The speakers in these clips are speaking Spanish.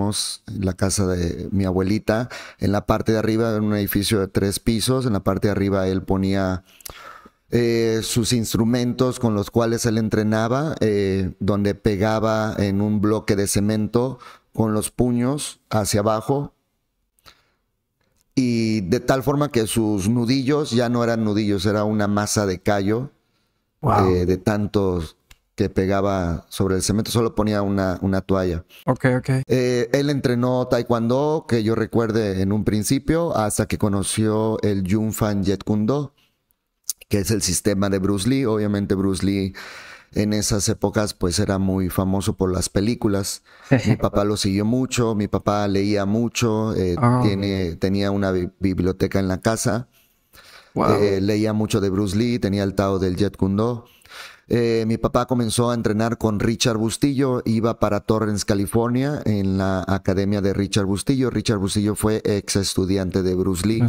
en la casa de mi abuelita. En la parte de arriba, en un edificio de tres pisos, en la parte de arriba él ponía eh, sus instrumentos con los cuales él entrenaba, eh, donde pegaba en un bloque de cemento con los puños hacia abajo. Y de tal forma que sus nudillos ya no eran nudillos, era una masa de callo Wow. eh, de tantos que pegaba sobre el cemento, solo ponía una, una toalla. ok, ok. Eh, él entrenó taekwondo, que yo recuerde en un principio, hasta que conoció el Yunfan Jet Kundo, que es el sistema de Bruce Lee. Obviamente Bruce Lee en esas épocas pues era muy famoso por las películas. Mi papá lo siguió mucho, mi papá leía mucho, eh, Oh. tiene, tenía una bi- biblioteca en la casa. Wow. Eh, leía mucho de Bruce Lee, tenía el Tao del Jet Kundo. Eh, mi papá comenzó a entrenar con Richard Bustillo, iba para Torrance, California, en la academia de Richard Bustillo. Richard Bustillo fue ex estudiante de. Bruce Lee.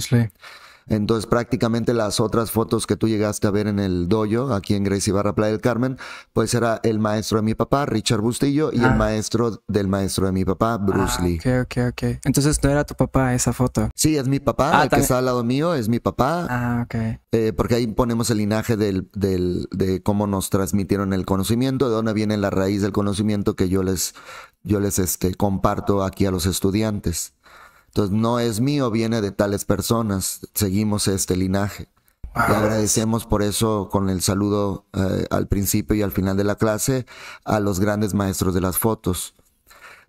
Entonces, prácticamente las otras fotos que tú llegaste a ver en el dojo, aquí en Gracie Barra Playa del Carmen, pues era el maestro de mi papá, Richard Bustillo, y Ah. el maestro del maestro de mi papá, Bruce Ah, Lee. Ok, ok, ok. Entonces no era tu papá esa foto. Sí, es mi papá, Ah, el que está al lado mío es mi papá. Ah, ok. Eh, porque ahí ponemos el linaje del, del- de cómo nos transmitieron el conocimiento, de dónde viene la raíz del conocimiento que yo les, yo les este, comparto aquí a los estudiantes. Entonces, no es mío, viene de tales personas. Seguimos este linaje. Y agradecemos por eso con el saludo eh, al principio y al final de la clase a los grandes maestros de las fotos.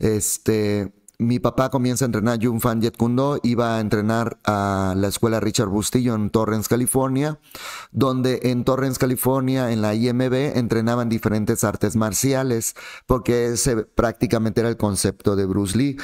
Este, mi papá comienza a entrenar Jung Fan Jet Kundo, iba a entrenar a la escuela Richard Bustillo en Torrance, California, donde en Torrance, California, en la IMB, entrenaban diferentes artes marciales, porque ese prácticamente era el concepto de Bruce Lee.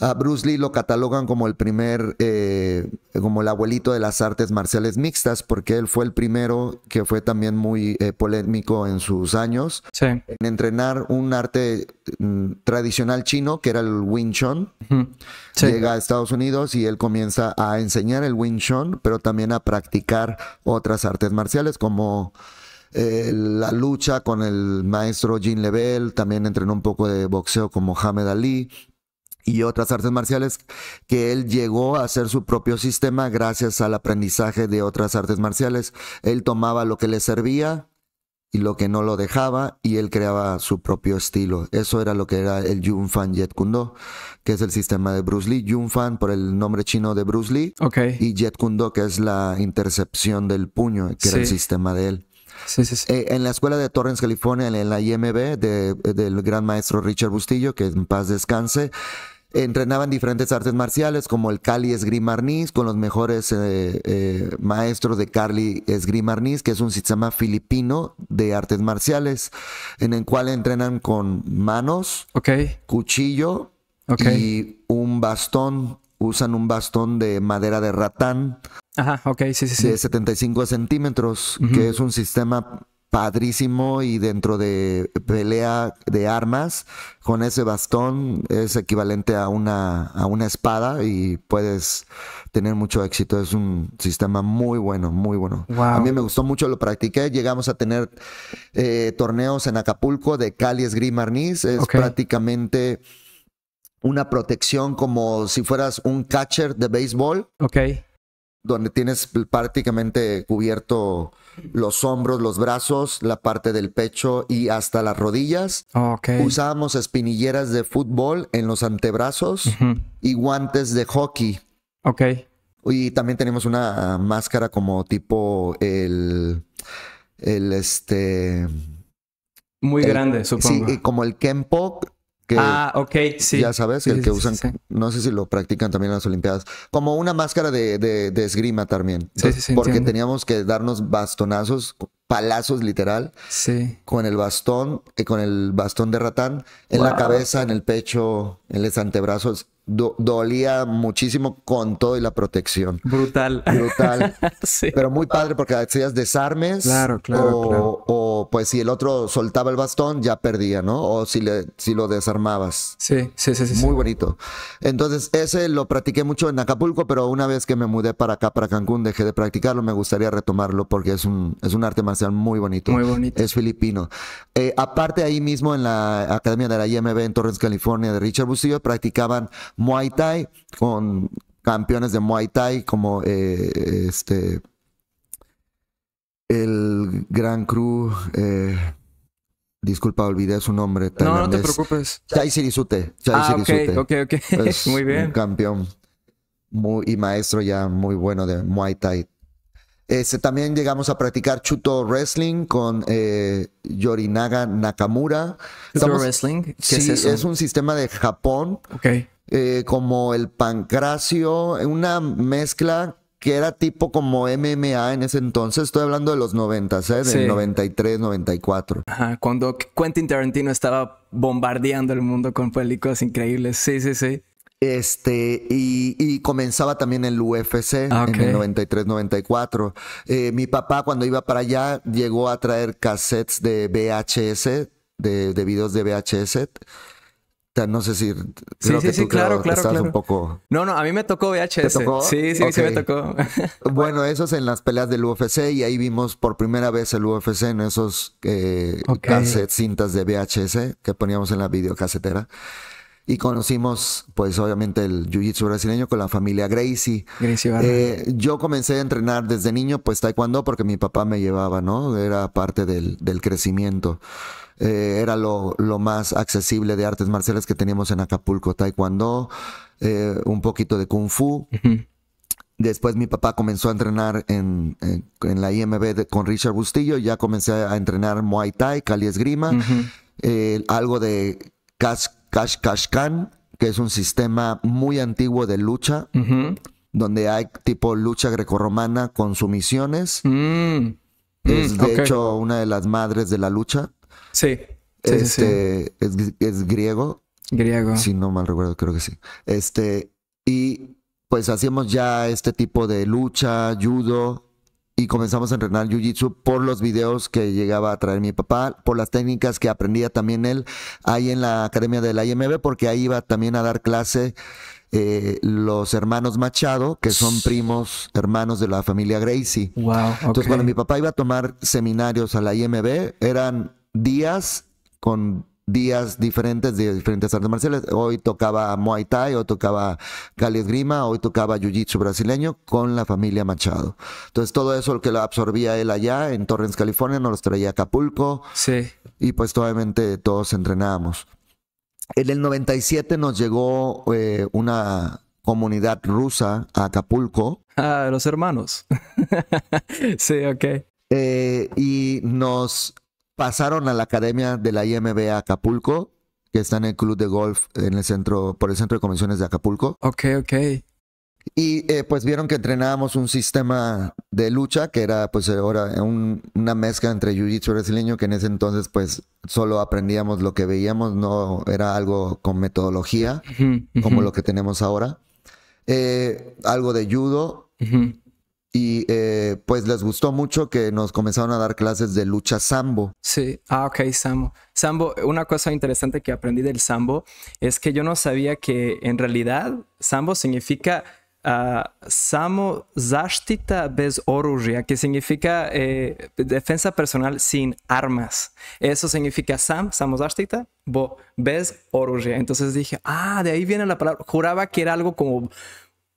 A Bruce Lee lo catalogan como el primer, eh, como el abuelito de las artes marciales mixtas, porque él fue el primero que fue también muy eh, polémico en sus años Sí. en entrenar un arte mm, tradicional chino, que era el Wing Chun. Sí. Llega a Estados Unidos y él comienza a enseñar el Wing Chun, pero también a practicar otras artes marciales como eh, la lucha con el maestro Jean Lebel, también entrenó un poco de boxeo con Mohamed Ali y otras artes marciales que él llegó a hacer su propio sistema gracias al aprendizaje de otras artes marciales. Él tomaba lo que le servía y lo que no lo dejaba y él creaba su propio estilo. Eso era lo que era el Yun Fan Jet Kundo, que es el sistema de Bruce Lee. Yun Fan por el nombre chino de Bruce Lee Ok. y Jet Kundo que es la intercepción del puño, que era el sistema de él. Sí, sí, sí. Eh, en la escuela de Torrance, California, en la IMB de- del gran maestro Richard Bustillo, que en paz descanse, entrenaban diferentes artes marciales como el Cali Esgrima Arnis con los mejores eh, eh, maestros de Cali Esgrima Arnis, que es un sistema filipino de artes marciales en el cual entrenan con manos, Ok. cuchillo Ok. y un bastón. Usan un bastón de madera de ratán Ajá, ok, sí, sí, sí. de 75 centímetros, que es un sistema padrísimo y dentro de pelea de armas, con ese bastón es equivalente a una, a una espada y puedes tener mucho éxito. Es un sistema muy bueno, muy bueno. Wow. A mí me gustó mucho, lo practiqué. Llegamos a tener eh, torneos en Acapulco de Cali Esgrima Arnis. Es prácticamente una protección como si fueras un catcher de béisbol Ok. Donde tienes prácticamente cubierto los hombros, los brazos, la parte del pecho y hasta las rodillas. Ok. Usábamos espinilleras de fútbol en los antebrazos y guantes de hockey. Ok. Y también tenemos una máscara como tipo el, el este, Muy el- grande, supongo. sí, como el Kempo, que ah, ok, sí. ya sabes, Sí, el que sí, usan, sí. no sé si lo practican también en las Olimpiadas, como una máscara de, de- de esgrima también. Sí, sí, sí, porque entiendo. teníamos que darnos bastonazos, palazos literal, Sí. con el bastón, eh, con el bastón de ratán, en la cabeza, en el pecho, en los antebrazos. Do- dolía muchísimo con todo y la protección. Brutal. Brutal. sí. Pero muy padre porque hacías desarmes. Claro, claro, o, claro. o, pues si el otro soltaba el bastón, ya perdía, ¿no? O si, le, si lo desarmabas. Sí, sí, sí, sí. sí. Muy bonito. Entonces, ese lo practiqué mucho en Acapulco, pero una vez que me mudé para acá, para Cancún, dejé de practicarlo. Me gustaría retomarlo porque es un, es un arte marcial muy bonito. Muy bonito. Es filipino. Eh, aparte, ahí mismo en la Academia de la IMB en Torrance, California, de Richard Bustillo, practicaban Muay Thai con campeones de Muay Thai como eh, este el Gran Cru. eh, disculpa, olvidé su nombre. No, no te preocupes. Chai Sirisute. Chai Ah, Sirisute. ok, ok, ok. Es Muy Un bien. campeón muy, y maestro ya muy bueno de Muay Thai. Este, también llegamos a practicar Chuto Wrestling con eh, Yorinaga Nakamura. Estamos- Wrestling, ¿qué sí, es eso? un sistema de Japón, Ok. Eh, como el pancracio, una mezcla que era tipo como MMA en ese entonces. Estoy hablando de los 90, ¿eh? Del Sí. 93, 94. Ajá, cuando Quentin Tarantino estaba bombardeando el mundo con películas increíbles. Sí, sí, sí. Este, y, y comenzaba también el UFC Ah, en el 93-94. Eh, mi papá, cuando iba para allá, llegó a traer cassettes de VHS, de, de videos de VHS. Sea, No sé si. creo sí, que sí, tú claro, creo claro, estás claro. un poco. No, no, a mí me tocó VHS. ¿Te tocó? Sí, sí, sí me tocó. Bueno, esos en las peleas del UFC y ahí vimos por primera vez el UFC en esos eh, cassettes, cintas de VHS que poníamos en la videocasetera. Y conocimos, pues obviamente, el jiu-jitsu brasileño con la familia Gracie. Gracie. Eh, yo comencé a entrenar desde niño, pues taekwondo, porque mi papá me llevaba, ¿no? Era parte del, del crecimiento. Eh, era lo, lo más accesible de artes marciales que teníamos en Acapulco, taekwondo, eh, un poquito de kung fu. Después mi papá comenzó a entrenar en, en- en la IMB de- con Richard Bustillo. Ya comencé a entrenar Muay Thai, Cali Esgrima, eh, algo de Kash Kash Kashkan, que es un sistema muy antiguo de lucha, donde hay tipo lucha grecorromana con sumisiones. Mm. Es Mm, de ok. hecho una de las madres de la lucha. Sí. Sí, sí, sí. este, Es, es griego, Griego. si no mal recuerdo, creo que sí. Este, y pues hacíamos ya este tipo de lucha, judo, y comenzamos a entrenar jiu-jitsu por los videos que llegaba a traer mi papá, por las técnicas que aprendía también él ahí en la academia de la IMB, porque ahí iba también a dar clase eh, los hermanos Machado, que son primos hermanos de la familia Gracie. Wow. Entonces, cuando mi papá iba a tomar seminarios a la IMB, eran días con días diferentes de diferentes artes marciales. Hoy tocaba Muay Thai, hoy tocaba Cali Esgrima, hoy tocaba Jiu-Jitsu brasileño con la familia Machado. Entonces, todo eso lo que lo absorbía él allá en Torrance, California, nos los traía a Acapulco Sí. y pues obviamente todos entrenábamos. En el 97 nos llegó eh, una comunidad rusa a Acapulco. Ah, los hermanos. sí, ok. Eh, y nos pasaron a la academia de la IMB a Acapulco, que está en el club de golf en el centro, por el centro de convenciones de Acapulco. Ok, ok. Y eh, pues vieron que entrenábamos un sistema de lucha que era pues ahora un- una mezcla entre jiu-jitsu brasileño que en ese entonces pues solo aprendíamos lo que veíamos, no era algo con metodología como lo que tenemos ahora. Eh, algo de judo. Y eh, pues les gustó mucho que nos comenzaron a dar clases de lucha sambo. Sí, ah, ok, Sambo. Sambo, una cosa interesante que aprendí del Sambo es que yo no sabía que en realidad Sambo significa ah, Samo Zashtita bez oružja, que significa eh, defensa personal sin armas. Eso significa Sam, Samo Zashtita, bo, bez. Entonces dije, ah, de ahí viene la palabra. Juraba que era algo como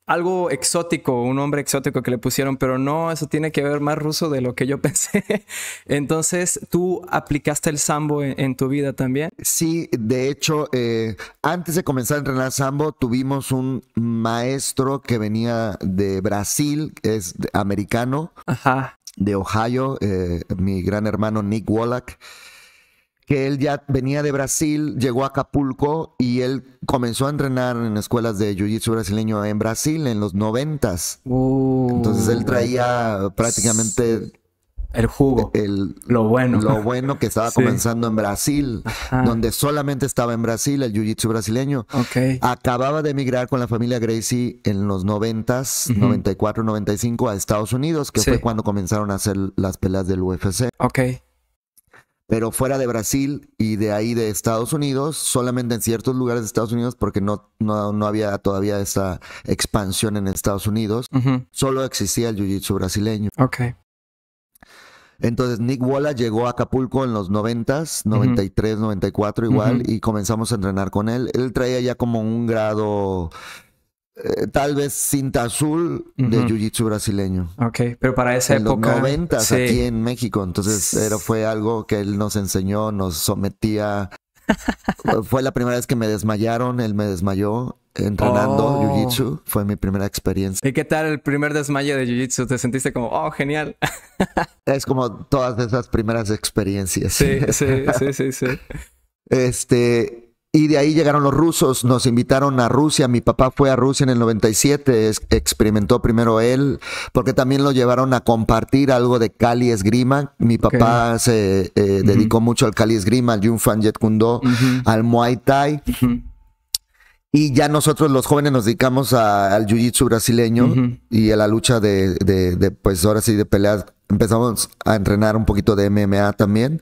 algo exótico, un nombre exótico que le pusieron, pero no, eso tiene que ver más ruso de lo que yo pensé. Entonces, ¿tú aplicaste el sambo en, en tu vida también? Sí, de hecho, eh, antes de comenzar a entrenar sambo, tuvimos un maestro que venía de Brasil, es americano, Ajá. de Ohio, eh, mi gran hermano Nick Wallach, que él ya venía de Brasil, llegó a Acapulco y él comenzó a entrenar en escuelas de jiu-jitsu brasileño en Brasil en los noventas. Uh, Entonces él traía prácticamente el jugo. El, lo bueno. Lo bueno que estaba comenzando en Brasil, donde solamente estaba en Brasil el jiu-jitsu brasileño. Okay. Acababa de emigrar con la familia Gracie en los 90s, 94, 95 a Estados Unidos, que fue cuando comenzaron a hacer las peleas del UFC. Ok. Pero fuera de Brasil y de ahí de Estados Unidos, solamente en ciertos lugares de Estados Unidos, porque no, no, había todavía esa expansión en Estados Unidos, solo existía el jiu-jitsu brasileño. Ok. Entonces Nick Walla llegó a Acapulco en los 90s, 93, 94 igual, y comenzamos a entrenar con él. Él traía ya como un grado eh, tal vez cinta azul de jiu-jitsu brasileño. Ok, pero para esa en época. los 90 aquí en México. Entonces era, fue algo que él nos enseñó, nos sometía. fue la primera vez que me desmayaron, él me desmayó entrenando oh. jiu-jitsu. Fue mi primera experiencia. ¿Y qué tal el primer desmayo de jiu-jitsu? ¿Te sentiste como, oh, genial? es como todas esas primeras experiencias. Sí, sí, sí, sí, sí. Este, y de ahí llegaron los rusos, nos invitaron a Rusia, mi papá fue a Rusia en el 97, experimentó primero él, porque también lo llevaron a compartir algo de Kali Esgrima. Mi papá se eh, dedicó mucho al Kali Esgrima, al Yun Fan Jet Kundo, al Muay Thai. Y ya nosotros los jóvenes nos dedicamos al jiu-jitsu brasileño y a la lucha de, de, pues ahora sí, de peleas. Empezamos a entrenar un poquito de MMA también.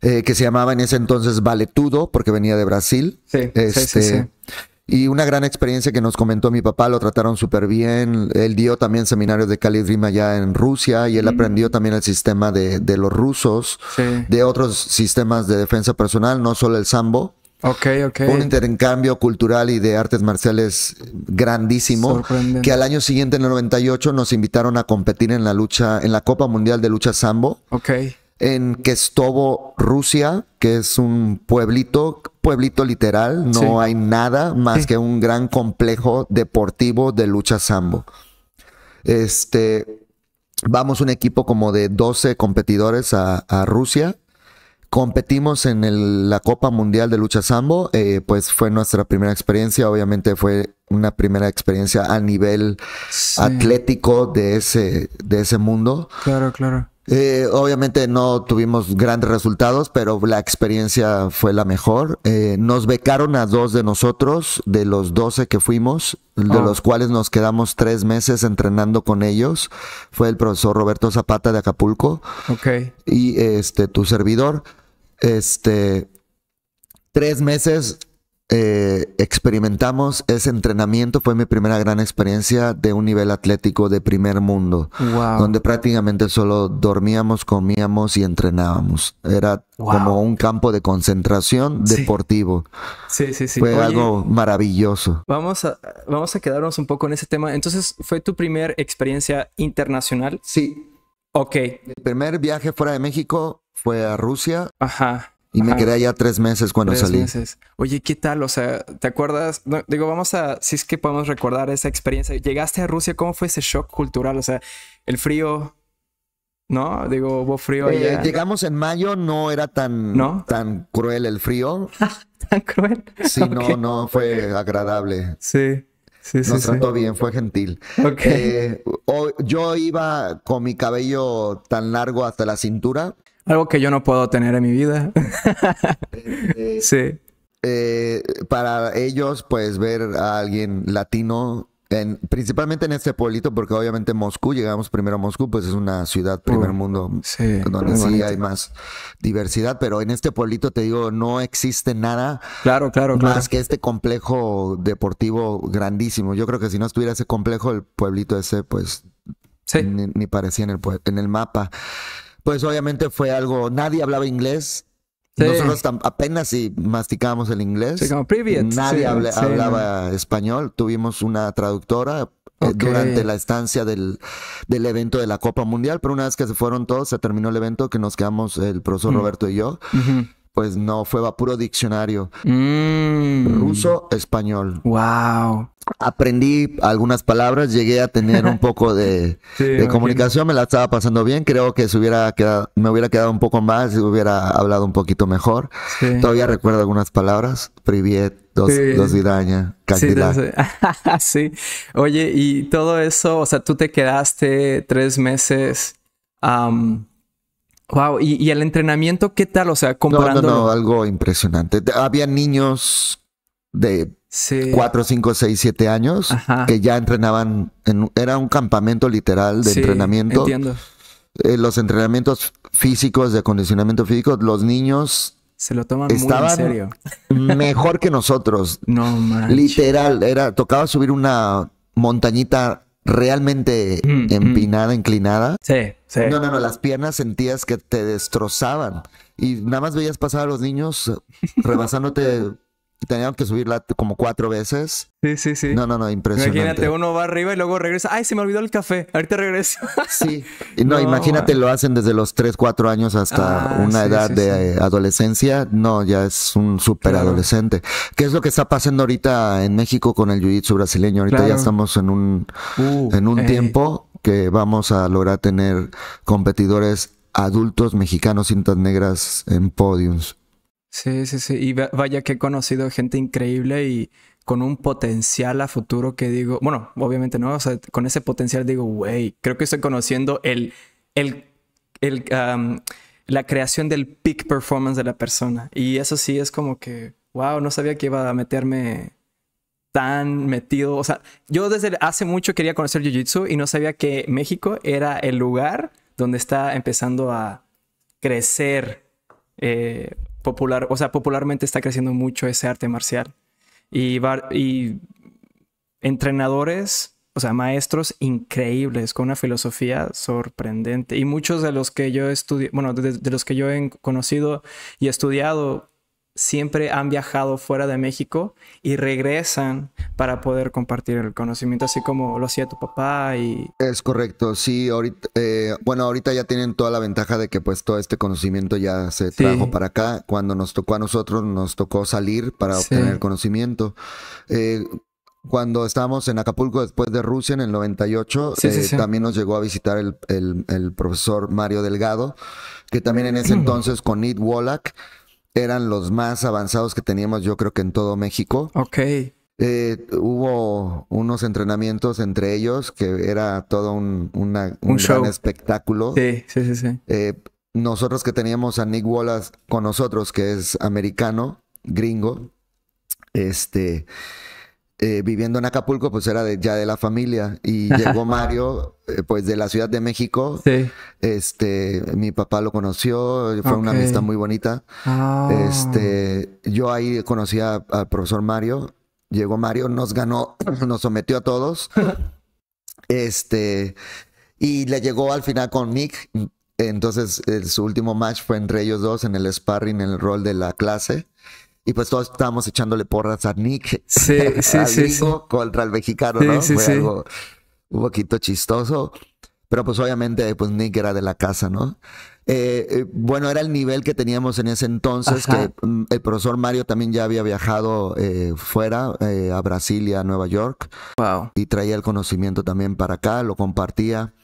Eh, que se llamaba en ese entonces Valetudo, porque venía de Brasil. Sí, sí, sí, este, Y una gran experiencia que nos comentó mi papá, lo trataron súper bien. Él dio también seminarios de Kali Dream allá en Rusia y él aprendió también el sistema de, de los rusos, de otros sistemas de defensa personal, no solo el sambo. Ok, ok. Un intercambio cultural y de artes marciales grandísimo. Que al año siguiente, en el 98, nos invitaron a competir en la lucha, en la Copa Mundial de Lucha Sambo. Ok en Kestovo, Rusia, que es un pueblito, pueblito literal, no hay nada más que un gran complejo deportivo de lucha sambo. Este, vamos un equipo como de 12 competidores a, Rusia. Competimos en la Copa Mundial de Lucha Sambo, eh, pues fue nuestra primera experiencia, obviamente fue una primera experiencia a nivel atlético de ese, de ese mundo. Claro, claro. Eh, obviamente no tuvimos grandes resultados, pero la experiencia fue la mejor. Eh, nos becaron a dos de nosotros, de los 12 que fuimos, de oh. los cuales nos quedamos tres meses entrenando con ellos. Fue el profesor Roberto Zapata de Acapulco. Ok. Y este, tu servidor. Este, tres meses eh, experimentamos ese entrenamiento. Fue mi primera gran experiencia de un nivel atlético de primer mundo, donde prácticamente solo dormíamos, comíamos y entrenábamos. Era como un campo de concentración deportivo. Sí, sí, sí. Fue algo maravilloso. Vamos a, vamos a quedarnos un poco en ese tema. Entonces, ¿fue tu primera experiencia internacional? Sí. Ok. El primer viaje fuera de México fue a Rusia. Ajá. Y me quedé allá tres meses cuando tres salí. Meses. Oye, ¿qué tal? O sea, ¿te acuerdas? digo, vamos a, si es que podemos recordar esa experiencia. Llegaste a Rusia, ¿cómo fue ese shock cultural? O sea, el frío, ¿no? Digo, hubo frío eh, allá. Llegamos en mayo, no era tan, ¿No? tan cruel el frío. ¿Tan cruel? Sí, no, no, fue agradable. Sí. Sí, Nos trató bien, fue gentil. Okay. Eh, yo iba con mi cabello tan largo hasta la cintura algo que yo no puedo tener en mi vida. Eh, sí. Eh, para ellos, pues ver a alguien latino, en, principalmente en este pueblito, porque obviamente Moscú, llegamos primero a Moscú, pues es una ciudad primer mundo donde sí hay más diversidad, pero en este pueblito te digo, no existe nada claro, claro, más que este complejo deportivo grandísimo. Yo creo que si no estuviera ese complejo, el pueblito ese, pues ni, parecía en el, en el mapa pues obviamente fue algo, nadie hablaba inglés. Nosotros apenas si masticábamos el inglés. Nadie hablaba español. Tuvimos una traductora eh, durante la estancia del, del, evento de la Copa Mundial, pero una vez que se fueron todos, se terminó el evento, que nos quedamos el profesor mm. Roberto y yo pues no, fue va puro diccionario. Mm. Ruso, español. Wow. Aprendí algunas palabras, llegué a tener un poco de, comunicación, me la estaba pasando bien. Creo que se hubiera quedado, me hubiera quedado un poco más hubiera hablado un poquito mejor. Todavía recuerdo algunas palabras. Priviet, dos, dos vidaña, sí, sí. Oye, y todo eso, o sea, tú te quedaste tres meses wow, ¿Y, el entrenamiento qué tal? O sea, comparando. No, no, algo impresionante. Había niños de 4, 5, 6, 7 años que ya entrenaban. En, era un campamento literal de entrenamiento. Entiendo. Eh, los entrenamientos físicos, de acondicionamiento físico, los niños se lo toman muy en serio. Mejor que nosotros. No manches. Literal, era, tocaba subir una montañita realmente mm, mm. empinada, inclinada. Sí, sí. No, no, no, las piernas sentías que te destrozaban. Y nada más veías pasar a los niños rebasándote Teníamos que subirla como cuatro veces. Sí, sí, sí. No, no, no, impresionante. Imagínate, uno va arriba y luego regresa. Ay, se me olvidó el café. Ahorita regreso. sí. Y no, imagínate, lo hacen desde los 3, 4 años hasta ah, una edad de adolescencia. No, ya es un súper adolescente. ¿Qué es lo que está pasando ahorita en México con el jiu-jitsu brasileño? Ahorita ya estamos en un, uh, en un tiempo que vamos a lograr tener competidores adultos mexicanos cintas negras en podiums. Sí, sí, sí. Y vaya que he conocido gente increíble y con un potencial a futuro que digo, bueno, obviamente no, o sea, con ese potencial digo, güey, creo que estoy conociendo el, el, el, la creación del peak performance de la persona. Y eso sí es como que, wow, no sabía que iba a meterme tan metido. O sea, yo desde hace mucho quería conocer Jiu-Jitsu y no sabía que México era el lugar donde está empezando a crecer eh, popular, o sea, popularmente está creciendo mucho ese arte marcial. Y, entrenadores, o sea, maestros increíbles, con una filosofía sorprendente. Y muchos de los que yo estudié, bueno, de, los que yo he conocido y estudiado, siempre han viajado fuera de México y regresan para poder compartir el conocimiento, así como lo hacía tu papá y... Es correcto, sí, ahorita, eh, bueno, ahorita ya tienen toda la ventaja de que pues todo este conocimiento ya se trajo para acá. Cuando nos tocó a nosotros, nos tocó salir para obtener el conocimiento. Eh, cuando estábamos en Acapulco después de Rusia en el 98, eh, también nos llegó a visitar el, el, profesor Mario Delgado, que también en ese entonces con Nid Wallach eran los más avanzados que teníamos, yo creo que en todo México. Ok. Eh, hubo unos entrenamientos entre ellos que era todo un, gran espectáculo. Sí, sí, sí. sí. Eh, nosotros que teníamos a Nick Wallace con nosotros, que es americano, gringo, este, eh, viviendo en Acapulco, pues era de, ya de la familia. Y llegó Mario, eh, pues de la Ciudad de México. Sí. Este, mi papá lo conoció, fue una amistad muy bonita. Ah. Este, yo ahí conocí al profesor Mario. Llegó Mario, nos ganó, nos sometió a todos. este, y le llegó al final con Nick. Entonces, su último match fue entre ellos dos en el sparring, en el rol de la clase. Y pues todos estábamos echándole porras a Nick. Sí, sí, sí, Contra el mexicano, ¿no? Fue algo un poquito chistoso. Pero pues obviamente pues Nick era de la casa, ¿no? Eh, eh, bueno, era el nivel que teníamos en ese entonces, que mm, el profesor Mario también ya había viajado eh, fuera, a Brasil y a Nueva York. Wow. Y traía el conocimiento también para acá, lo compartía.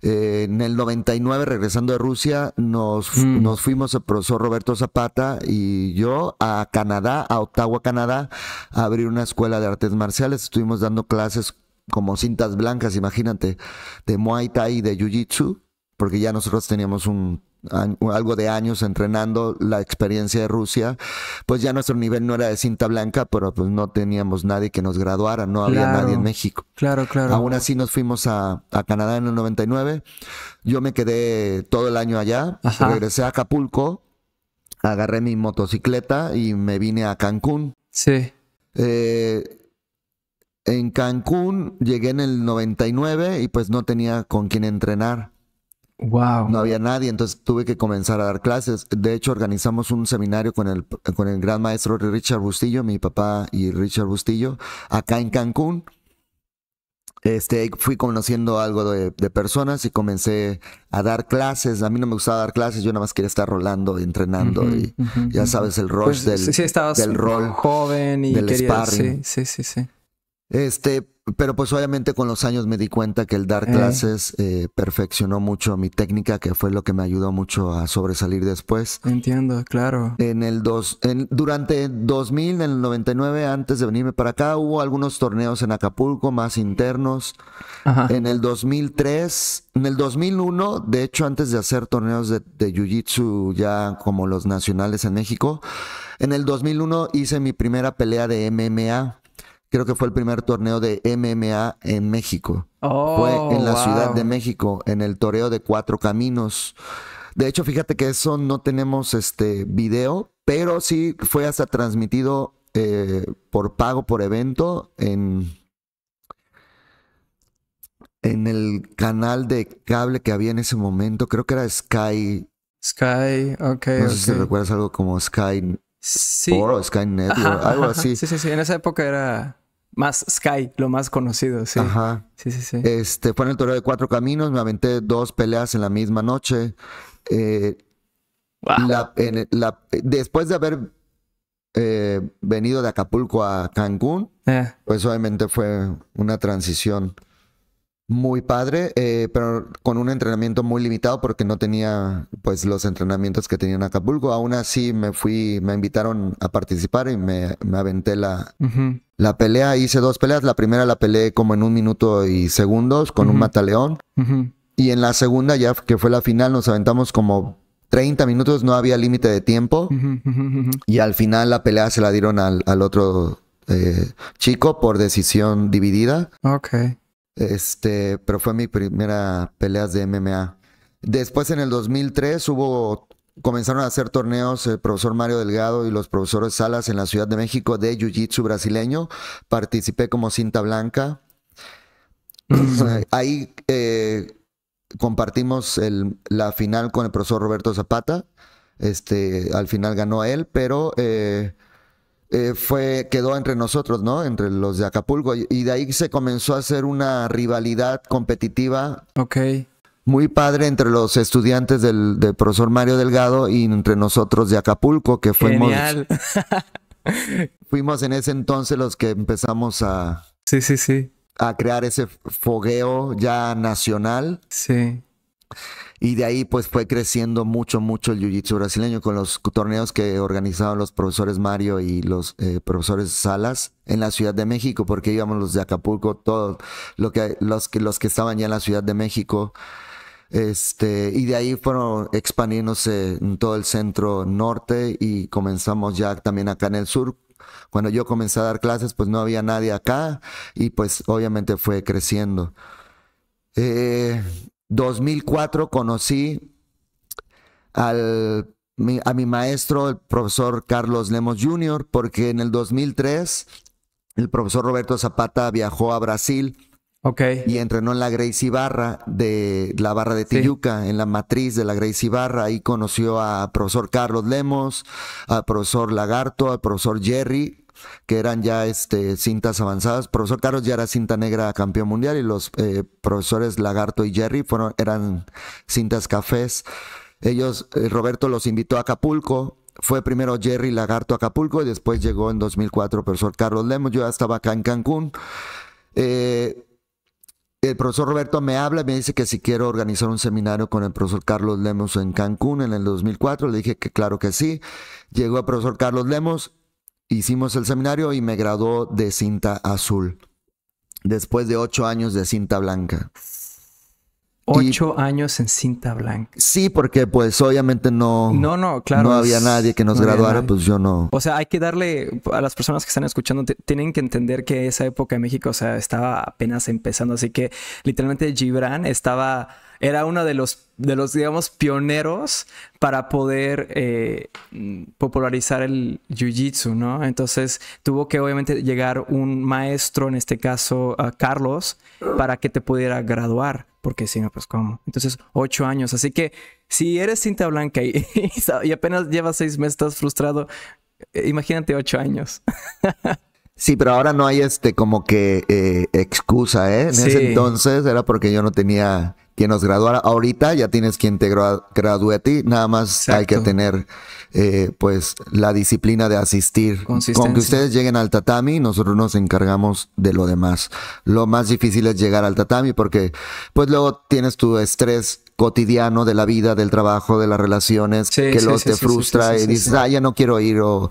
Eh, en el 99, regresando de Rusia, nos, mm. nos fuimos el profesor Roberto Zapata y yo a Canadá, a Ottawa, Canadá, a abrir una escuela de artes marciales. Estuvimos dando clases como cintas blancas, imagínate, de Muay Thai y de Jiu Jitsu, porque ya nosotros teníamos un algo de años entrenando la experiencia de Rusia, pues ya nuestro nivel no era de cinta blanca, pero pues no teníamos nadie que nos graduara, no había nadie en México. Claro, claro. Aún así nos fuimos a, Canadá en el 99. Yo me quedé todo el año allá, regresé a Acapulco, agarré mi motocicleta y me vine a Cancún. Sí. Eh, en Cancún llegué en el 99 y pues no tenía con quién entrenar. Wow. No había nadie, entonces tuve que comenzar a dar clases. De hecho, organizamos un seminario con el, con el gran maestro Richard Bustillo, mi papá y Richard Bustillo, acá en Cancún. Este, fui conociendo algo de, personas y comencé a dar clases. A mí no me gustaba dar clases, yo nada más quería estar rolando, entrenando y ya sabes el rol pues, del, sí, del rol joven y del sparring. Sí, sí, sí, Este, pero pues obviamente con los años me di cuenta que el dar Eh. clases eh, perfeccionó mucho mi técnica, que fue lo que me ayudó mucho a sobresalir después. Entiendo, claro. En el dos, en- durante 2000, en el 99, antes de venirme para acá, hubo algunos torneos en Acapulco más internos. Ajá. En el 2003, en el 2001, de hecho, antes de hacer torneos de, de Jiu-Jitsu ya como los nacionales en México, en el 2001 hice mi primera pelea de MMA. Creo que fue el primer torneo de MMA en México. Oh, Fue en la Ciudad de México, en el toreo de Cuatro Caminos. De hecho, fíjate que eso no tenemos este video, pero sí fue hasta transmitido eh, por pago por evento en, en el canal de cable que había en ese momento. Creo que era Sky. Sky, ok, No sé si ok. recuerdas algo como Sky Sí. O Sky Network, Ajá, algo así. Sí, sí, sí. En esa época era más Sky, lo más conocido, sí. Ajá. Sí, sí, sí. Este, fue en el torneo de Cuatro Caminos, me aventé dos peleas en la misma noche. Eh, Wow. La- en el- la- después de haber eh, venido de Acapulco a Cancún, Eh, pues obviamente fue una transición muy padre, eh, pero con un entrenamiento muy limitado porque no tenía pues los entrenamientos que tenía en Acapulco. Aún así me fui, me invitaron a participar y me, me aventé la, la pelea. Hice dos peleas. La primera la peleé como en un minuto y segundos con un mataleón. Y en la segunda, ya que fue la final, nos aventamos como 30 minutos, no había límite de tiempo. Y al final la pelea se la dieron al, al otro eh, chico por decisión dividida. Ok. Este, pero fue mi primera pelea de MMA. Después en el 2003 hubo, comenzaron a hacer torneos el profesor Mario Delgado y los profesores Salas en la Ciudad de México de Jiu-Jitsu brasileño. Participé como cinta blanca. Ahí eh, compartimos el- la final con el profesor Roberto Zapata. Este, al final ganó él, pero eh, eh, fue, quedó entre nosotros, ¿no? Entre los de Acapulco. Y, de ahí se comenzó a hacer una rivalidad competitiva Ok. muy padre entre los estudiantes del, del profesor Mario Delgado y entre nosotros de Acapulco, que fuimos, Genial. fuimos en ese entonces los que empezamos a, Sí, sí, sí. a crear ese fogueo ya nacional. Sí. Y de ahí pues fue creciendo mucho, mucho el jiu-jitsu brasileño con los torneos que organizaban los profesores Mario y los eh, profesores Salas en la Ciudad de México, porque íbamos los de Acapulco, todos lo que, los, que, los que estaban ya en la Ciudad de México. Este, y de ahí fueron expandiéndose en todo el centro norte y comenzamos ya también acá en el sur. Cuando yo comencé a dar clases, pues no había nadie acá y pues obviamente fue creciendo. Eh, 2004 conocí al, a mi maestro, el profesor Carlos Lemos Jr., porque en el 2003 el profesor Roberto Zapata viajó a Brasil Ok. y entrenó en la Gracie Barra de la barra de Sí. Tijuca, en la matriz de la Gracie Barra. Ahí conoció a profesor Carlos Lemos, al profesor Lagarto, al profesor Jerry, que eran ya este, cintas avanzadas. Profesor Carlos ya era cinta negra campeón mundial y los eh, profesores Lagarto y Jerry fueron, eran cintas cafés. Ellos, eh, Roberto los invitó a Acapulco. Fue primero Jerry Lagarto a Acapulco y después llegó en 2004 el profesor Carlos Lemos. Yo ya estaba acá en Cancún. Eh, el profesor Roberto me habla y me dice que si quiero organizar un seminario con el profesor Carlos Lemos en Cancún en el 2004. Le dije que claro que sí. Llegó el profesor Carlos Lemos, hicimos el seminario y me graduó de cinta azul. Después de ocho años de cinta blanca. Ocho años en cinta blanca. Sí, porque pues obviamente no, No, no, claro. no había nadie que nos no graduara, pues yo no. O sea, hay que darle a las personas que están escuchando, tienen que entender que esa época en México, o sea, estaba apenas empezando. Así que literalmente Gibran estaba, era uno de los, de los, digamos, pioneros para poder eh, popularizar el jiu-jitsu, ¿no? Entonces tuvo que obviamente llegar un maestro, en este caso a Carlos, para que te pudiera graduar. Porque si no, pues cómo. Entonces, ocho años. Así que si eres cinta blanca y, y apenas llevas seis meses, estás frustrado, eh, Imagínate ocho años. Sí, pero ahora no hay este como que eh, excusa, ¿eh? En Sí. ese entonces era porque yo no tenía quien nos graduara. Ahorita ya tienes quien te gradúe a ti, nada más hay que tener eh, pues la disciplina de asistir. Con que ustedes lleguen al tatami, nosotros nos encargamos de lo demás. Lo más difícil es llegar al tatami porque pues luego tienes tu estrés cotidiano de la vida, del trabajo, de las relaciones, que luego te frustra y dices, ah, ya no quiero ir o...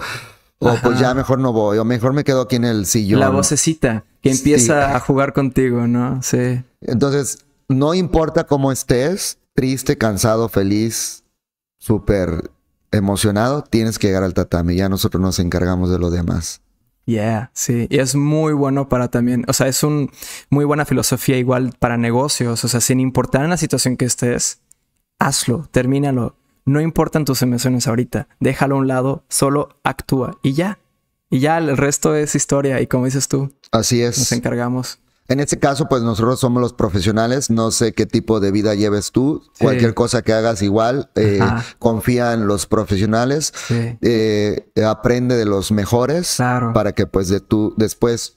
O pues ya mejor no voy, o mejor me quedo aquí en el sillón. La vocecita que empieza a jugar contigo, ¿no? Sí. Entonces, no importa cómo estés, triste, cansado, feliz, súper emocionado, tienes que llegar al tatami. Ya nosotros nos encargamos de lo demás. Yeah, sí. Y es muy bueno para también, o sea, es un muy buena filosofía igual para negocios. O sea, sin importar en la situación que estés, hazlo, termínalo. No importan tus emociones ahorita. Déjalo a un lado, solo actúa y ya. Y ya el resto es historia. Y como dices tú, así es. Nos encargamos. En este caso, pues nosotros somos los profesionales. No sé qué tipo de vida lleves tú. Cualquier cosa que hagas igual, eh, confía en los profesionales. Eh, aprende de los mejores para que pues de tú después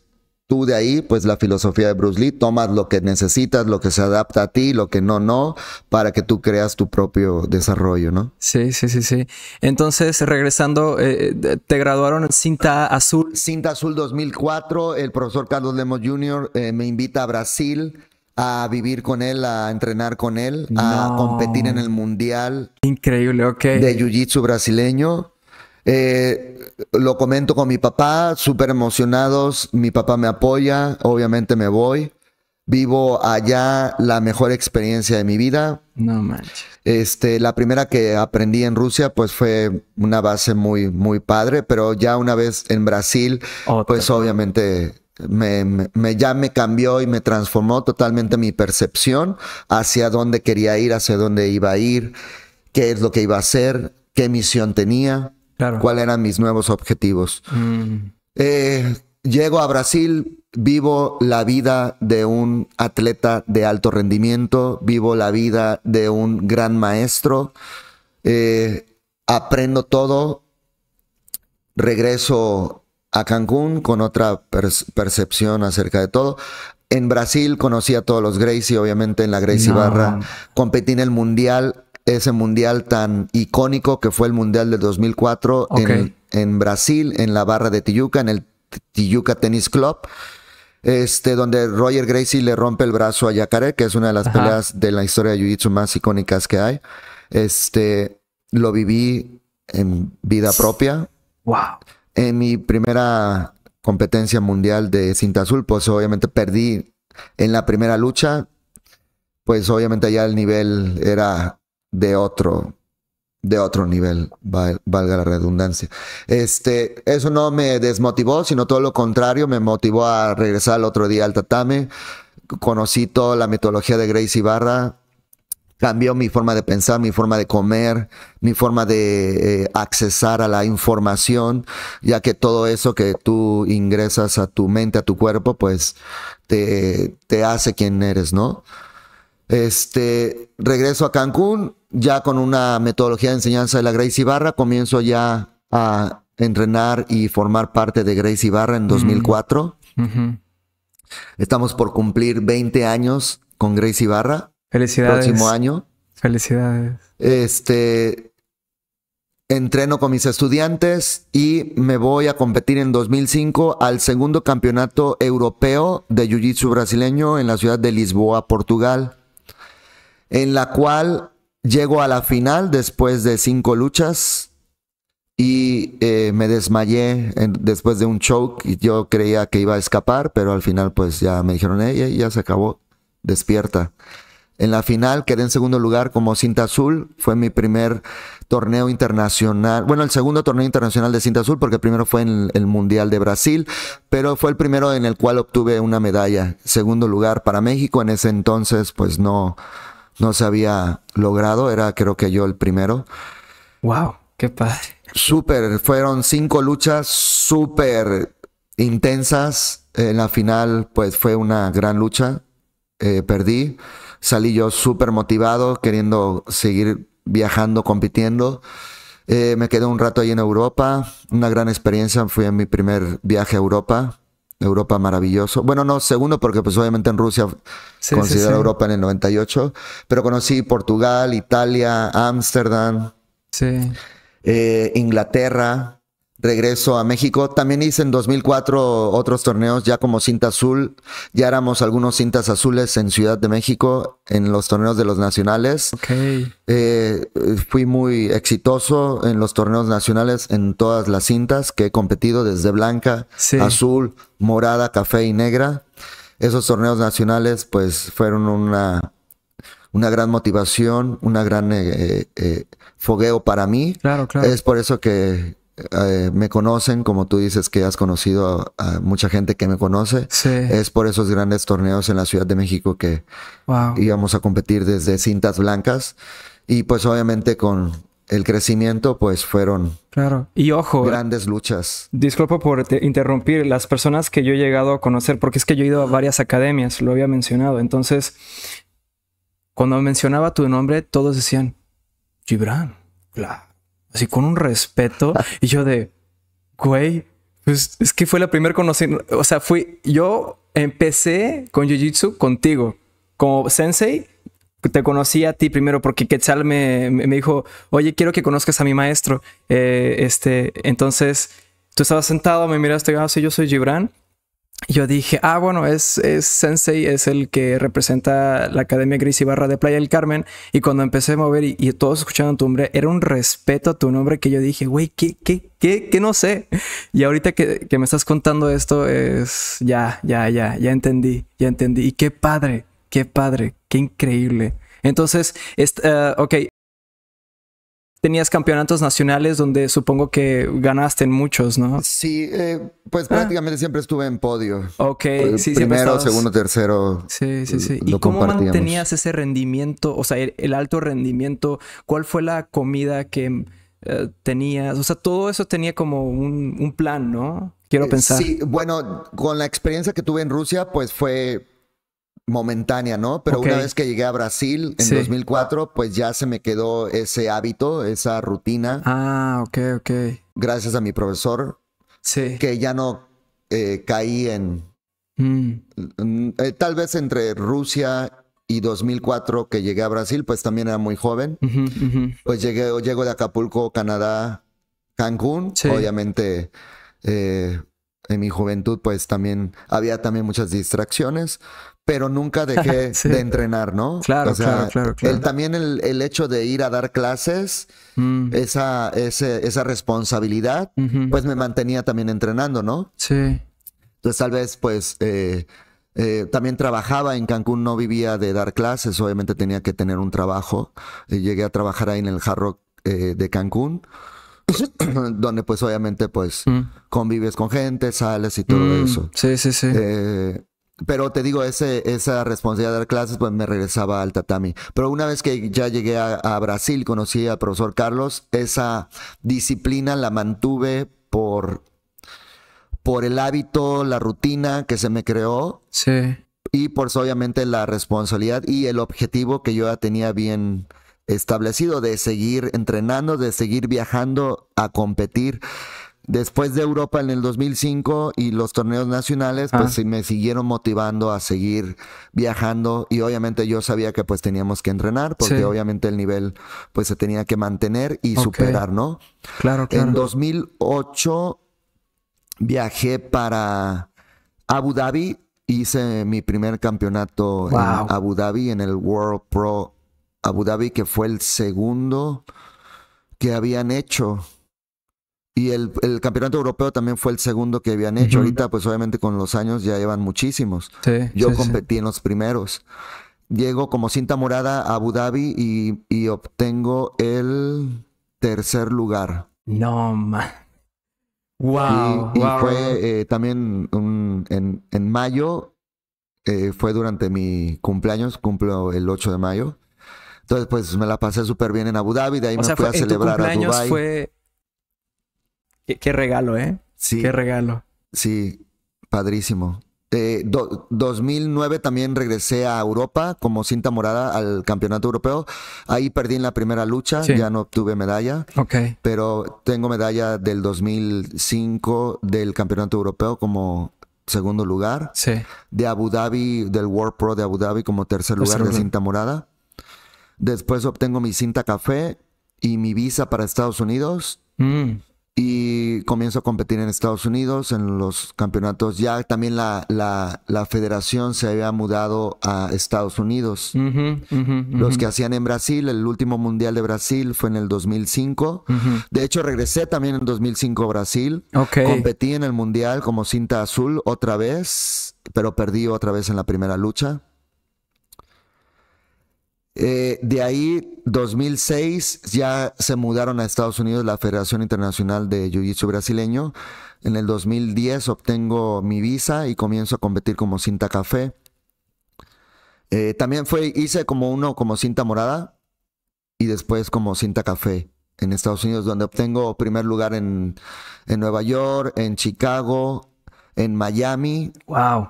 tú de ahí, pues la filosofía de Bruce Lee, tomas lo que necesitas, lo que se adapta a ti, lo que no, no, para que tú creas tu propio desarrollo, ¿no? Sí, sí, sí, sí. Entonces, regresando, eh, te graduaron en cinta azul. Cinta azul 2004, el profesor Carlos Lemos Jr. Eh, me invita a Brasil a vivir con él, a entrenar con él, a competir en el mundial. Increíble, ok. De Jiu-Jitsu brasileño. Eh, lo comento con mi papá, súper emocionados. Mi papá me apoya, obviamente me voy. Vivo allá la mejor experiencia de mi vida. No manches. Este, la primera que aprendí en Rusia, pues fue una base muy, muy padre, pero ya una vez en Brasil, pues obviamente me, me, ya me cambió y me transformó totalmente mi percepción hacia dónde quería ir, hacia dónde iba a ir, qué es lo que iba a hacer, qué misión tenía cuáles eran mis nuevos objetivos. Mm. Eh, llego a Brasil, vivo la vida de un atleta de alto rendimiento, vivo la vida de un gran maestro, eh, aprendo todo, regreso a Cancún con otra percepción acerca de todo. En Brasil conocí a todos los Gracie, obviamente en la Gracie Barra, competí en el Mundial ese mundial tan icónico que fue el mundial de 2004 en, Brasil, en la barra de Tijuca, en el Tijuca Tennis Club. Este, donde Roger Gracie le rompe el brazo a Yacaré, que es una de las peleas de la historia de Jiu-Jitsu más icónicas que hay. Este, lo viví en vida propia. Wow. En mi primera competencia mundial de cinta azul, pues obviamente perdí en la primera lucha. Pues obviamente ya el nivel era de otro, de otro nivel, valga la redundancia. Este, eso no me desmotivó, sino todo lo contrario, me motivó a regresar al otro día al tatame. Conocí toda la metodología de Grace Ibarra, cambió mi forma de pensar, mi forma de comer, mi forma de eh, accesar a la información, ya que todo eso que tú ingresas a tu mente, a tu cuerpo, pues te, te hace quien eres, ¿no? Este, regreso a Cancún, ya con una metodología de enseñanza de la Gracie Ibarra, comienzo ya a entrenar y formar parte de Gracie Ibarra en 2004. Mm. Estamos por cumplir 20 años con Gracie Ibarra. Felicidades. Próximo año. Felicidades. Este, entreno con mis estudiantes y me voy a competir en 2005 al segundo campeonato europeo de Jiu-Jitsu brasileño en la ciudad de Lisboa, Portugal en la cual llego a la final después de cinco luchas y eh, me desmayé después de un choke y yo creía que iba a escapar, pero al final pues ya me dijeron, hey, ya se acabó, despierta. En la final quedé en segundo lugar como cinta azul, fue mi primer torneo internacional, bueno, el segundo torneo internacional de cinta azul, porque primero fue en el Mundial de Brasil, pero fue el primero en el cual obtuve una medalla, segundo lugar para México, en ese entonces pues no, no se había logrado, era creo que yo el primero. Wow, qué padre. Súper, fueron cinco luchas súper intensas. En la final, pues fue una gran lucha. Eh, perdí. Salí yo súper motivado, queriendo seguir viajando, compitiendo. Eh, me quedé un rato ahí en Europa. Una gran experiencia. Fui en mi primer viaje a Europa. Europa maravilloso. Bueno, no, segundo porque pues obviamente en Rusia Sí, sí, considero sí. Europa en el 98, pero conocí Portugal, Italia, Ámsterdam, Sí. eh, Inglaterra, regreso a México. También hice en 2004 otros torneos ya como cinta azul. Ya éramos algunos cintas azules en Ciudad de México en los torneos de los nacionales. Ok. Eh, fui muy exitoso en los torneos nacionales en todas las cintas que he competido, desde blanca, Sí. azul, morada, café y negra. Esos torneos nacionales pues fueron una, una gran motivación, una gran eh, eh, fogueo para mí. Claro, claro. Es por eso que eh, me conocen, como tú dices que has conocido a, a mucha gente que me conoce. Sí. Es por esos grandes torneos en la Ciudad de México que Wow. íbamos a competir desde cintas blancas y pues obviamente con el crecimiento pues fueron Claro. Y ojo, grandes luchas. Disculpa por te- interrumpir. Las personas que yo he llegado a conocer, porque es que yo he ido a varias academias, lo había mencionado. Entonces, cuando mencionaba tu nombre, todos decían, Gibran, claro. Así con un respeto. y yo de, güey, pues es que fue la primera conocimiento. O sea, fui, yo empecé con Jiu-Jitsu contigo. Como sensei, te conocí a ti primero porque Quetzal me, me me dijo, oye, quiero que conozcas a mi maestro. Eh, este, entonces, tú estabas sentado, me miraste, ah, sí, yo soy Gibran. Yo dije, ah, bueno, es, es Sensei, es el que representa la Academia Gris y Barra de Playa del Carmen. Y cuando empecé a mover y, todos escuchaban tu nombre, era un respeto a tu nombre que yo dije, güey, ¿qué, qué, qué, qué no sé? Y ahorita que, que me estás contando esto, es ya, ya, ya, ya entendí, ya entendí. Y qué padre, qué padre, qué increíble. Entonces, eh, ok. Tenías campeonatos nacionales donde supongo que ganaste en muchos, ¿no? Sí, eh, pues prácticamente siempre estuve en podio. Ok, Eh, sí, Primero, estabas- segundo, tercero. Sí, sí, sí. ¿Y cómo mantenías ese rendimiento? O sea, el, el alto rendimiento. ¿Cuál fue la comida que eh, tenías? O sea, todo eso tenía como un, un plan, ¿no? Quiero pensar. Sí, bueno, con la experiencia que tuve en Rusia, pues fue momentánea, ¿no? Pero una vez que llegué a Brasil en Sí. 2004, pues ya se me quedó ese hábito, esa rutina, Ah, ok, ok. gracias a mi profesor, Sí. que ya no eh, caí en, Mm, mm, eh, tal vez entre Rusia y 2004 que llegué a Brasil, pues también era muy joven. Pues llegué, llego de Acapulco, Canadá, Cancún. Sí. Obviamente, eh, en mi juventud, pues también había también muchas distracciones, pero nunca dejé Sí. de entrenar, ¿no? Claro, claro, claro, claro. el- también el, el hecho de ir a dar clases, Mm, esa, ese- esa responsabilidad, pues me mantenía también entrenando, ¿no? Sí. Entonces tal vez pues eh, eh, también trabajaba en Cancún, no vivía de dar clases, obviamente tenía que tener un trabajo. Eh, llegué a trabajar ahí en el Hard Rock eh, de Cancún, donde pues obviamente pues Mm, convives con gente, sales y todo mm, eso. Sí, sí, sí. Pero te digo, ese, esa responsabilidad de dar clases, pues me regresaba al tatami. Pero una vez que ya llegué a, a Brasil, conocí al profesor Carlos, esa disciplina la mantuve por, por el hábito, la rutina que se me creó sí. y por obviamente la responsabilidad y el objetivo que yo ya tenía bien establecido de seguir entrenando, de seguir viajando a competir. Después de Europa en el 2005 y los torneos nacionales, pues Ah. sí me siguieron motivando a seguir viajando y obviamente yo sabía que pues teníamos que entrenar porque Sí. obviamente el nivel pues se tenía que mantener y superar, ¿no? Claro, En claro. 2008 viajé para Abu Dhabi. Hice mi primer campeonato Wow. en Abu Dhabi, en el World Pro Abu Dhabi, que fue el segundo que habían hecho. Y el, el campeonato europeo también fue el segundo que habían hecho. Ahorita, pues obviamente con los años ya llevan muchísimos. Sí, Yo sí, sí. competí en los primeros. Llego como cinta morada a Abu Dhabi y, y obtengo el tercer lugar. No, man. Wow. y, y wow. fue eh, también un- en, en mayo, eh, fue durante mi cumpleaños, cumplo el 8 de mayo. Entonces, pues me la pasé súper bien en Abu Dhabi, de ahí O me sea, fui fue, a en tu celebrar a cumpleaños Dubai. fue. Qué, qué regalo, ¿eh? Sí, Qué regalo. sí, padrísimo. Eh, do- 2009 también regresé a Europa como cinta morada al campeonato europeo. Ahí perdí en la primera lucha, Sí. ya no obtuve medalla. Ok. pero tengo medalla del 2005 del campeonato europeo como segundo lugar. Sí. De Abu Dhabi, del World Pro de Abu Dhabi como tercer lugar Tercer de lugar. cinta morada. Después obtengo mi cinta café y mi visa para Estados Unidos. Mm. Y comienzo a competir en Estados Unidos en los campeonatos. Ya también la, la, la federación se había mudado a Estados Unidos. Los que hacían en Brasil, el último mundial de Brasil fue en el 2005. Ujú. De hecho, regresé también en 2005 a Brasil. Competí en el mundial como cinta azul otra vez, pero perdí otra vez en la primera lucha. Eh, de ahí, 2006, ya se mudaron a Estados Unidos la Federación Internacional de Jiu-Jitsu Brasileño. En el 2010 obtengo mi visa y comienzo a competir como cinta café. Eh, también fue, hice como uno como cinta morada y después como cinta café en Estados Unidos, donde obtengo primer lugar en, en Nueva York, en Chicago, en Miami Wow.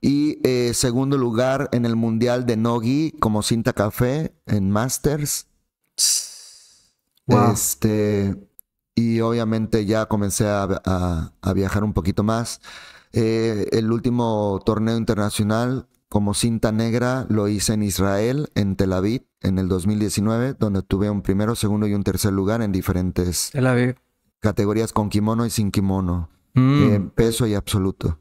Y eh, segundo lugar en el Mundial de Nogi como cinta café en Masters. Wow. Este, y obviamente ya comencé a, a- a viajar un poquito más. Eh, el último torneo internacional como cinta negra lo hice en Israel, en Tel Aviv, en el 2019, donde tuve un primero, segundo y un tercer lugar en diferentes Tel Aviv. categorías con kimono y sin kimono, Mm. eh, peso y absoluto.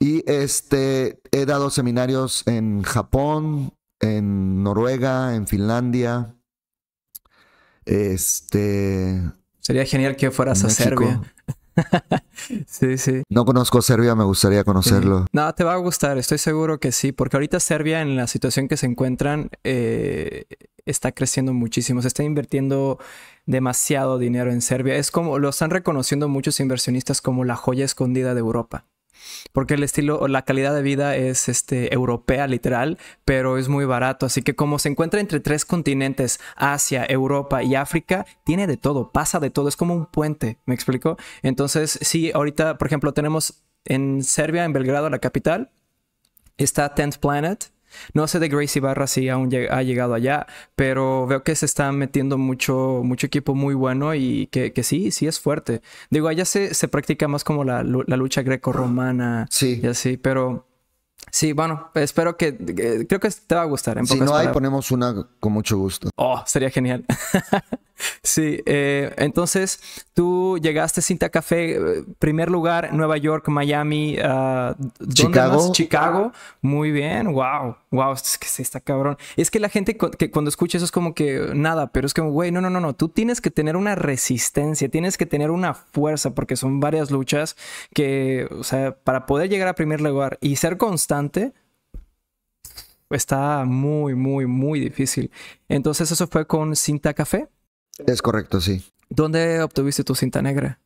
Y este, he dado seminarios en Japón, en Noruega, en Finlandia. Este, Sería genial que fueras a. Serbia. sí, sí. No conozco Serbia, me gustaría conocerlo. No, te va a gustar, estoy seguro que sí, porque ahorita Serbia en la situación que se encuentran eh, está creciendo muchísimo, se está invirtiendo demasiado dinero en Serbia. Es como lo están reconociendo muchos inversionistas como la joya escondida de Europa. Porque el estilo, o la calidad de vida es este, europea, literal, pero es muy barato. Así que como se encuentra entre tres continentes, Asia, Europa y África, tiene de todo, pasa de todo, es como un puente, ¿me explico? Entonces, sí, ahorita, por ejemplo, tenemos en Serbia, en Belgrado, la capital, está Tenth Planet. No sé de Gracie Barra si aún lleg- ha llegado allá, pero veo que se está metiendo mucho, mucho equipo muy bueno y que, que sí, sí es fuerte. Digo, allá se, se practica más como la, la lucha greco-romana Sí. y así, pero sí, bueno, espero que, que- creo que te va a gustar. En Si no hay, palabras. ponemos una con mucho gusto. Oh, sería genial. sí, eh, entonces tú llegaste Cinta Café, eh, primer lugar, Nueva York, Miami, ¿dónde Chicago. más? Chicago. Muy bien, wow, wow, es que sí está cabrón. Es que la gente que cuando escucha eso es como que nada, pero es como, güey, no, no, no, no, tú tienes que tener una resistencia, tienes que tener una fuerza, porque son varias luchas que, o sea, para poder llegar a primer lugar y ser constante, está muy, muy, muy difícil. Entonces eso fue con cinta café. Es correcto, sí. ¿Dónde obtuviste tu cinta negra?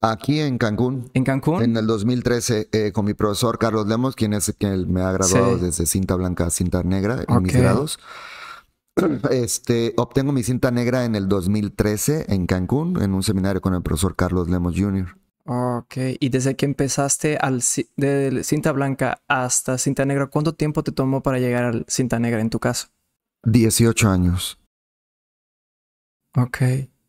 Aquí en Cancún, ¿En Cancún? en el 2013, eh, con mi profesor Carlos Lemos, quien es quien me ha graduado Sí. desde cinta blanca a cinta negra en mis grados. Este, obtengo mi cinta negra en el 2013 en Cancún, en un seminario con el profesor Carlos Lemos Jr. Ok. Y desde que empezaste al de cinta blanca hasta cinta negra, ¿cuánto tiempo te tomó para llegar al cinta negra en tu caso? 18 años. Ok.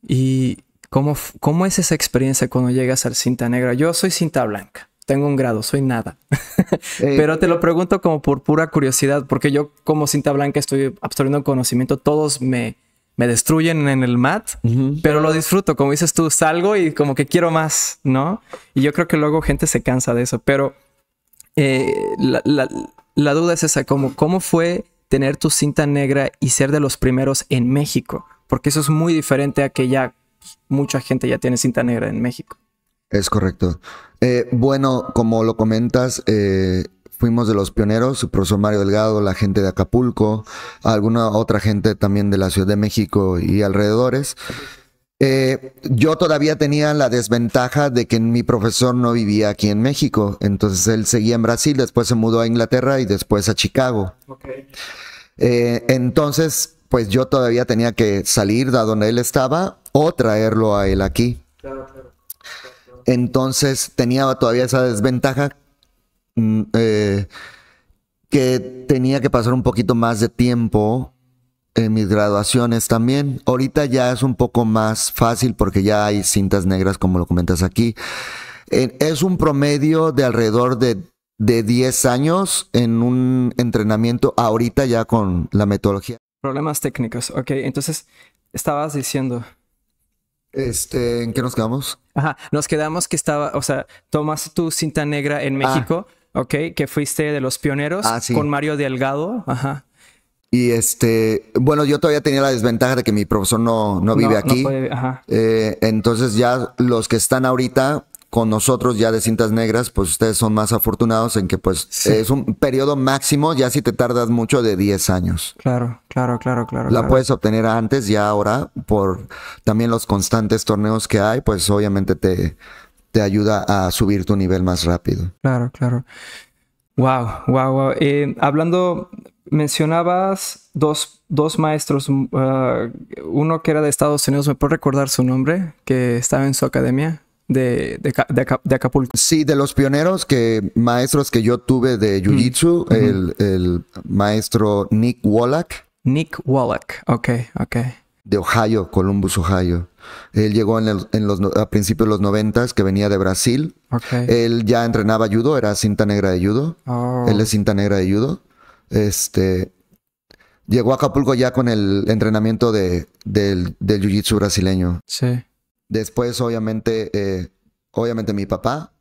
¿Y cómo, cómo es esa experiencia cuando llegas al cinta negra? Yo soy cinta blanca. Tengo un grado, soy nada. Eh, Pero te lo pregunto como por pura curiosidad, porque yo como cinta blanca estoy absorbiendo conocimiento, todos me, me destruyen en el mat, pero lo disfruto, como dices tú, salgo y como que quiero más, ¿no? Y yo creo que luego gente se cansa de eso, pero eh, la, la- la duda es esa, como, ¿cómo fue tener tu cinta negra y ser de los primeros en México? Porque eso es muy diferente a que ya mucha gente ya tiene cinta negra en México. Es correcto. Eh, bueno, como lo comentas, eh, fuimos de los pioneros, el profesor Mario Delgado, la gente de Acapulco, alguna otra gente también de la Ciudad de México y alrededores. Eh, yo todavía tenía la desventaja de que mi profesor no vivía aquí en México, entonces él seguía en Brasil, después se mudó a Inglaterra y después a Chicago. Entonces, pues yo todavía tenía que salir de donde él estaba o traerlo a él aquí. Entonces tenía todavía esa desventaja mm, eh, que tenía que pasar un poquito más de tiempo en mis graduaciones también. Ahorita ya es un poco más fácil porque ya hay cintas negras como lo comentas aquí. Eh, es un promedio de alrededor de, de 10 años en un entrenamiento ahorita ya con la metodología. Problemas técnicos. Ok, entonces estabas diciendo. Este, ¿en qué nos quedamos? Ajá, nos quedamos que estaba, o sea, tomaste tu cinta negra en México, ok, que fuiste de los pioneros Ah, sí. con Mario Delgado, ajá. Y este, bueno, yo todavía tenía la desventaja de que mi profesor no, no vive No- no aquí. puede- ajá. Eh, entonces ya los que están ahorita con nosotros ya de cintas negras, pues ustedes son más afortunados en que pues Sí. es un periodo máximo, ya si te tardas mucho de 10 años. Claro, claro, claro, claro. La claro. puedes obtener antes, ya ahora, por también los constantes torneos que hay, pues obviamente te, te ayuda a subir tu nivel más rápido. Claro, claro. Wow, wow, wow. Eh, hablando, mencionabas dos, dos maestros, ah, uno que era de Estados Unidos, ¿me puedes recordar su nombre? Que estaba en su academia de, de, de Aca- de Acapulco. Sí, de los pioneros que maestros que yo tuve de Jiu-Jitsu, el, el maestro Nick Wallach Nick Wallach. Ok, ok. de Ohio, Columbus, Ohio. Él llegó en, el- en los, a principios de los noventas, que venía de Brasil. Ok. Él ya entrenaba judo, era cinta negra de judo. Oh, Él es cinta negra de judo. Este llegó a Acapulco ya con el entrenamiento de, del, del jiu-jitsu brasileño. sí. Después, obviamente, eh, obviamente mi papá.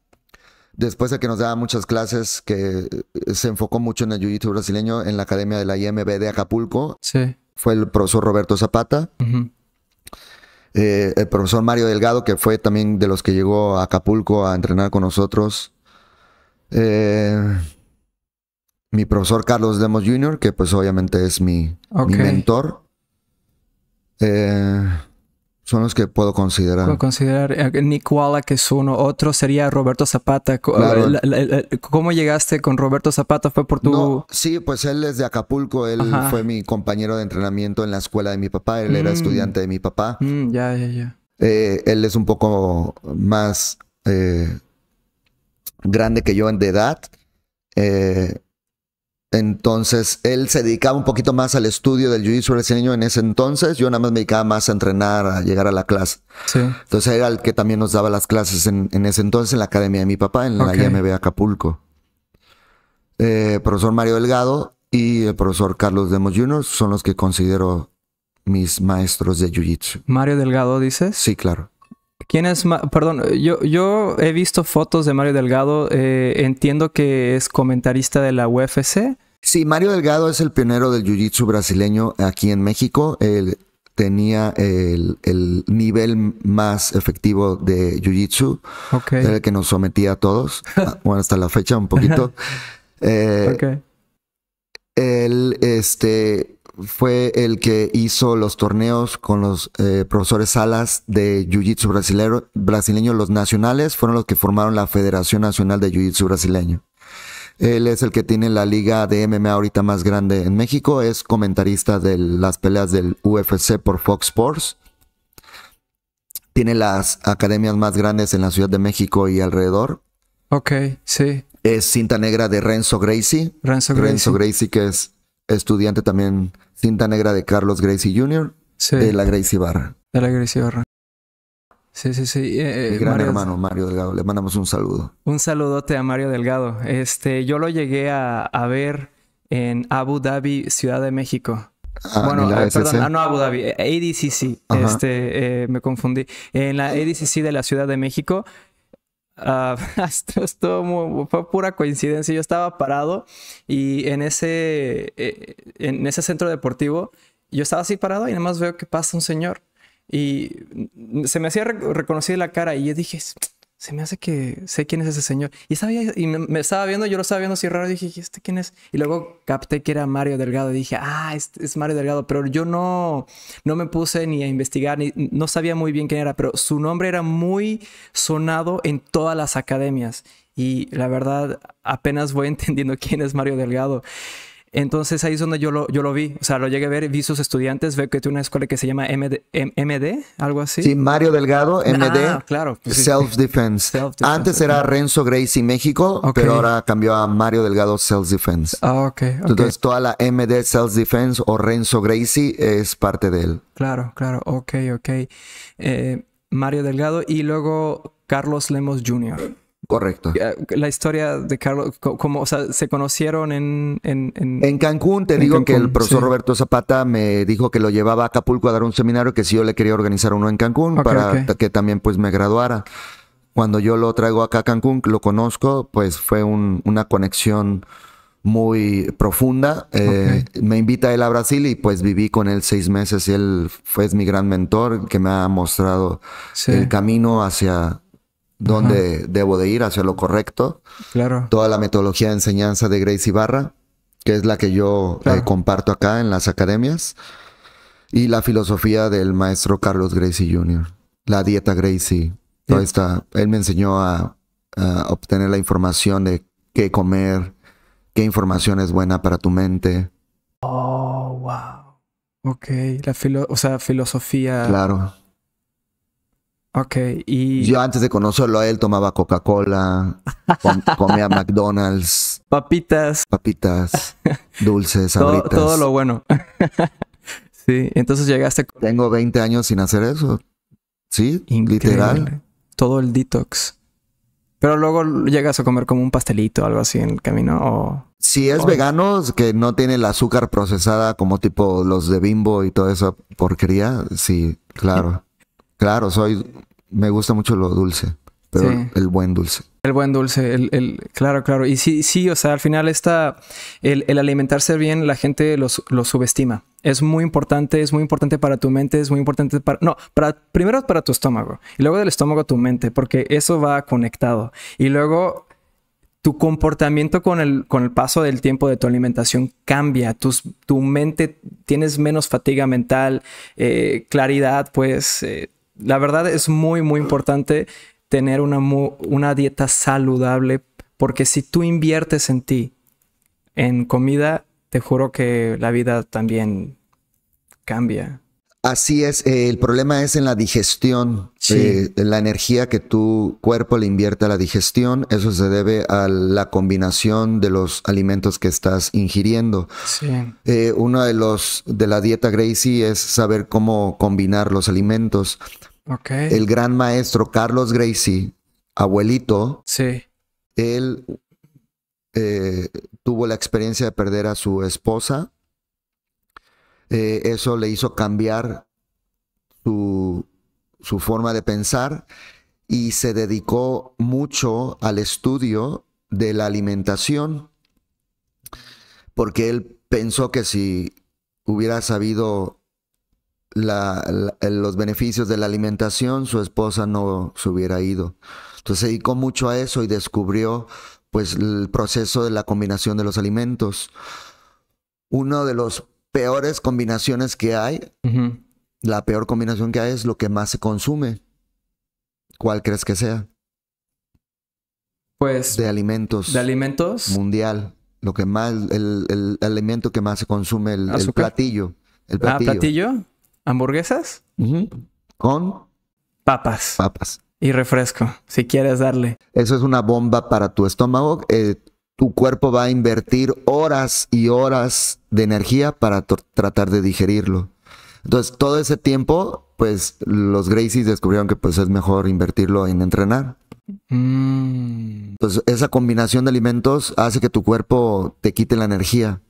Después de que nos daba muchas clases, que eh, se enfocó mucho en el jiu-jitsu brasileño en la academia de la IMB de Acapulco, Sí. fue el profesor Roberto Zapata. Eh, el profesor Mario Delgado, que fue también de los que llegó a Acapulco a entrenar con nosotros. Eh, mi profesor Carlos Demos Jr., que pues obviamente es mi, mentor. Eh, son los que puedo considerar. Puedo considerar eh, Nick Wallach es uno. Otro sería Roberto Zapata. Co- Claro. la- la- la- ¿Cómo llegaste con Roberto Zapata? ¿Fue por tu...? No, sí, pues él es de Acapulco. Él Ajá. fue mi compañero de entrenamiento en la escuela de mi papá. Él era Mm. estudiante de mi papá. Mm, ya, ya, ya. Eh, él es un poco más eh, grande que yo en de edad. Eh, entonces, él se dedicaba un poquito más al estudio del jiu-jitsu brasileño en ese entonces. Yo nada más me dedicaba más a entrenar, a llegar a la clase. Sí. Entonces, era el que también nos daba las clases en, en ese entonces en la academia de mi papá, en Ok. la IMB Acapulco. Eh, profesor Mario Delgado y el profesor Carlos Demos Jr. son los que considero mis maestros de jiu-jitsu. Mario Delgado, dices. Sí, claro. ¿Quién es? Ma- Perdón, yo, yo he visto fotos de Mario Delgado. eh, entiendo que es comentarista de la UFC. Sí, Mario Delgado es el pionero del jiu-jitsu brasileño aquí en México. Él tenía el, el nivel más efectivo de jiu-jitsu, Ok. era el que nos sometía a todos, Ah, bueno, hasta la fecha un poquito. Eh, Ok. Él este, fue el que hizo los torneos con los eh, profesores Salas de Jiu-Jitsu brasilero- brasileño, los nacionales, fueron los que formaron la Federación Nacional de Jiu-Jitsu brasileño. Él es el que tiene la liga de MMA ahorita más grande en México, es comentarista de las peleas del UFC por Fox Sports. Tiene las academias más grandes en la Ciudad de México y alrededor. Ok, sí. Es cinta negra de Renzo Gracie. Renzo Gracie. Renzo Gracie, que es estudiante también, cinta negra de Carlos Gracie Jr., Sí, de la Gracie Barra. de la Grecia Sí, sí, sí. Eh, Mi eh, gran Mario- hermano Mario Delgado, le mandamos un saludo. Un saludote a Mario Delgado. Este, yo lo llegué a, a ver en Abu Dhabi, Ciudad de México. Ah, bueno, eh, perdón, ah, no Abu Dhabi, eh, ADCC. Ajá. Este, eh, me confundí. En la ADCC de la Ciudad de México. Ah, esto estuvo muy- fue pura coincidencia. Yo estaba parado y en ese, eh, en ese centro deportivo, yo estaba así parado y nada más veo que pasa un señor. Y se me hacía re- reconocer la cara y yo dije, se me hace que sé quién es ese señor. Y, ahí- y me, estaba viendo, yo lo estaba viendo así raro dije, ¿y este quién es? Y luego capté que era Mario Delgado y dije, ah, es, es Mario Delgado. Pero yo no, no me puse ni a investigar, ni, no sabía muy bien quién era, pero su nombre era muy sonado en todas las academias. Y la verdad, apenas voy entendiendo quién es Mario Delgado. Entonces ahí es donde yo lo, yo lo vi. O sea, lo llegué a ver, vi sus estudiantes, veo que tiene una escuela que se llama MD, MD algo así. Sí, Mario Delgado, MD, Ah, claro. pues sí. Self Defense. Self-defense, Antes era Renzo Gracie México, pero ahora cambió a Mario Delgado Self Defense. Ah, ok, ok. Entonces toda la MD Self Defense o Renzo Gracie es parte de él. Claro, claro, ok, ok. Eh, Mario Delgado y luego Carlos Lemos Jr. Correcto. Eh, La historia de Carlos, co- como, o sea, se conocieron en... En, en- En Cancún, te En digo que el Cancún, profesor sí. Roberto Zapata me dijo que lo llevaba a Acapulco a dar un seminario, que si yo le quería organizar uno en Cancún Ok, para ok. ta- que también pues me graduara. Cuando yo lo traigo acá a Cancún, lo conozco, pues fue un- una conexión muy profunda. Eh, Me invita él a Brasil y pues viví con él seis meses y él fue mi gran mentor que me ha mostrado Sí. el camino hacia donde debo de ir, hacia lo correcto Claro. toda la metodología de enseñanza de Grace Ibarra, que es la que yo Claro. eh, comparto acá en las academias, y la filosofía del maestro Carlos Gracie Jr., la dieta Gracie. Toda Sí. esta, él me enseñó a, a obtener la información de qué comer, qué información es buena para tu mente. Oh, wow. Ok, la filo o sea, filosofía. Claro. Ok, y Yo antes de conocerlo a él tomaba Coca-Cola, com- comía McDonald's, papitas, papitas, dulces, todo, sabritas. todo lo bueno. sí, entonces llegaste Tengo 20 años sin hacer eso. Sí, increíble. literal. Todo el detox. Pero luego llegas a comer como un pastelito o algo así en el camino. O... Si es vegano, que no tiene el azúcar procesada como tipo los de Bimbo y toda esa porquería, sí, claro. Claro, soy, me gusta mucho lo dulce, pero Sí. el buen dulce. El buen dulce, el, el- claro, claro. Y sí, sí, o sea, al final está el, el alimentarse bien, la gente lo, su- lo subestima. Es muy importante, es muy importante para tu mente, es muy importante para, no, para, primero para tu estómago y luego del estómago tu mente, porque eso va conectado. Y luego tu comportamiento con el, con el paso del tiempo de tu alimentación cambia, Tus- tu mente, tienes menos fatiga mental, eh, claridad, pues eh, la verdad es muy, muy importante tener una, una dieta saludable, porque si tú inviertes en ti, en comida, te juro que la vida también cambia. Así es, eh, el problema es en la digestión, Sí. eh, la energía que tu cuerpo le invierte a la digestión, eso se debe a la combinación de los alimentos que estás ingiriendo. Sí. Eh, uno de los de la dieta Gracie es saber cómo combinar los alimentos. El gran maestro Carlos Gracie, abuelito, Sí. él eh, tuvo la experiencia de perder a su esposa. Eh, eso le hizo cambiar su, su forma de pensar y se dedicó mucho al estudio de la alimentación porque él pensó que si hubiera sabido la- la- los beneficios de la alimentación, su esposa no se hubiera ido. Entonces se dedicó mucho a eso y descubrió pues el proceso de la combinación de los alimentos. Una de las peores combinaciones que hay, la peor combinación que hay es lo que más se consume. ¿Cuál crees que sea? Pues De alimentos de alimentos. mundial. Lo que más, el, el alimento que más se consume, el, el platillo. El Ah, platillo. Hamburguesas. Con Papas. papas. Y refresco. Si quieres darle. Eso es una bomba para tu estómago. Eh, tu cuerpo va a invertir horas y horas de energía para tratar de digerirlo. Entonces, todo ese tiempo, pues los Gracies descubrieron que pues es mejor invertirlo en entrenar. Mm. Entonces, esa combinación de alimentos hace que tu cuerpo te quite la energía.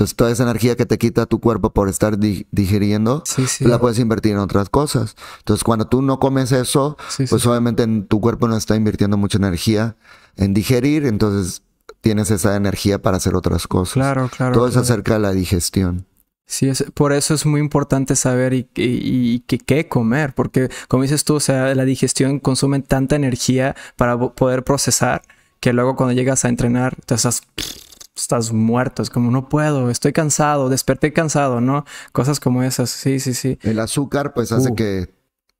Entonces, toda esa energía que te quita tu cuerpo por estar di- digiriendo, Sí, sí. la puedes invertir en otras cosas. Entonces, cuando tú no comes eso, Sí, pues obviamente en tu cuerpo no está invirtiendo mucha energía en digerir, entonces tienes esa energía para hacer otras cosas. Claro, claro. Todo es claro. acerca de la digestión. Sí, es, por eso es muy importante saber y, y- y qué qué comer, porque como dices tú, o sea, la digestión consume tanta energía para poder procesar que luego cuando llegas a entrenar te estás, estás muerto, es como no puedo, estoy cansado, desperté cansado, ¿no? Cosas como esas, sí, sí, sí. El azúcar pues hace Uh. que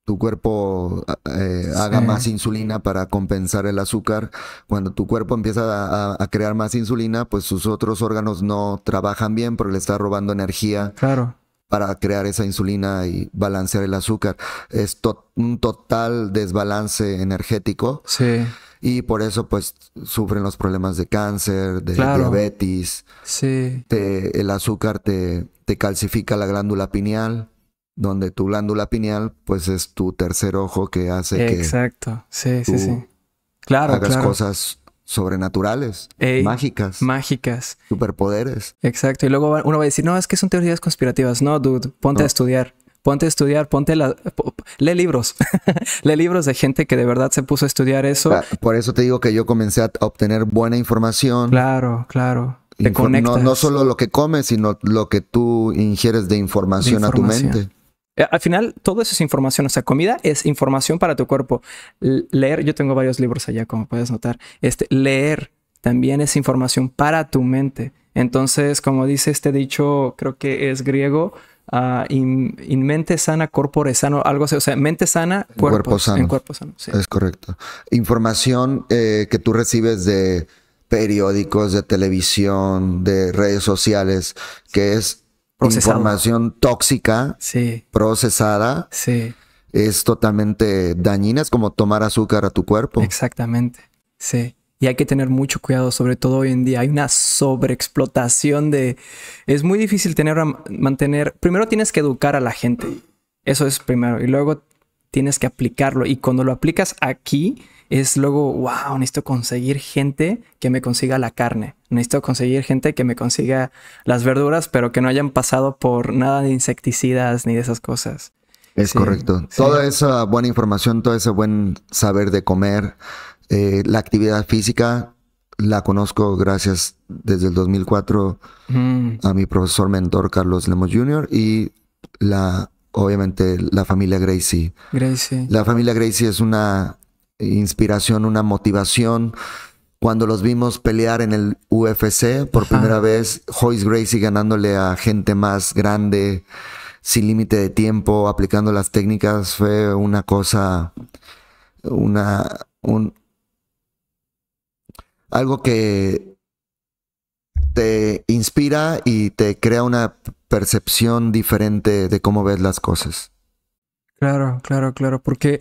tu cuerpo eh, haga Sí. más insulina para compensar el azúcar. Cuando tu cuerpo empieza a, crear más insulina, pues sus otros órganos no trabajan bien porque le está robando energía Claro, para crear esa insulina y balancear el azúcar. Es to- un total desbalance energético. sí, Y por eso pues sufren los problemas de cáncer, de Claro. diabetes. sí, Te- el azúcar te, te calcifica la glándula pineal. donde tu glándula pineal, pues es tu tercer ojo que hace que Exacto. Sí, sí, sí. Claro, hagas claro. cosas sobrenaturales, Ey, mágicas, Mágicas. superpoderes. Exacto. Y luego uno va a decir, no, es que son teorías conspirativas. No, dude, ponte No. a estudiar. Ponte a estudiar, ponte la... lee libros. lee libros de gente que de verdad se puso a estudiar eso. Por eso te digo que yo comencé a obtener buena información. Claro, claro. Te Info- conectas. no, no solo lo que comes, sino lo que tú ingieres de información, a tu mente. Eh, Al final, todo eso es información. O sea, comida es información para tu cuerpo. Leer, yo tengo varios libros allá, como puedes notar. Este, leer también es información para tu mente. Entonces, como dice este dicho, creo que es griego, ah, in, in mente sana, corpore sano, algo así. O sea, mente sana, cuerpo, Cuerpo sano. En cuerpo sano, sí. Es correcto. Información eh, que tú recibes de periódicos, de televisión, de redes sociales, que es Procesado. información tóxica, Sí, procesada, sí, es totalmente dañina, es como tomar azúcar a tu cuerpo. exactamente. Sí. Y hay que tener mucho cuidado, sobre todo hoy en día. Hay una sobreexplotación de... Es muy difícil tener, mantener... Primero tienes que educar a la gente. Eso es primero. Y luego tienes que aplicarlo. Y cuando lo aplicas aquí, es luego, wow, necesito conseguir gente que me consiga la carne. Necesito conseguir gente que me consiga las verduras, pero que no hayan pasado por nada de insecticidas ni de esas cosas. Es Sí, correcto. sí. Toda esa buena información, todo ese buen saber de comer, eh, la actividad física, la conozco gracias desde el 2004 Mm, a mi profesor mentor Carlos Lemos Jr. y la, obviamente, la familia Gracie. Gracie. La familia Gracie es una inspiración, una motivación. Cuando los vimos pelear en el UFC por Ajá. primera vez, Joyce Gracie ganándole a gente más grande, sin límite de tiempo, aplicando las técnicas, fue una cosa, una, un, algo que te inspira y te crea una percepción diferente de cómo ves las cosas. Claro, claro, claro, porque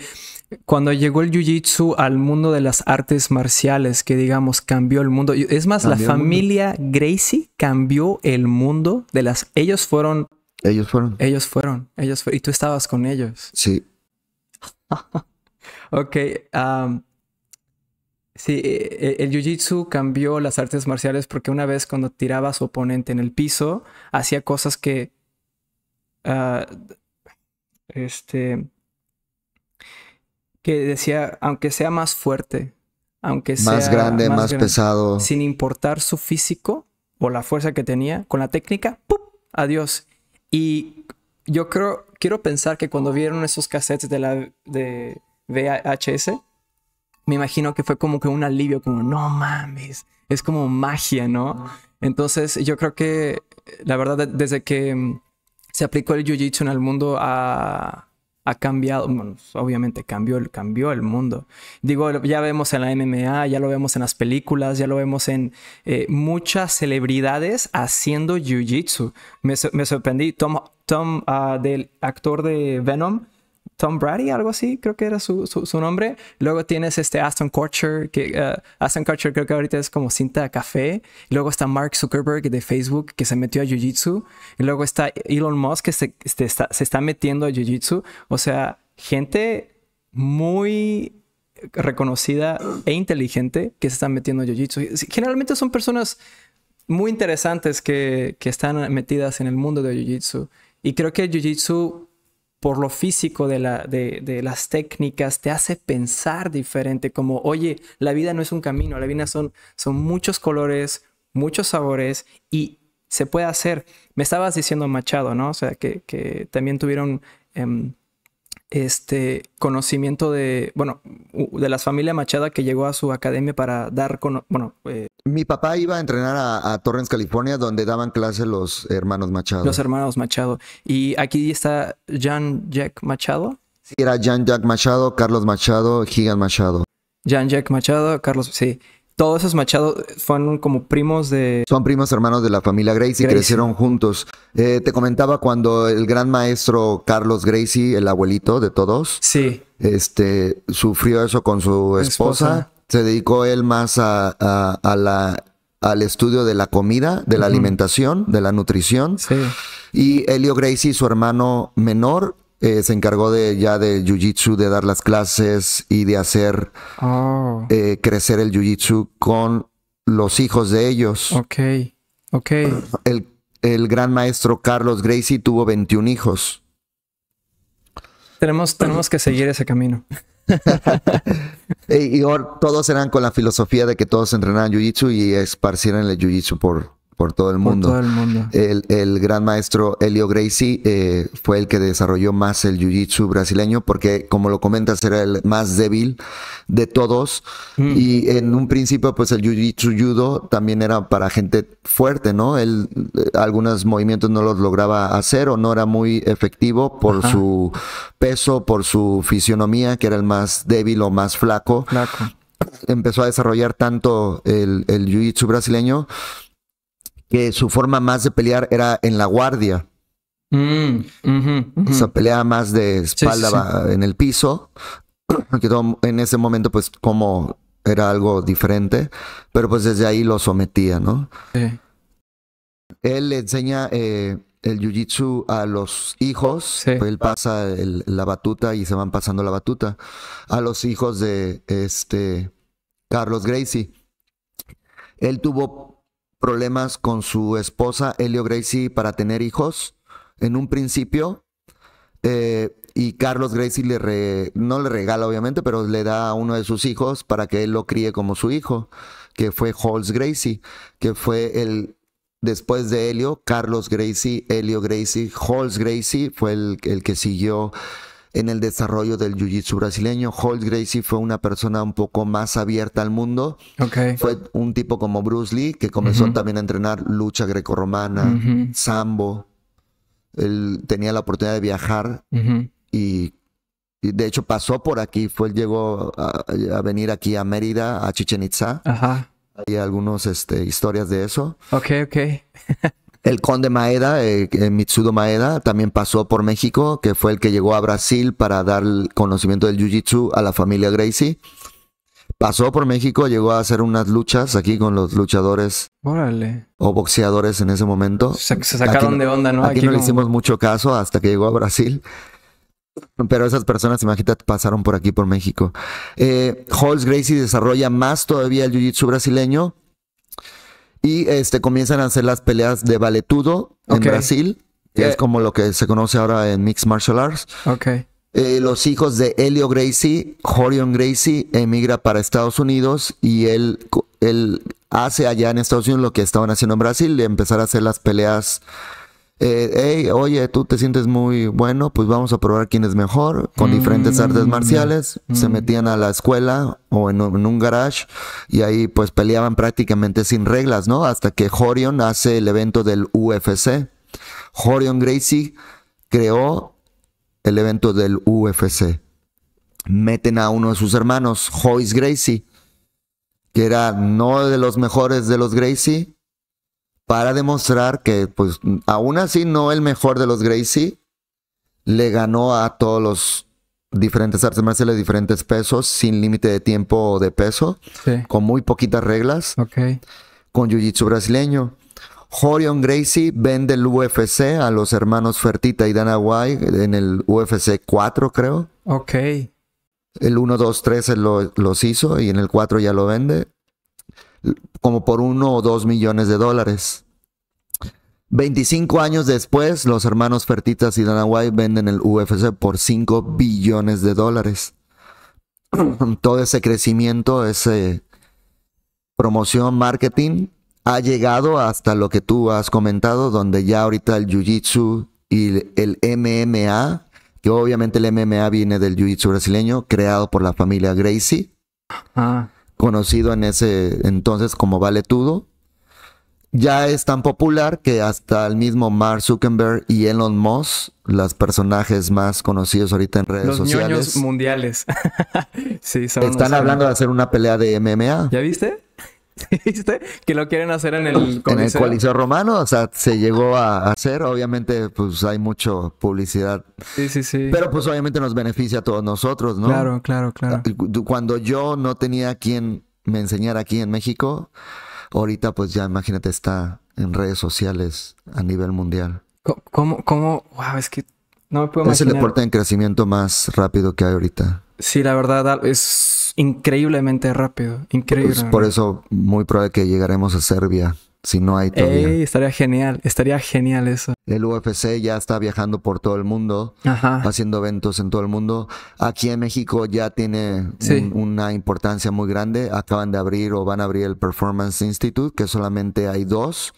cuando llegó el Jiu-Jitsu al mundo de las artes marciales, que digamos cambió el mundo, es más, la Cambió familia Gracie cambió el mundo de las... Ellos fueron, Ellos fueron. ellos fueron, ellos fueron, y tú estabas con ellos. Sí. Ok, sí, eh, el Jiu-Jitsu cambió las artes marciales porque una vez cuando tiraba a su oponente en el piso, hacía cosas que, ah, este, que decía, aunque sea más fuerte, aunque sea Más grande, más, grande, pesado. sin importar su físico o la fuerza que tenía, con la técnica, ¡pum! adiós. Y yo creo, quiero pensar que cuando vieron esos cassettes de la de VHS, me imagino que fue como que un alivio, como no mames, es como magia, ¿no? Entonces yo creo que la verdad de- desde que mm, se aplicó el jiu-jitsu en el mundo ha, ha cambiado, bueno, obviamente cambió, el- cambió el mundo. Digo, ya vemos en la MMA, ya lo vemos en las películas, ya lo vemos en eh, muchas celebridades haciendo jiu-jitsu. Me, so- me sorprendí, Tom, Tom ah, del actor de Venom, Tom Brady, algo así, creo que era su, su- nombre. Luego tienes este Aston Kutcher, que eh, Aston Kutcher creo que ahorita es como cinta de café. Luego está Mark Zuckerberg de Facebook que se metió a Jiu-Jitsu. Y luego está Elon Musk que se, este, está, se está metiendo a Jiu-Jitsu. O sea, gente muy reconocida e inteligente que se están metiendo a Jiu-Jitsu. Generalmente son personas muy interesantes que, que están metidas en el mundo de Jiu-Jitsu. Y creo que Jiu-Jitsu, por lo físico de, la, de, de las técnicas, te hace pensar diferente, como, oye, la vida no es un camino, la vida son, son muchos colores, muchos sabores y se puede hacer. Me estabas diciendo Machado, ¿no? O sea, que, que también tuvieron em, este conocimiento de, bueno, de la familia Machado que llegó a su academia para dar, cono- bueno, eh, Mi papá iba a entrenar a, a Torrance, California, donde daban clase los hermanos Machado. los hermanos Machado. Y aquí está Jan Jack Machado. Sí, era Jean-Jacques Machado, Carlos Machado, Higan Machado. Jan Jack Machado, Carlos, sí. Todos esos Machado fueron como primos de... Son primos hermanos de la familia Gracie, Gracie. crecieron juntos. Eh, te comentaba cuando el gran maestro Carlos Gracie, el abuelito de todos, Sí, este, sufrió eso con su esposa. Esposa. Se dedicó él más a, a- a la al estudio de la comida, de la alimentación, de la nutrición. Sí. Y Elio Gracie, su hermano menor, eh, se encargó de ya de Jiu-Jitsu, de dar las clases y de hacer Oh. eh, crecer el Jiu-Jitsu con los hijos de ellos. Ok. Ok. El, el gran maestro Carlos Gracie tuvo 21 hijos. Tenemos, tenemos que seguir ese camino. Y, or- todos eran con la filosofía de que todos entrenaran Jiu-Jitsu y esparcieran el Jiu-Jitsu por, por todo el Por mundo. todo el mundo. El, el gran maestro Elio Gracie eh, fue el que desarrolló más el jiu-jitsu brasileño porque, como lo comentas, era el más débil de todos. Mm. Y en un principio, pues el jiu-jitsu judo también era para gente fuerte, ¿no? Él eh, algunos movimientos no los lograba hacer o no era muy efectivo por Ajá. su peso, por su fisionomía, que era el más débil o más flaco Flaco. empezó a desarrollar tanto el, el jiu-jitsu brasileño que su forma más de pelear era en la guardia. Mm. O sea, peleaba más de espalda sí, sí. ba- en el piso. Que todo- en ese momento, pues, como era algo diferente. Pero pues desde ahí lo sometía, ¿no? Sí. Él le enseña eh, el jiu-jitsu a los hijos. Sí. Pues, él pasa el- la batuta y se van pasando la batuta. A los hijos de este Carlos Gracie. Él tuvo problemas con su esposa Elio Gracie para tener hijos en un principio. eh, y Carlos Gracie le re- no le regala, obviamente, pero le da a uno de sus hijos para que él lo críe como su hijo, que fue Holmes Gracie, que fue el después de Helio, Carlos Gracie, Helio Gracie, Holmes Gracie fue el, el que siguió en el desarrollo del jiu-jitsu brasileño. Holmes Gracie fue una persona un poco más abierta al mundo. Ok. Fue un tipo como Bruce Lee, que comenzó también a entrenar lucha grecorromana, Ujú. sambo. Él tenía la oportunidad de viajar y, y de hecho pasó por aquí. Fue, él llegó a, a venir aquí a Mérida, a Chichen Itza. Ajá. Hay algunas este, historias de eso. Ok, ok. El conde Maeda, eh, eh, Mitsudo Maeda, también pasó por México, que fue el que llegó a Brasil para dar el conocimiento del Jiu-Jitsu a la familia Gracie. Pasó por México, llegó a hacer unas luchas aquí con los luchadores Órale. o boxeadores en ese momento. Se, se sacaron Aquí- de onda, ¿no? Aquí, no le hicimos mucho caso hasta que llegó a Brasil. Pero esas personas, imagínate, pasaron por aquí, por México. Eh, Halls Gracie desarrolla más todavía el jiu-jitsu brasileño. Y este, comienzan a hacer las peleas de valetudo en. Brasil, que Eh. es como lo que se conoce ahora en Mixed Martial Arts. Ok. Eh, los hijos de Helio Gracie, Horion Gracie, emigra para Estados Unidos y él, él hace allá en Estados Unidos lo que estaban haciendo en Brasil, de empezar a hacer las peleas. Eh, "Hey, oye, tú te sientes muy bueno, pues vamos a probar quién es mejor con diferentes artes Mm, marciales. Se mm. metían a la escuela o en, un- en un garage y ahí pues peleaban prácticamente sin reglas, ¿no? Hasta que Horion hace el evento del UFC. Horion Gracie creó el evento del UFC. Meten a uno de sus hermanos, Joyce Gracie, que era no de los mejores de los Gracie, para demostrar que, pues, aún así no el mejor de los Gracie, le ganó a todos los diferentes artes marciales, diferentes pesos, sin límite de tiempo o de peso, Sí. con muy poquitas reglas con Jiu-Jitsu brasileño. Horion Gracie vende el UFC a los hermanos Fertita y Dana White en el UFC 4, creo. Ok. El 1, 2, 3 él lo- los hizo y en el 4 ya lo vende. Como por 1 o 2 millones de dólares. 25 años después, los hermanos Fertitas y Dana White venden el UFC por 5 billones de dólares. Todo ese crecimiento, ese promoción, marketing, ha llegado hasta lo que tú has comentado, donde ya ahorita el Jiu-Jitsu y el MMA, que obviamente el MMA viene del Jiu-Jitsu brasileño, creado por la familia Gracie, Ah. Conocido en ese entonces como Vale Tudo, ya es tan popular que hasta el mismo Mark Zuckerberg y Elon Musk, los personajes más conocidos ahorita en redes Los sociales, mundiales. sí, son están hablando de hacer una pelea de MMA. ¿Ya viste? ¿Viste? Que lo quieren hacer en el en el Coliseo. Coliseo Romano, o sea, se llegó a hacer, obviamente, pues hay mucho publicidad, Sí, sí, sí. pero pues obviamente nos beneficia a todos nosotros, ¿no? Claro, claro, claro. Cuando yo no tenía quien me enseñara aquí en México, ahorita pues ya imagínate está en redes sociales a nivel mundial. ¿Cómo, cómo? Wow, es que no me puedo Es el imaginar. deporte en crecimiento más rápido que hay ahorita. Sí, la verdad es increíblemente rápido. Increíble. Pues, por eso muy probable que llegaremos a Serbia, si no hay todavía. Ey, estaría genial, estaría genial eso. El UFC ya está viajando por todo el mundo, Ajá. haciendo eventos en todo el mundo. Aquí en México ya tiene Sí. un- una importancia muy grande. Acaban de abrir o van a abrir el Performance Institute, que solamente hay dos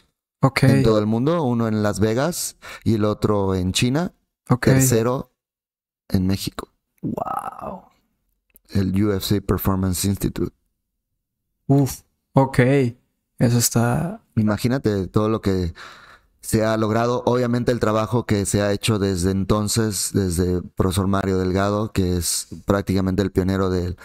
en todo el mundo, uno en Las Vegas y el otro en China, tercero en México, Wow. El UFC Performance Institute. Uf. Ok. Eso está. Imagínate todo lo que se ha logrado. Obviamente el trabajo que se ha hecho desde entonces, desde profesor Mario Delgado, que es prácticamente el pionero del,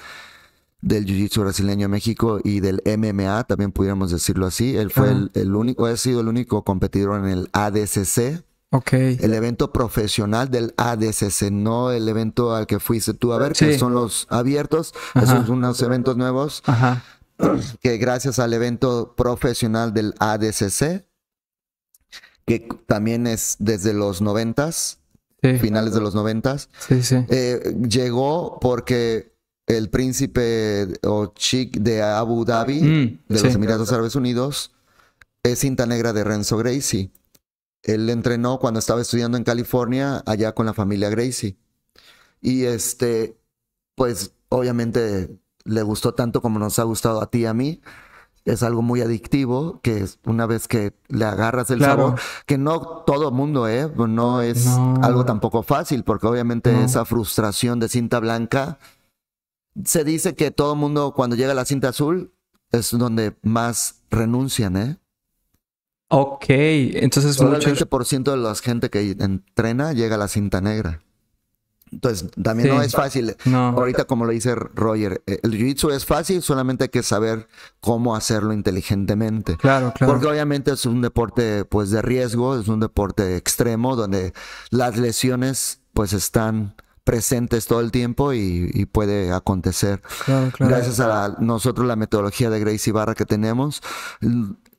del Jiu-Jitsu brasileño en México y del MMA, también pudiéramos decirlo así. Él fue el, el único, ha sido el único competidor en el ADCC, Ok. el evento profesional del ADCC, no el evento al que fuiste tú a ver, que son los abiertos. Ajá. Esos son unos eventos nuevos Ajá. que gracias al evento profesional del ADCC, que también es desde los noventas, Sí. finales de los noventas, Sí, eh, llegó porque el príncipe o chic de Abu Dhabi, Mm, de los Emiratos Árabes Unidos, es cinta negra de Renzo Gracie. Él entrenó cuando estaba estudiando en California, allá con la familia Gracie. Y este, pues obviamente le gustó tanto como nos ha gustado a ti y a mí. Es algo muy adictivo, que una vez que le agarras el Claro. sabor, que no todo mundo, ¿eh? No es No. algo tampoco fácil, porque obviamente No. esa frustración de cinta blanca, se dice que todo mundo cuando llega a la cinta azul es donde más renuncian, ¿eh? Ok. Entonces Solo el muchos. 20% de la gente que entrena llega a la cinta negra. Entonces, también Sí. no es fácil. No. Ahorita, como lo dice Roger, eh, el jiu-jitsu es fácil, solamente hay que saber cómo hacerlo inteligentemente. Claro, claro. Porque obviamente es un deporte pues de riesgo, es un deporte extremo donde las lesiones pues están presentes todo el tiempo y, y puede acontecer. Claro, claro. Gracias a la- nosotros la metodología de Gracie Barra que tenemos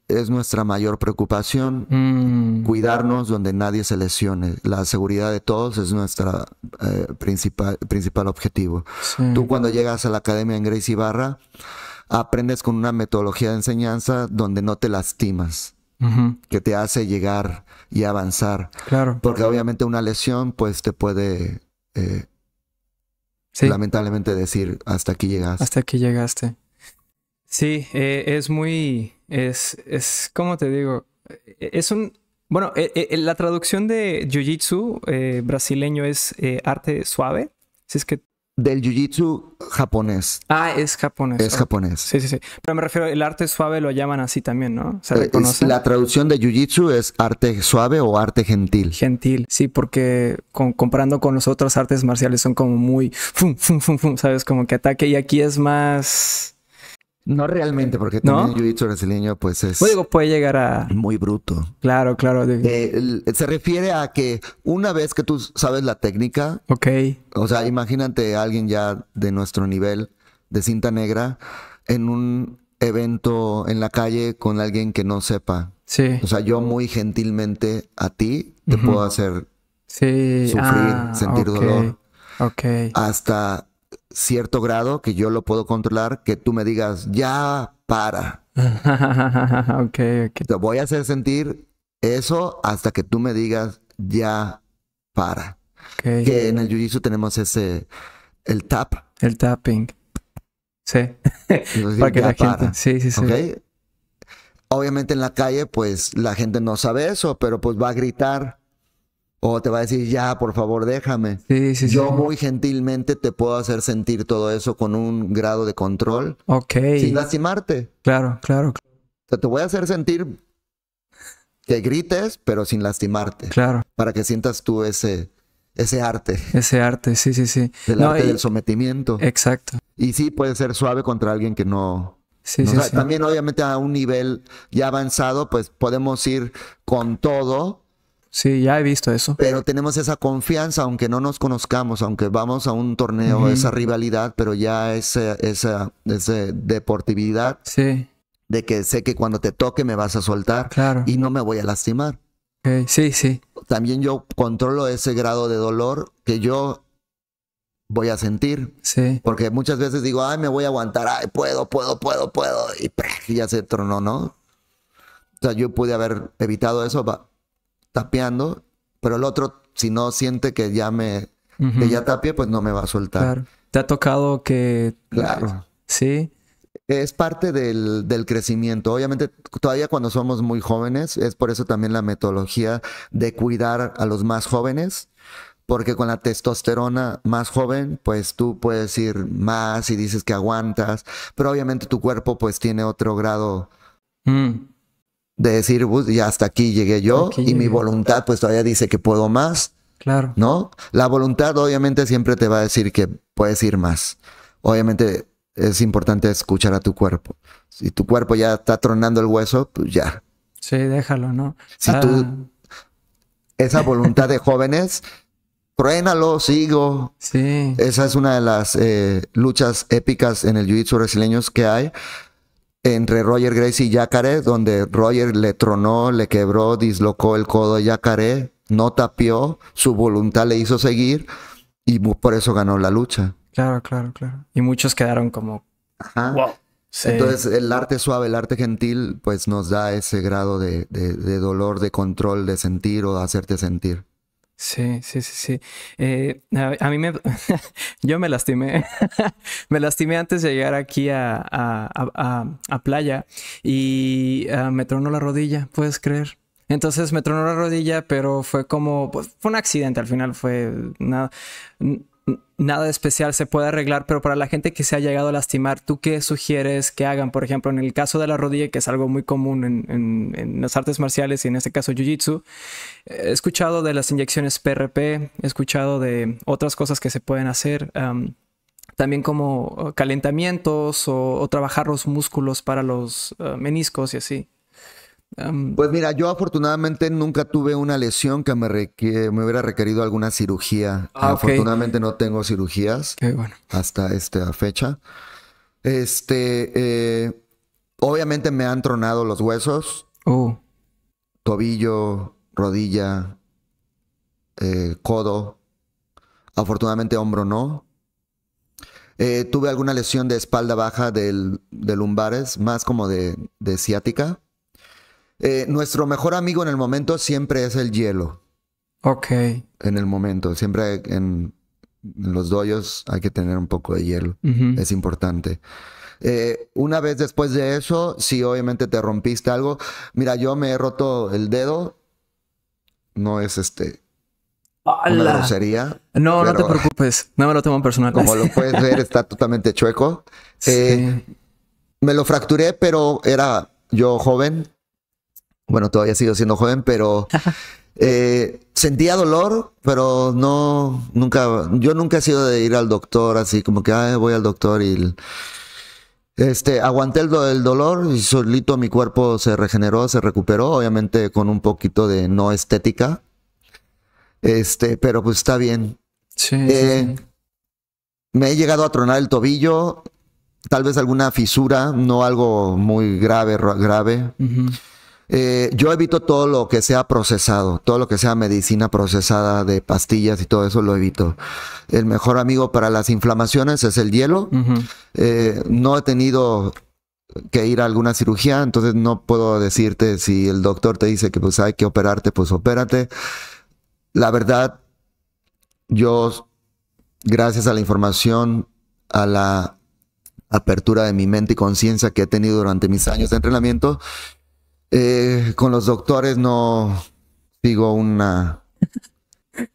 es nuestra mayor preocupación Mm, cuidarnos donde nadie se lesione. La seguridad de todos es nuestra eh, principal, principal objetivo. sí. Tú cuando llegas a la academia en Gracie Barra, aprendes con una metodología de enseñanza donde no te lastimas, que te hace llegar y avanzar. Claro. Porque obviamente una lesión pues te puede eh, Sí. lamentablemente decir hasta aquí llegas. Hasta aquí llegaste. Sí, eh, es muy, es, es, ¿cómo te digo? Eh, Es un, bueno, eh, eh, la traducción de Jiu-Jitsu eh, brasileño es eh, arte suave. Si es que, Del jiu-jitsu japonés. ah, es japonés. Es japonés. Sí, sí, sí. Pero me refiero, el arte suave lo llaman así también, ¿no? Se es- reconoce. la traducción de jiu-jitsu es arte suave o arte gentil. Gentil, sí, porque con- comparando con los otros artes marciales son como muy, fum, fum, fum, fum, ¿sabes? Como que ataque y aquí es más, No realmente, porque ¿No? también el jiu-jitsu brasileño pues es digo, puede llegar a, muy bruto. claro, claro, Eh, el- se refiere a que una vez que tú sabes la técnica, ok, o sea, imagínate a alguien ya de nuestro nivel de cinta negra en un evento en la calle con alguien que no sepa. sí, O sea, yo muy gentilmente a ti te puedo hacer sí, sufrir, ah, sentir dolor. Ok, hasta cierto grado que yo lo puedo controlar, que tú me digas, ya para. ok, ok, Te voy a hacer sentir eso hasta que tú me digas, ya para. ok. Que en el jiu-jitsu tenemos ese, el tap. El tapping. Sí. Para que la gente. para, Sí, sí, sí. ¿ok? Obviamente en la calle, pues la gente no sabe eso, pero pues va a gritar o te va a decir, ya, por favor, déjame. Sí, sí, sí. Yo muy gentilmente te puedo hacer sentir todo eso con un grado de control Ok. sin lastimarte. Claro, claro, O sea, te voy a hacer sentir que grites, pero sin lastimarte, claro. para que sientas tú ese, ese arte, Ese arte, sí, sí, sí. el No, arte y- del sometimiento. Exacto. Y sí puede ser suave contra alguien que no... Sí, no sí, sí. También obviamente a un nivel ya avanzado, pues podemos ir con todo, Sí, ya he visto eso. pero tenemos esa confianza, aunque no nos conozcamos, aunque vamos a un torneo, esa rivalidad, pero ya esa, esa, esa deportividad Sí. de que sé que cuando te toque me vas a soltar Claro. y no me voy a lastimar. Sí, sí. También yo controlo ese grado de dolor que yo voy a sentir. Sí. Porque muchas veces digo, ay, me voy a aguantar, ay, puedo, puedo, puedo, puedo. Y, y ya se tronó, ¿no? O sea, yo pude haber evitado eso tapeando, pero el otro, si no siente que ya me, Ujú. que ya tapie, pues no me va a soltar. Claro. ¿Te ha tocado que... Claro. Sí. Es parte del, del crecimiento. Obviamente, todavía cuando somos muy jóvenes, es por eso también la metodología de cuidar a los más jóvenes, porque con la testosterona más joven, pues tú puedes ir más y dices que aguantas, pero obviamente tu cuerpo pues tiene otro grado Mm, de decir, "Pues, ya hasta aquí llegué yo Aquí y mi llegué". voluntad pues todavía dice que puedo más, claro. ¿no? La voluntad obviamente siempre te va a decir que puedes ir más. Obviamente es importante escuchar a tu cuerpo. Si tu cuerpo ya está tronando el hueso, pues ya. Sí, déjalo, ¿no? Si Ah, tú- Esa voluntad de jóvenes, truénalo, sigo. Sí. Esa es una de las eh, luchas épicas en el Jiu-Jitsu brasileños que hay entre Roger Gracie y Yacaré, donde Roger le tronó, le quebró, dislocó el codo a Yacaré, no tapió, su voluntad le hizo seguir y por eso ganó la lucha. Claro, claro, claro. Y muchos quedaron como... Ajá. Wow. Sí. Entonces el arte suave, el arte gentil, pues nos da ese grado de, de- de dolor, de control, de sentir o de hacerte sentir. Sí, sí, sí, sí. Eh, a, mí me... yo me lastimé. me lastimé antes de llegar aquí a- a- a playa y ah, me tronó la rodilla, ¿puedes creer? Entonces me tronó la rodilla, pero fue como... pues, fue un accidente, al final fue nada... Nada especial se puede arreglar, pero para la gente que se ha llegado a lastimar, ¿tú qué sugieres que hagan? Por ejemplo, en el caso de la rodilla, que es algo muy común en, las artes marciales y en este caso Jiu-Jitsu, He escuchado de las inyecciones PRP, he escuchado de otras cosas que se pueden hacer, am, también como uh, calentamientos o, o trabajar los músculos para los uh, meniscos y así. Pues mira, yo afortunadamente nunca tuve una lesión que me, hubiera requerido alguna cirugía. Ah. Afortunadamente no tengo cirugías bueno. hasta esta fecha. Este, eh, obviamente me han tronado los huesos, Uh, tobillo, rodilla, eh, codo. Afortunadamente hombro no. Eh, tuve alguna lesión de espalda baja del, de lumbares, más como de, de ciática. Eh, nuestro mejor amigo en el momento siempre es el hielo. ok. En el momento, siempre en, los doyos hay que tener un poco de hielo. Es importante. Eh, una vez después de eso, si obviamente te rompiste algo, mira, yo me he roto el dedo. No es este una ¡Hala! grosería. No, no te preocupes, no me lo tomo personal. Como lo puedes ver, está totalmente chueco. Eh, Sí. me lo fracturé, pero era yo joven. Bueno, todavía sigo siendo joven, pero eh, sentía dolor, pero no, nunca, yo nunca he sido de ir al doctor así como que, "Ay, voy al doctor y este, aguanté el, el dolor y solito mi cuerpo se regeneró, se recuperó, obviamente con un poquito de no estética. Este, pero pues está bien. Sí, Eh, me he llegado a tronar el tobillo, tal vez alguna fisura, no algo muy grave, ra- grave. Ujú. Eh, yo evito todo lo que sea procesado, todo lo que sea medicina procesada de pastillas y todo eso lo evito. El mejor amigo para las inflamaciones es el hielo. Eh, no he tenido que ir a alguna cirugía, entonces no puedo decirte si el doctor te dice que pues hay que operarte, pues opérate. La verdad, yo, gracias a la información, a la apertura de mi mente y conciencia que he tenido durante mis años de entrenamiento, eh, con los doctores no sigo una,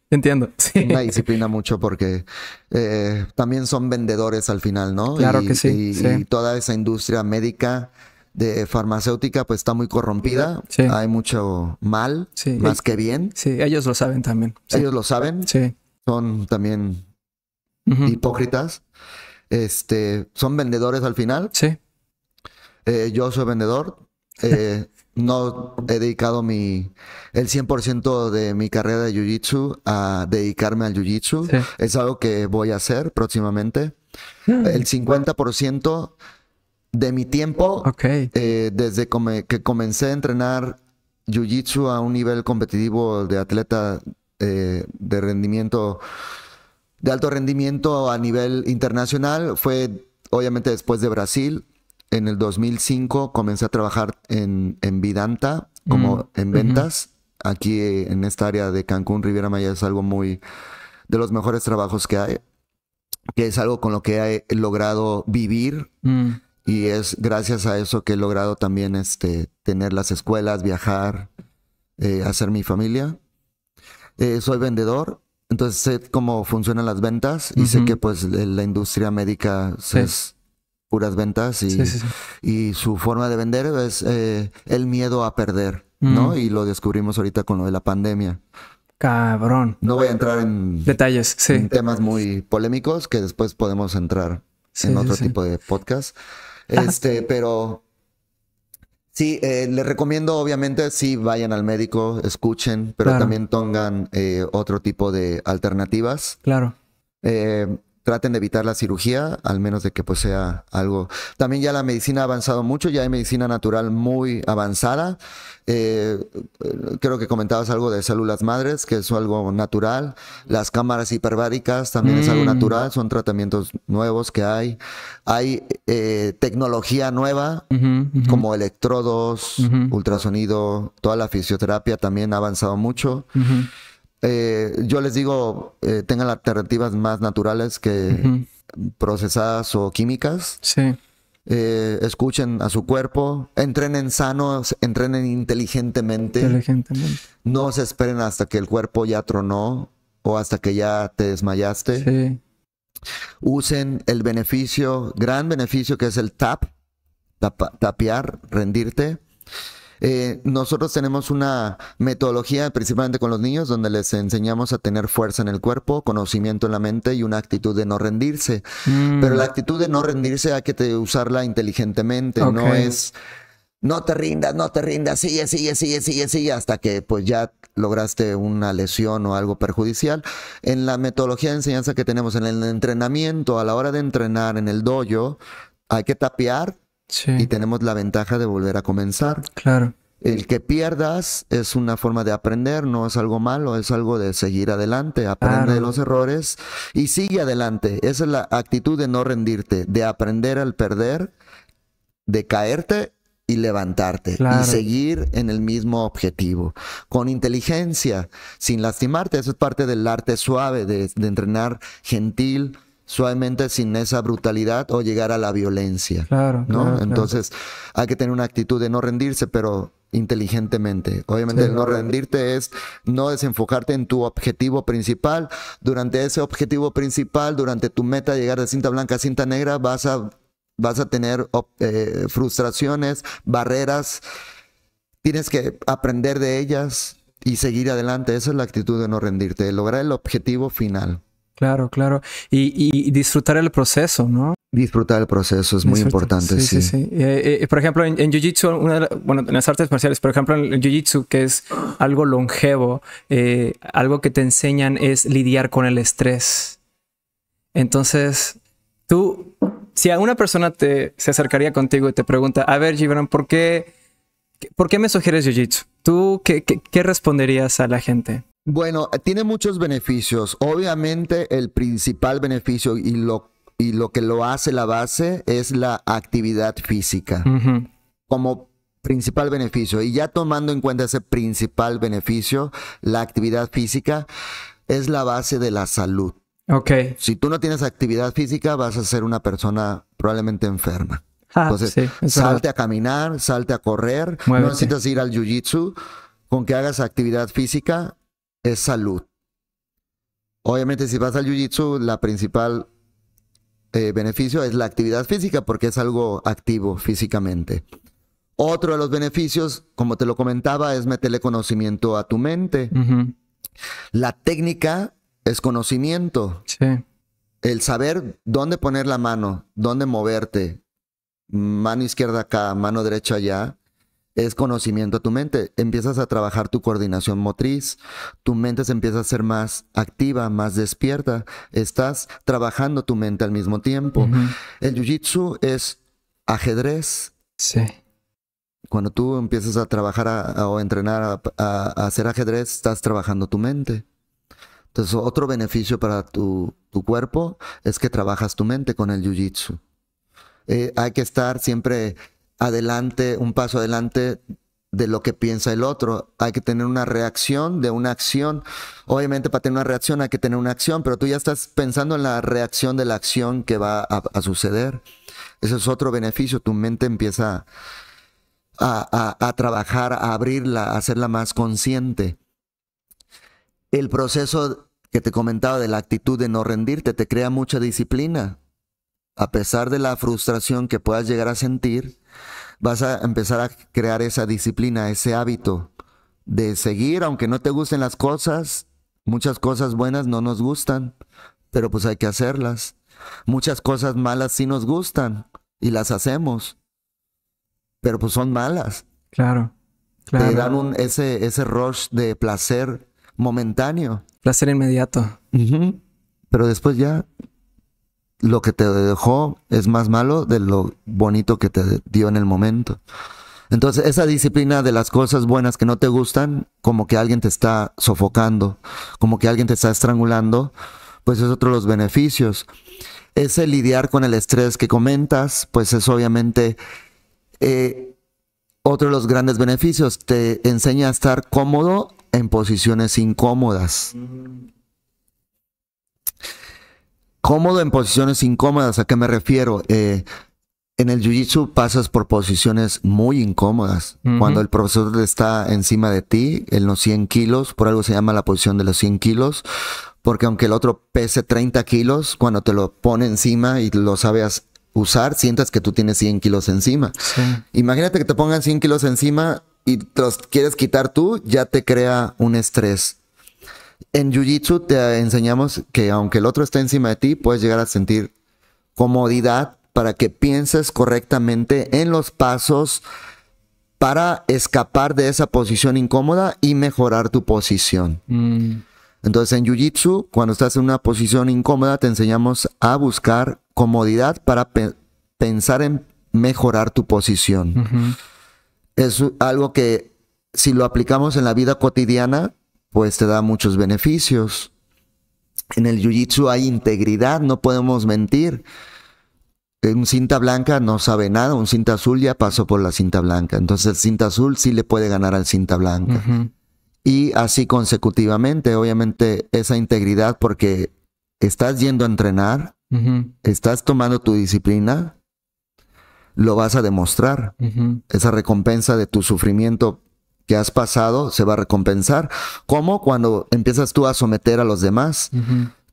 Entiendo. Sí. una disciplina mucho porque eh, también son vendedores al final, ¿no? Claro Y- que sí, Y, sí. y toda esa industria médica de farmacéutica pues está muy corrompida. Sí. Hay mucho mal, Sí. más que bien. Sí, ellos lo saben también. Sí. Ellos lo saben, Sí. son también hipócritas. Este, son vendedores al final. Sí. Eh, yo soy vendedor. Eh, no he dedicado mi, el 100% de mi carrera de Jiu-Jitsu a dedicarme al Jiu-Jitsu. Sí. Es algo que voy a hacer próximamente. El 50% de mi tiempo, eh, desde come- que comencé a entrenar Jiu-Jitsu a un nivel competitivo de atleta eh, de rendimiento, de alto rendimiento a nivel internacional, fue obviamente después de Brasil. En el 2005 comencé a trabajar en, en Vidanta, como Mm, en ventas. Aquí en esta área de Cancún, Riviera Maya, es algo muy de los mejores trabajos que hay, que es algo con lo que he logrado vivir Mm, y es gracias a eso que he logrado también este, tener las escuelas, viajar, eh, hacer mi familia. Eh, soy vendedor, entonces sé cómo funcionan las ventas y sé que pues la la industria médica Sí. es puras ventas y, sí, sí, sí. y su forma de vender es eh, el miedo a perder, ¿no? Mm. Y lo descubrimos ahorita con lo de la pandemia. Cabrón. No voy a entrar en, Detalles, sí. en temas muy polémicos que después podemos entrar en otro tipo de podcast. Este, pero sí, eh, les recomiendo, obviamente, sí, vayan al médico, escuchen, pero Claro. también tengan eh, otro tipo de alternativas. Claro. Eh, traten de evitar la cirugía, al menos de que pues sea algo. También ya la medicina ha avanzado mucho, ya hay medicina natural muy avanzada. Eh, creo que comentabas algo de células madres, que es algo natural. Las cámaras hiperbáricas también es algo Mm. natural, son tratamientos nuevos que hay. Hay eh, tecnología nueva, como electrodos, ultrasonido, toda la fisioterapia también ha avanzado mucho. Eh, yo les digo, eh, tengan alternativas más naturales que procesadas o químicas. Sí. Eh, escuchen a su cuerpo, entrenen sanos, entrenen inteligentemente. Inteligentemente. No se esperen hasta que el cuerpo ya tronó o hasta que ya te desmayaste. Sí. Usen el beneficio, gran beneficio que es el tap, tapa- tapear, rendirte. Eh, nosotros tenemos una metodología, principalmente con los niños, donde les enseñamos a tener fuerza en el cuerpo, conocimiento en la mente y una actitud de no rendirse. Mm, Pero la actitud de no rendirse hay que te- usarla inteligentemente, no es no te rindas, no te rindas, sigue, sigue, sigue, sigue, sigue, hasta que pues ya lograste una lesión o algo perjudicial. En la metodología de enseñanza que tenemos en el entrenamiento, a la hora de entrenar en el dojo, hay que tapear Sí. y tenemos la ventaja de volver a comenzar. Claro. El que pierdas es una forma de aprender, no es algo malo, es algo de seguir adelante, aprende Claro. de los errores y sigue adelante. Esa es la actitud de no rendirte, de aprender al perder, de caerte y levantarte Claro. y seguir en el mismo objetivo, con inteligencia, sin lastimarte. Eso es parte del arte suave, de, de entrenar gentil, suavemente, sin esa brutalidad o llegar a la violencia. Claro. ¿no? claro, claro. Entonces hay que tener una actitud de no rendirse, pero inteligentemente. Obviamente Sí. el no rendirte es no desenfocarte en tu objetivo principal. Durante ese objetivo principal, durante tu meta de llegar de cinta blanca a cinta negra, vas a, vas a tener eh, frustraciones, barreras. Tienes que aprender de ellas y seguir adelante. Esa es la actitud de no rendirte, de lograr el objetivo final. Claro, claro. Y, disfrutar el proceso, ¿no? Disfrutar el proceso es muy Disfruta- importante, sí. Sí, sí, sí. Eh, eh, por ejemplo, en, en Jiu-Jitsu, bueno, en las artes marciales, por ejemplo, en el Jiu-Jitsu, que es algo longevo, eh, algo que te enseñan es lidiar con el estrés. Entonces, tú, si a una persona te, se acercaría contigo y te pregunta, a ver, Gibran, ¿por qué, ¿por qué me sugieres Jiu-Jitsu? ¿Tú qué, qué- qué responderías a la gente? Bueno, tiene muchos beneficios. Obviamente el principal beneficio y lo, y lo que lo hace la base es la actividad física como principal beneficio. Y ya tomando en cuenta ese principal beneficio, la actividad física es la base de la salud. Ok. Si tú no tienes actividad física, vas a ser una persona probablemente enferma. Ah, Entonces, sí, salte a caminar, salte a correr. No necesitas ir al jiu-jitsu. Con que hagas actividad física es salud. Obviamente, si vas al jiu-jitsu, la principal eh, beneficio es la actividad física porque es algo activo físicamente. Otro de los beneficios, como te lo comentaba, es meterle conocimiento a tu mente. La técnica es conocimiento. Sí. El saber dónde poner la mano, dónde moverte, mano izquierda acá, mano derecha allá, es conocimiento a tu mente. Empiezas a trabajar tu coordinación motriz, tu mente se empieza a ser más activa, más despierta, estás trabajando tu mente al mismo tiempo. El jiu-jitsu es ajedrez. Sí. Cuando tú empiezas a trabajar a- a- o entrenar a, a- a hacer ajedrez, estás trabajando tu mente. Entonces, otro beneficio para tu, tu cuerpo es que trabajas tu mente con el jiu-jitsu. Eh, hay que estar siempre adelante, un paso adelante de lo que piensa el otro. Hay que tener una reacción de una acción. Obviamente para tener una reacción hay que tener una acción, pero tú ya estás pensando en la reacción de la acción que va a, suceder. Ese es otro beneficio. Tu mente empieza a- a trabajar, a abrirla, a hacerla más consciente. El proceso que te comentaba de la actitud de no rendirte te crea mucha disciplina. A pesar de la frustración que puedas llegar a sentir, vas a empezar a crear esa disciplina, ese hábito de seguir, aunque no te gusten las cosas. Muchas cosas buenas no nos gustan, pero pues hay que hacerlas. Muchas cosas malas sí nos gustan y las hacemos, pero pues son malas. Claro. Te dan Claro. un, ese, ese rush de placer momentáneo. Placer inmediato. Pero después ya lo que te dejó es más malo de lo bonito que te dio en el momento. Entonces, esa disciplina de las cosas buenas que no te gustan, como que alguien te está sofocando, como que alguien te está estrangulando, pues es otro de los beneficios. Ese lidiar con el estrés que comentas, pues es obviamente eh, otro de los grandes beneficios. Te enseña a estar cómodo en posiciones incómodas. Cómodo en posiciones incómodas, ¿a qué me refiero? Eh, en el jiu-jitsu pasas por posiciones muy incómodas. Cuando el profesor está encima de ti, en los 100 kilos, por algo se llama la posición de los 100 kilos, porque aunque el otro pese 30 kilos, cuando te lo pone encima y lo sabes usar, sientas que tú tienes 100 kilos encima. Sí. Imagínate que te pongan 100 kilos encima y te los quieres quitar tú, ya te crea un estrés. En Jiu-Jitsu te enseñamos que aunque el otro esté encima de ti, puedes llegar a sentir comodidad para que pienses correctamente en los pasos para escapar de esa posición incómoda y mejorar tu posición. Mm, Entonces en Jiu-Jitsu, cuando estás en una posición incómoda, te enseñamos a buscar comodidad para pe- pensar en mejorar tu posición. Es algo que si lo aplicamos en la vida cotidiana, pues te da muchos beneficios. En el Jiu-Jitsu hay integridad, no podemos mentir. Un cinta blanca no sabe nada, un cinta azul ya pasó por la cinta blanca. Entonces el cinta azul sí le puede ganar al cinta blanca. Y así consecutivamente, obviamente, esa integridad porque estás yendo a entrenar, estás tomando tu disciplina, lo vas a demostrar. Esa recompensa de tu sufrimiento que has pasado se va a recompensar. Como cuando empiezas tú a someter a los demás.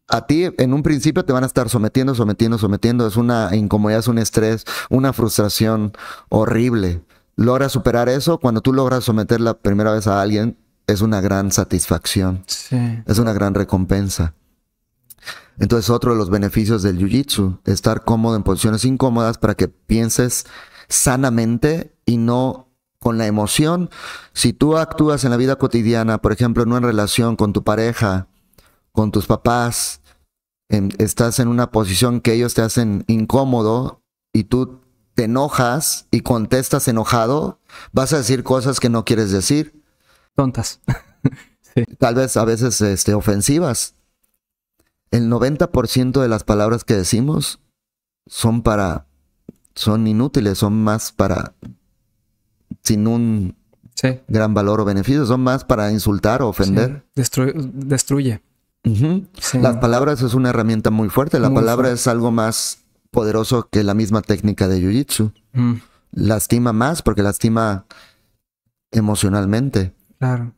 A ti en un principio te van a estar sometiendo, sometiendo, sometiendo. Es una incomodidad, es un estrés, una frustración horrible. Logras superar eso. Cuando tú logras someter la primera vez a alguien, es una gran satisfacción. Sí. Es una gran recompensa. Entonces, otro de los beneficios del jiu-jitsu, estar cómodo en posiciones incómodas para que pienses sanamente y no con la emoción. Si tú actúas en la vida cotidiana, por ejemplo, en una relación con tu pareja, con tus papás, en- estás en una posición que ellos te hacen incómodo y tú te enojas y contestas enojado, vas a decir cosas que no quieres decir Tontas. tal vez a veces este, ofensivas. El 90% de las palabras que decimos son para, son inútiles, son más para, sin un Sí. gran valor o beneficio, son más para insultar o ofender. Sí. Destru- destruye. Sí. Las palabras es una herramienta muy fuerte, la Muy palabra fuerte. es algo más poderoso que la misma técnica de Jiu-Jitsu. Mm, Lastima más porque lastima emocionalmente. claro.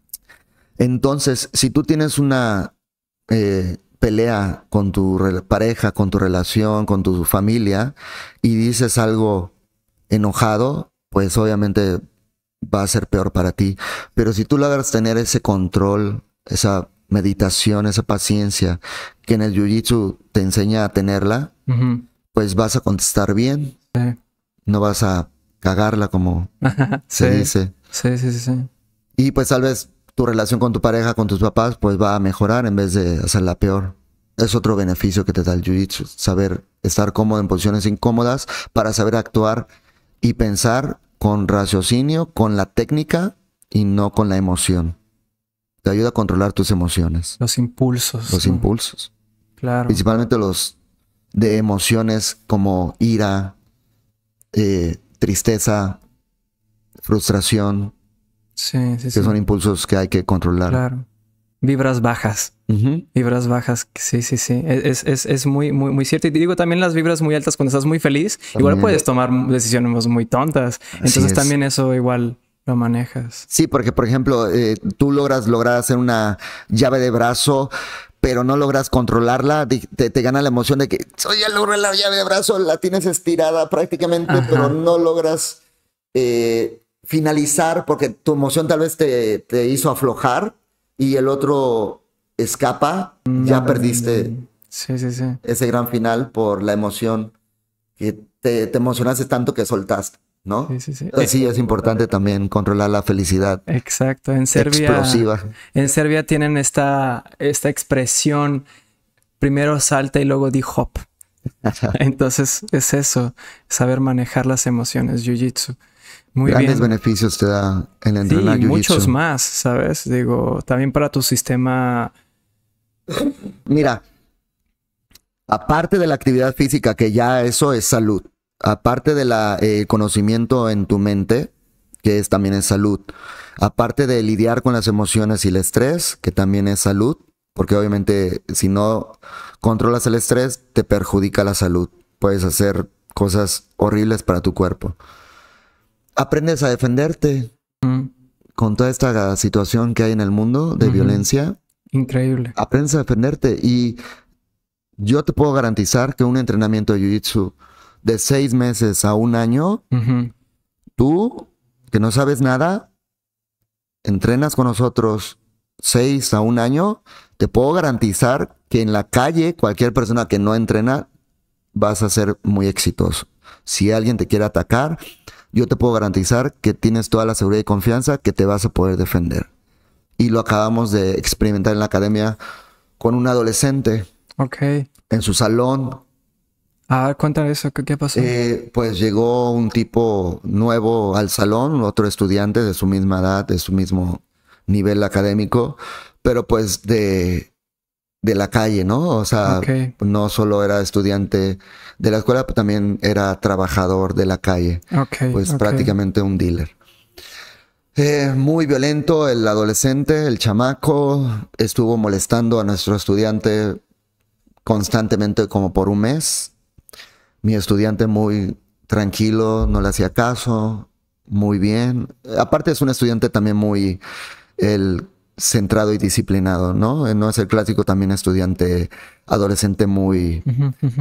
Entonces, si tú tienes una eh, pelea con tu re- pareja, con tu relación, con tu familia, y dices algo enojado, pues obviamente va a ser peor para ti. Pero si tú logras tener ese control, esa meditación, esa paciencia que en el Jiu-Jitsu te enseña a tenerla, pues vas a contestar bien, Sí. no vas a cagarla como se sí. dice. Sí, sí, sí, sí. Y pues tal vez tu relación con tu pareja, con tus papás, pues va a mejorar en vez de hacerla peor. Es otro beneficio que te da el jiu-jitsu, saber estar cómodo en posiciones incómodas para saber actuar y pensar con raciocinio, con la técnica y no con la emoción. Te ayuda a controlar tus emociones. Los impulsos. Los ¿no? impulsos. Claro. Principalmente los de emociones como ira, eh, tristeza, frustración, Sí, sí, que sí. son impulsos que hay que controlar. Claro. Vibras bajas. Vibras bajas, sí, sí, sí. Es, es, es muy, muy, muy cierto. Y digo también las vibras muy altas cuando estás muy feliz. Igual puedes tomar decisiones muy tontas. Entonces es. también eso igual lo manejas. Sí, porque por ejemplo, eh, tú logras lograr hacer una llave de brazo, pero no logras controlarla, te, te gana la emoción de que "Soy ya logré la llave de brazo, la tienes estirada prácticamente, Ajá. pero no logras eh, finalizar porque tu emoción tal vez te, te hizo aflojar y el otro escapa, ya perdiste Sí, sí, sí. ese gran final por la emoción que te, te emocionaste tanto que soltaste, ¿no? Sí, sí, sí. Sí, es importante también controlar la felicidad Exacto. En Serbia. explosiva. En Serbia tienen esta, esta expresión. Primero salta y luego di hop. Entonces es eso. Saber manejar las emociones. Jiu-jitsu. Muy Grandes bien. beneficios te da el Sí, entrenar y muchos más, ¿sabes? Digo, también para tu sistema. Mira, aparte de la actividad física, que ya eso es salud, aparte del conocimiento en tu mente, que es, también es salud, aparte de lidiar con las emociones y el estrés, que también es salud, porque obviamente si no controlas el estrés, te perjudica la salud. Puedes hacer cosas horribles para tu cuerpo. Aprendes a defenderte Mm, con toda esta situación que hay en el mundo de violencia. increíble. aprendes a defenderte y yo te puedo garantizar que un entrenamiento de Jiu-Jitsu de seis meses a un año, tú que no sabes nada, entrenas con nosotros seis a un año, te puedo garantizar que en la calle cualquier persona que no entrena vas a ser muy exitoso. Si alguien te quiere atacar, yo te puedo garantizar que tienes toda la seguridad y confianza que te vas a poder defender. Y lo acabamos de experimentar en la academia con un adolescente Ok. en su salón. A ver, cuéntame eso. ¿Qué, qué pasó? Eh, pues llegó un tipo nuevo al salón, otro estudiante de su misma edad, de su mismo nivel académico, pero pues de, de la calle, ¿no? O sea, no solo era estudiante de la escuela, pero también era trabajador de la calle, ok. pues prácticamente un dealer. Eh, muy violento el adolescente, el chamaco, estuvo molestando a nuestro estudiante constantemente como por un mes. Mi estudiante muy tranquilo, no le hacía caso, muy bien. Aparte es un estudiante también muy el centrado y disciplinado, ¿no? No es el clásico también estudiante adolescente muy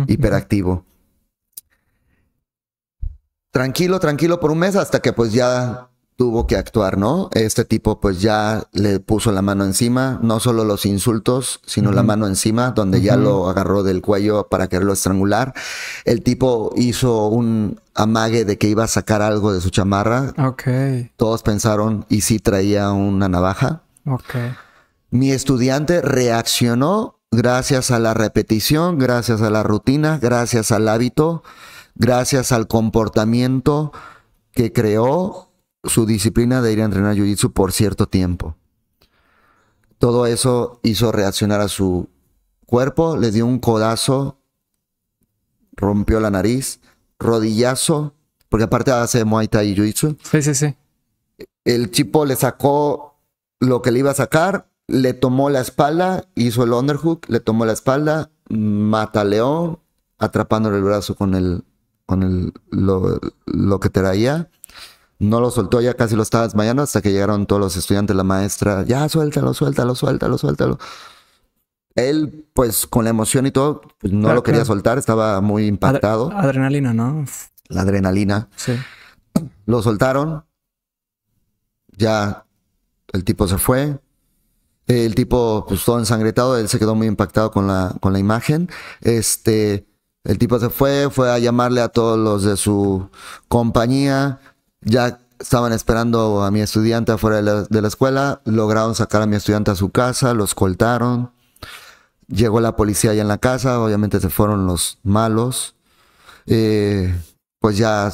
hiperactivo. Tranquilo, tranquilo por un mes hasta que pues ya tuvo que actuar, ¿no? Este tipo pues ya le puso la mano encima, no solo los insultos, sino la mano encima, donde ya lo agarró del cuello para quererlo estrangular. El tipo hizo un amague de que iba a sacar algo de su chamarra. Ok. Todos pensaron, ¿y si traía una navaja? Ok. Mi estudiante reaccionó gracias a la repetición, gracias a la rutina, gracias al hábito, gracias al comportamiento que creó su disciplina de ir a entrenar Jiu-Jitsu por cierto tiempo. Todo eso hizo reaccionar a su cuerpo, le dio un codazo, rompió la nariz, rodillazo, porque aparte hace Muay Thai y Jiu-Jitsu. Sí, sí, sí. El tipo le sacó lo que le iba a sacar, le tomó la espalda, hizo el underhook, le tomó la espalda, mata al león, atrapándole el brazo con el, con el, lo, lo que traía. No lo soltó, ya casi lo estaba desmayando hasta que llegaron todos los estudiantes, la maestra, ya suéltalo, suéltalo, suéltalo, suéltalo. Él, pues con la emoción y todo, pues no Claro, lo quería claro. soltar, estaba muy impactado, adrenalina, ¿no? la adrenalina. Sí. Lo soltaron. Ya el tipo se fue. El tipo, pues todo ensangretado, él se quedó muy impactado con la, con la imagen. Este, el tipo se fue, fue a llamarle a todos los de su compañía. Ya estaban esperando a mi estudiante afuera de la, escuela. Lograron sacar a mi estudiante a su casa, lo escoltaron. Llegó la policía allá en la casa, obviamente se fueron los malos. Eh, pues ya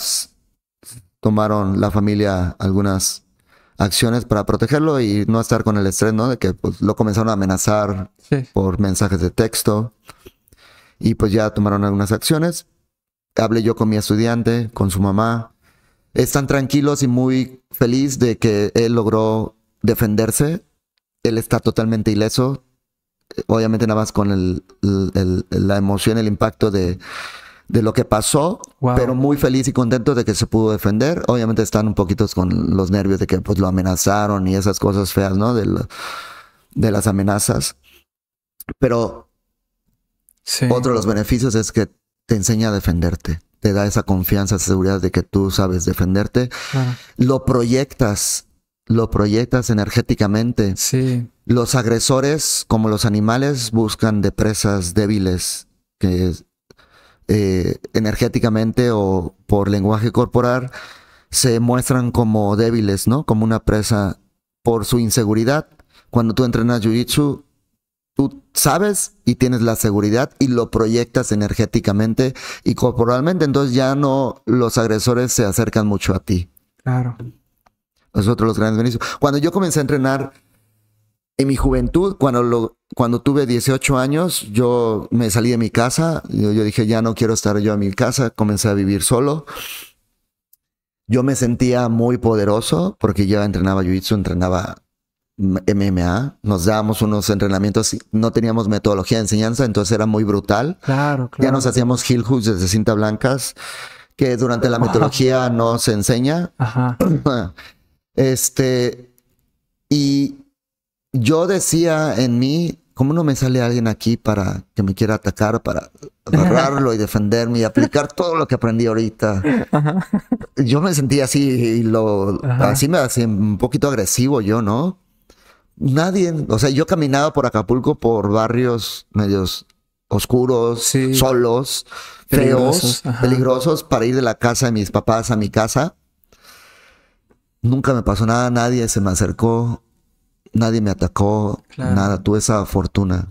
tomaron la familia algunas acciones para protegerlo y no estar con el estrés, ¿no? De que pues, lo comenzaron a amenazar por mensajes de texto y pues ya tomaron algunas acciones. Hablé yo con mi estudiante, con su mamá. Están tranquilos y muy feliz de que él logró defenderse. Él está totalmente ileso. Obviamente nada más con el, la emoción, el impacto de, de lo que pasó, pero muy feliz y contento de que se pudo defender. Obviamente están un poquito con los nervios de que pues lo amenazaron y esas cosas feas, ¿no? De, de las amenazas. Pero otro de los beneficios es que te enseña a defenderte. Te da esa confianza, esa seguridad de que tú sabes defenderte. Lo proyectas, lo proyectas energéticamente. Sí. Los agresores, como los animales, buscan de presas débiles que eh, energéticamente o por lenguaje corporal se muestran como débiles, ¿no? Como una presa por su inseguridad. Cuando tú entrenas Jiu-Jitsu, tú sabes y tienes la seguridad y lo proyectas energéticamente y corporalmente, entonces ya no los agresores se acercan mucho a ti. Claro. Nosotros los grandes beneficios. Cuando yo comencé a entrenar en mi juventud, cuando, lo, cuando tuve 18 años, yo me salí de mi casa. Yo, dije, ya no quiero estar yo en mi casa. Comencé a vivir solo. Yo me sentía muy poderoso porque ya entrenaba Jiu-Jitsu, entrenaba MMA. Nos dábamos unos entrenamientos, no teníamos metodología de enseñanza, entonces era muy brutal. Claro, claro. Ya nos hacíamos heel hooks desde cinta blancas, que durante la metodología no se enseña. Ajá. Este, y yo decía en mí, ¿cómo no me sale alguien aquí para que me quiera atacar, para agarrarlo y defenderme y aplicar todo lo que aprendí ahorita? Yo me sentía así y lo, así me hacía un poquito agresivo yo, ¿no? Nadie, o sea, yo caminaba por Acapulco por barrios medios oscuros, solos, feos, peligrosos para ir de la casa de mis papás a mi casa. Nunca me pasó nada, nadie se me acercó, nadie me atacó, nada, tuve esa fortuna.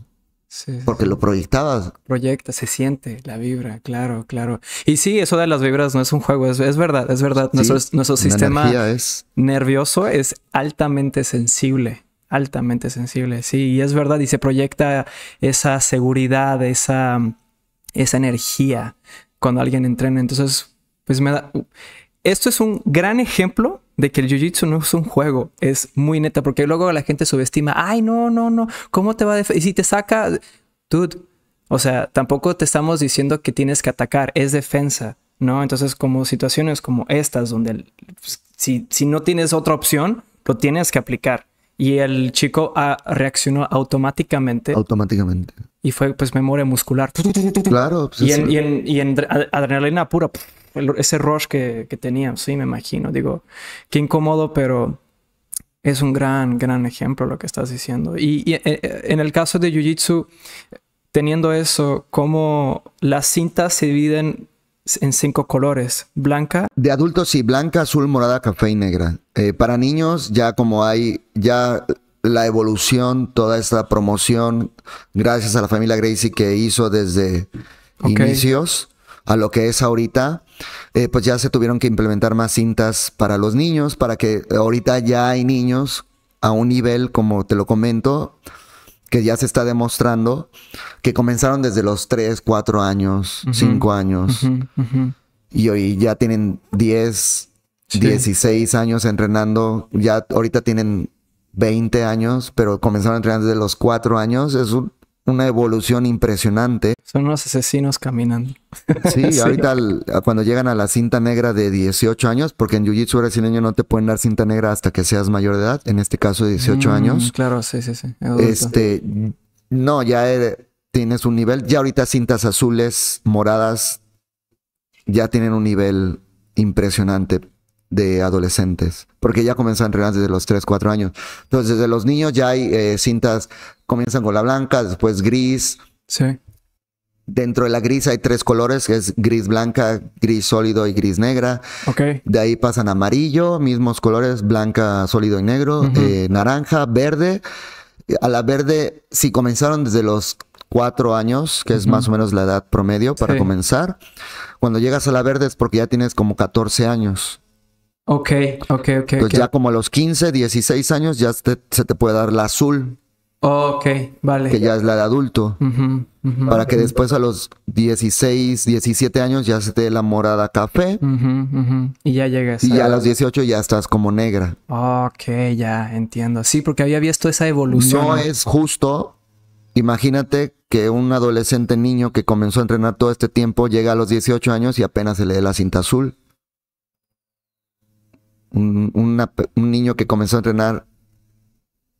porque lo proyectabas. Proyecta, se siente la vibra, claro, claro. Y sí, eso de las vibras no es un juego, es, verdad, es verdad. nuestro, sistema nervioso es altamente sensible, altamente sensible, sí, y es verdad, y se proyecta esa seguridad, esa, esa energía cuando alguien entrena. Entonces, pues me da... Esto es un gran ejemplo de que el jiu-jitsu no es un juego, es muy neta, porque luego la gente subestima, ay, no, no, no, ¿cómo te va a defender? Y si te saca, dude, o sea, tampoco te estamos diciendo que tienes que atacar, es defensa, ¿no? Entonces, como situaciones como estas, donde pues, si, si no tienes otra opción, lo tienes que aplicar. Y el chico ah, reaccionó automáticamente. Automáticamente. Y fue pues memoria muscular. Claro. Pues, y, en, y, en, adrenalina pura ese rush que, tenía, sí, me imagino. Digo, qué incómodo, pero es un gran, gran ejemplo lo que estás diciendo. Y, eh, eh, en el caso de Jiu-Jitsu, teniendo eso, ¿cómo las cintas se dividen en cinco colores. Blanca. De adultos sí, blanca, azul, morada, café y negra. Eh, para niños ya como hay, ya la evolución, toda esta promoción, gracias a la familia Gracie que hizo desde inicios a lo que es ahorita, eh, pues ya se tuvieron que implementar más cintas para los niños, para que ahorita ya hay niños a un nivel, como te lo comento, que ya se está demostrando, que comenzaron desde los 3, 4 años, 5 años, y hoy ya tienen 10, 16 años entrenando, ya ahorita tienen 20 años, pero comenzaron a entrenar desde los 4 años, es un, una evolución impresionante. Son unos asesinos caminando. Sí, ahorita cuando llegan a la cinta negra de 18 años, porque en Jiu-Jitsu brasileño no te pueden dar cinta negra hasta que seas mayor de edad, en este caso 18 mm, años. Claro, sí, sí, sí. Este, no, ya tienes un nivel, ya ahorita cintas azules, moradas, ya tienen un nivel impresionante de adolescentes, porque ya comienzan desde los 3, 4 años. Entonces, desde los niños ya hay eh, cintas, comienzan con la blanca, después gris. Sí. Dentro de la gris hay tres colores, que es gris blanca, gris sólido y gris negra. Ok. De ahí pasan amarillo, mismos colores, blanca, sólido y negro, eh, naranja, verde. A la verde, si comenzaron desde los cuatro años, que es más o menos la edad promedio para comenzar. Cuando llegas a la verde es porque ya tienes como 14 años. Ok, ok, ok. Pues okay. ya como a los 15, 16 años ya te- se te puede dar la azul, ok, vale. que ya es la de adulto. Para que después a los 16, 17 años ya se te dé la morada café. Y ya llegas. Y ya a los 18 ya estás como negra. Ok, ya entiendo. Sí, porque había visto esa evolución. No es justo. Imagínate que un adolescente niño que comenzó a entrenar todo este tiempo llega a los 18 años y apenas se le dé la cinta azul. Un, una pe- un niño que comenzó a entrenar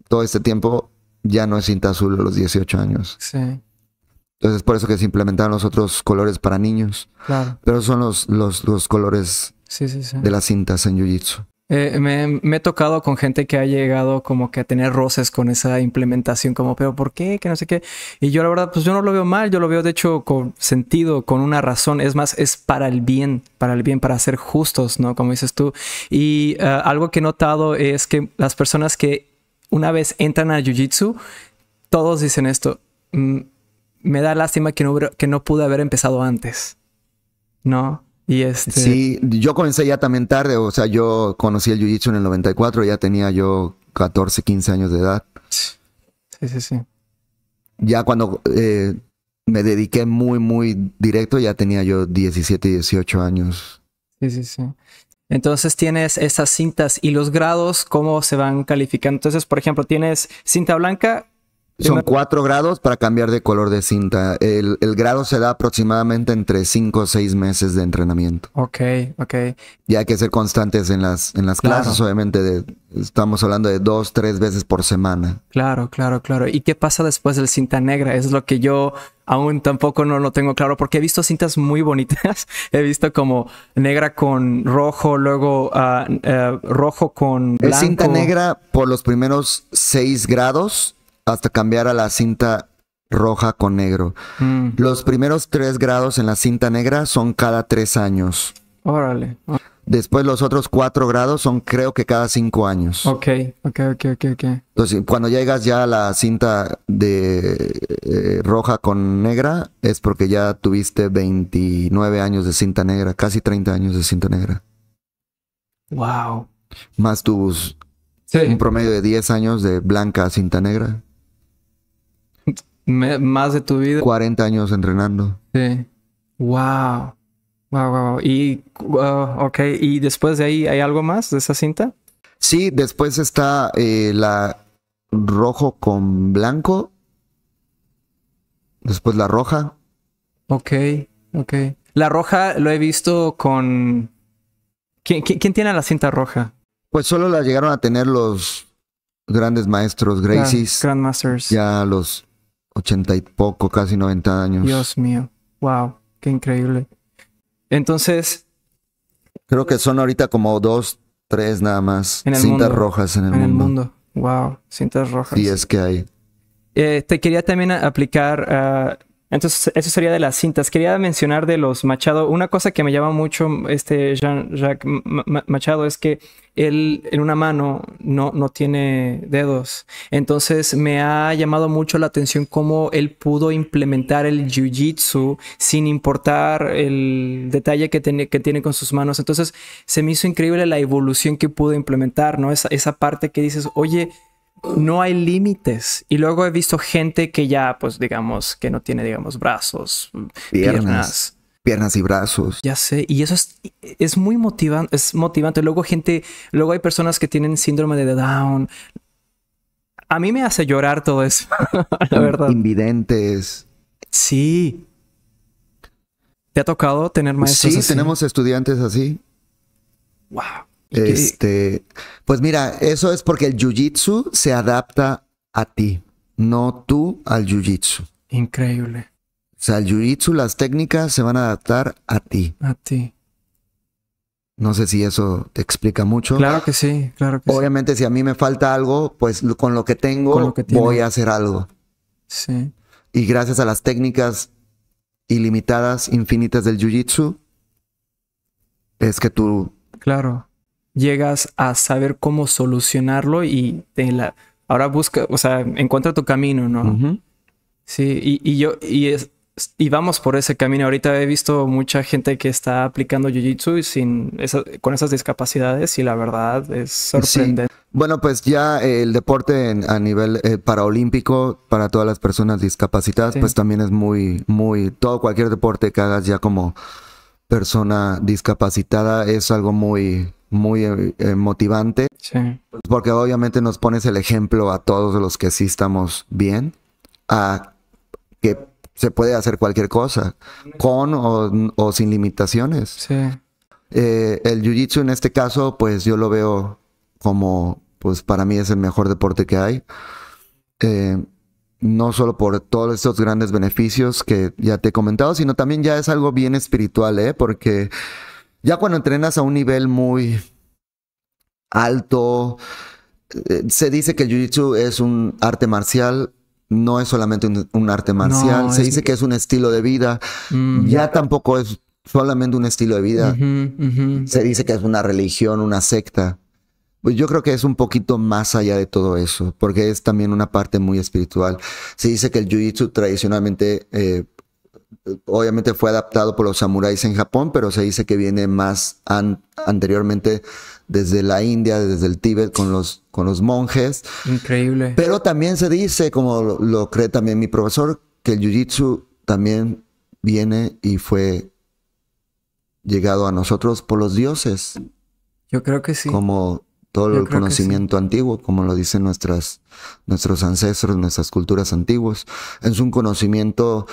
todo este tiempo ya no es cinta azul a los 18 años. Sí, Entonces es por eso que se implementaron los otros colores para niños. claro. Pero son los, los, los colores Sí, sí, sí. de las cintas en Jiu-Jitsu. Eh, me, me he tocado con gente que ha llegado como que a tener roces con esa implementación, como, pero ¿por qué? Que no sé qué. Y yo la verdad, pues yo no lo veo mal, yo lo veo de hecho con sentido, con una razón. Es más, es para el bien, para el bien, para ser justos, ¿no? Como dices tú. Y eh, algo que he notado es que las personas que una vez entran a Jiu-Jitsu, todos dicen esto. "Mm, me da lástima que no, que no pude haber empezado antes. ¿No? Y este... Sí, yo comencé ya también tarde, o sea, yo conocí el Jiu-Jitsu en el 94, ya tenía yo 14, 15 años de edad. Sí, sí, sí. Ya cuando eh, me dediqué muy, muy directo, ya tenía yo 17, 18 años. Sí, sí, sí. Entonces tienes esas cintas y los grados, ¿cómo se van calificando? Entonces, por ejemplo, tienes cinta blanca. Son cuatro grados para cambiar de color de cinta. El, el grado se da aproximadamente entre 5 o 6 meses de entrenamiento. Ok, ok. Y hay que ser constantes en las, en las Claro. clases, obviamente. De, estamos hablando de dos, tres veces por semana. Claro, claro, claro. ¿Y qué pasa después del cinta negra? Es lo que yo aún tampoco no lo tengo claro porque he visto cintas muy bonitas. he visto como negra con rojo, luego ah, eh, rojo con Es blanco. cinta negra por los primeros 6 grados hasta cambiar a la cinta roja con negro. Mm, Los primeros 3 grados en la cinta negra son cada 3 años. órale. Después los otros 4 grados son creo que cada 5 años. Ok, ok, ok, ok, ok. Entonces, cuando llegas ya a la cinta de eh, roja con negra, es porque ya tuviste 29 años de cinta negra, casi 30 años de cinta negra. Wow. Más tus un promedio de 10 años de blanca a cinta negra. Me- más de tu vida. 40 años entrenando. Sí. Wow. Wow, wow. Y, uh, ok. ¿Y después de ahí hay algo más de esa cinta? Sí, después está eh, la rojo con blanco. Después la roja. Ok, ok. La roja lo he visto con... ¿Quién, quién, quién tiene la cinta roja? Pues solo la llegaron a tener los grandes maestros Gracies. Gra- Grandmasters. Ya los 80 y poco, casi 90 años. Dios mío. Wow. Qué increíble. Entonces, Creo que son ahorita como dos, tres nada más. En el cintas mundo. rojas en el, en el mundo. mundo. Wow. Cintas rojas. Sí, es que hay. Eh, te quería también aplicar, ah, entonces eso sería de las cintas. Quería mencionar de los Machado. Una cosa que me llama mucho este Jean-Jacques Ma- Ma- Machado es que él en una mano no, no tiene dedos. Entonces me ha llamado mucho la atención cómo él pudo implementar el Jiu-Jitsu sin importar el detalle que tiene, que tiene con sus manos. Entonces se me hizo increíble la evolución que pudo implementar, ¿no? Esa, esa parte que dices, oye, no hay límites. Y luego he visto gente que ya, pues digamos, que no tiene, digamos, brazos, piernas. Piernas. Piernas y brazos. Ya sé, y eso es, es muy motivante, es motivante. Luego gente, luego hay personas que tienen síndrome de Down. A mí me hace llorar todo eso, la verdad. Invidentes. Sí. ¿Te ha tocado tener maestros Sí, así? tenemos estudiantes así. Wow. ¿Y qué- Este, pues mira, eso es porque el jiu-jitsu se adapta a ti, no tú al jiu-jitsu. Increíble. Sea, el jiu-jitsu, las técnicas se van a adaptar a ti. A ti. No sé si eso te explica mucho. Claro que sí, claro que Obviamente, si a mí me falta algo, pues con lo que tengo lo que voy a hacer algo. sí. Sí. Y gracias a las técnicas ilimitadas, infinitas del jiu-jitsu, es que tú Claro. Llegas a saber cómo solucionarlo y te la... ahora busca, o sea, encuentra tu camino, ¿no? Sí, y, y yo, y es, y vamos por ese camino. Ahorita he visto mucha gente que está aplicando Jiu-Jitsu sin esa- con esas discapacidades y la verdad es sorprendente. Bueno, pues ya eh, el deporte en- a nivel eh, paraolímpico para todas las personas discapacitadas, Sí. pues también es muy, muy, todo cualquier deporte que hagas ya como persona discapacitada es algo muy, muy eh, eh, motivante, Sí. porque obviamente nos pones el ejemplo a todos los que sí estamos bien, a que se puede hacer cualquier cosa, con o, o sin limitaciones. Sí. Eh, el jiu-jitsu en este caso, pues yo lo veo como, pues para mí es el mejor deporte que hay. Eh, no solo por todos estos grandes beneficios que ya te he comentado, sino también ya es algo bien espiritual, ¿eh? Porque ya cuando entrenas a un nivel muy alto, eh, se dice que el jiu-jitsu es un arte marcial, no es solamente un, un arte marcial, No, se dice que es un estilo de vida, Mm. ya tampoco es solamente un estilo de vida se dice que es una religión, una secta. Pues yo creo que es un poquito más allá de todo eso, porque es también una parte muy espiritual. Se dice que el jiu-jitsu tradicionalmente, eh, obviamente fue adaptado por los samuráis en Japón, pero se dice que viene más an- anteriormente desde la India, desde el Tíbet con los, con los monjes. Increíble. Pero también se dice, como lo, lo cree también mi profesor, que el jiu-jitsu también viene y fue llegado a nosotros por los dioses Yo creo que sí. como todo Yo el conocimiento antiguo, como lo dicen nuestras, nuestros ancestros, nuestras culturas antiguas. Es un conocimiento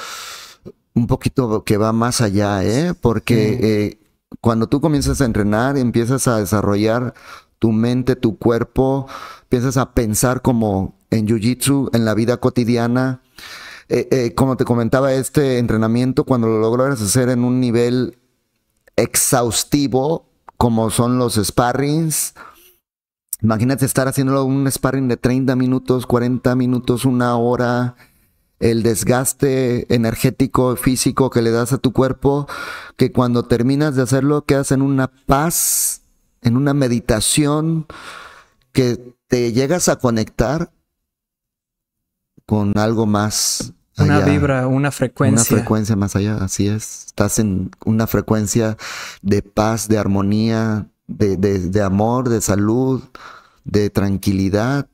un poquito que va más allá, ¿eh? Porque Sí. eh, cuando tú comienzas a entrenar, empiezas a desarrollar tu mente, tu cuerpo, empiezas a pensar como en Jiu-Jitsu, en la vida cotidiana. Eh, eh, como te comentaba, este entrenamiento, cuando lo logras hacer en un nivel exhaustivo, como son los sparrings, imagínate estar haciéndolo un sparring de 30 minutos, 40 minutos, una hora, el desgaste energético, físico que le das a tu cuerpo, que cuando terminas de hacerlo quedas en una paz, en una meditación, que te llegas a conectar con algo más. Una allá. vibra, una frecuencia. Una frecuencia más allá, así es. Estás en una frecuencia de paz, de armonía, de, de- de amor, de salud, de tranquilidad,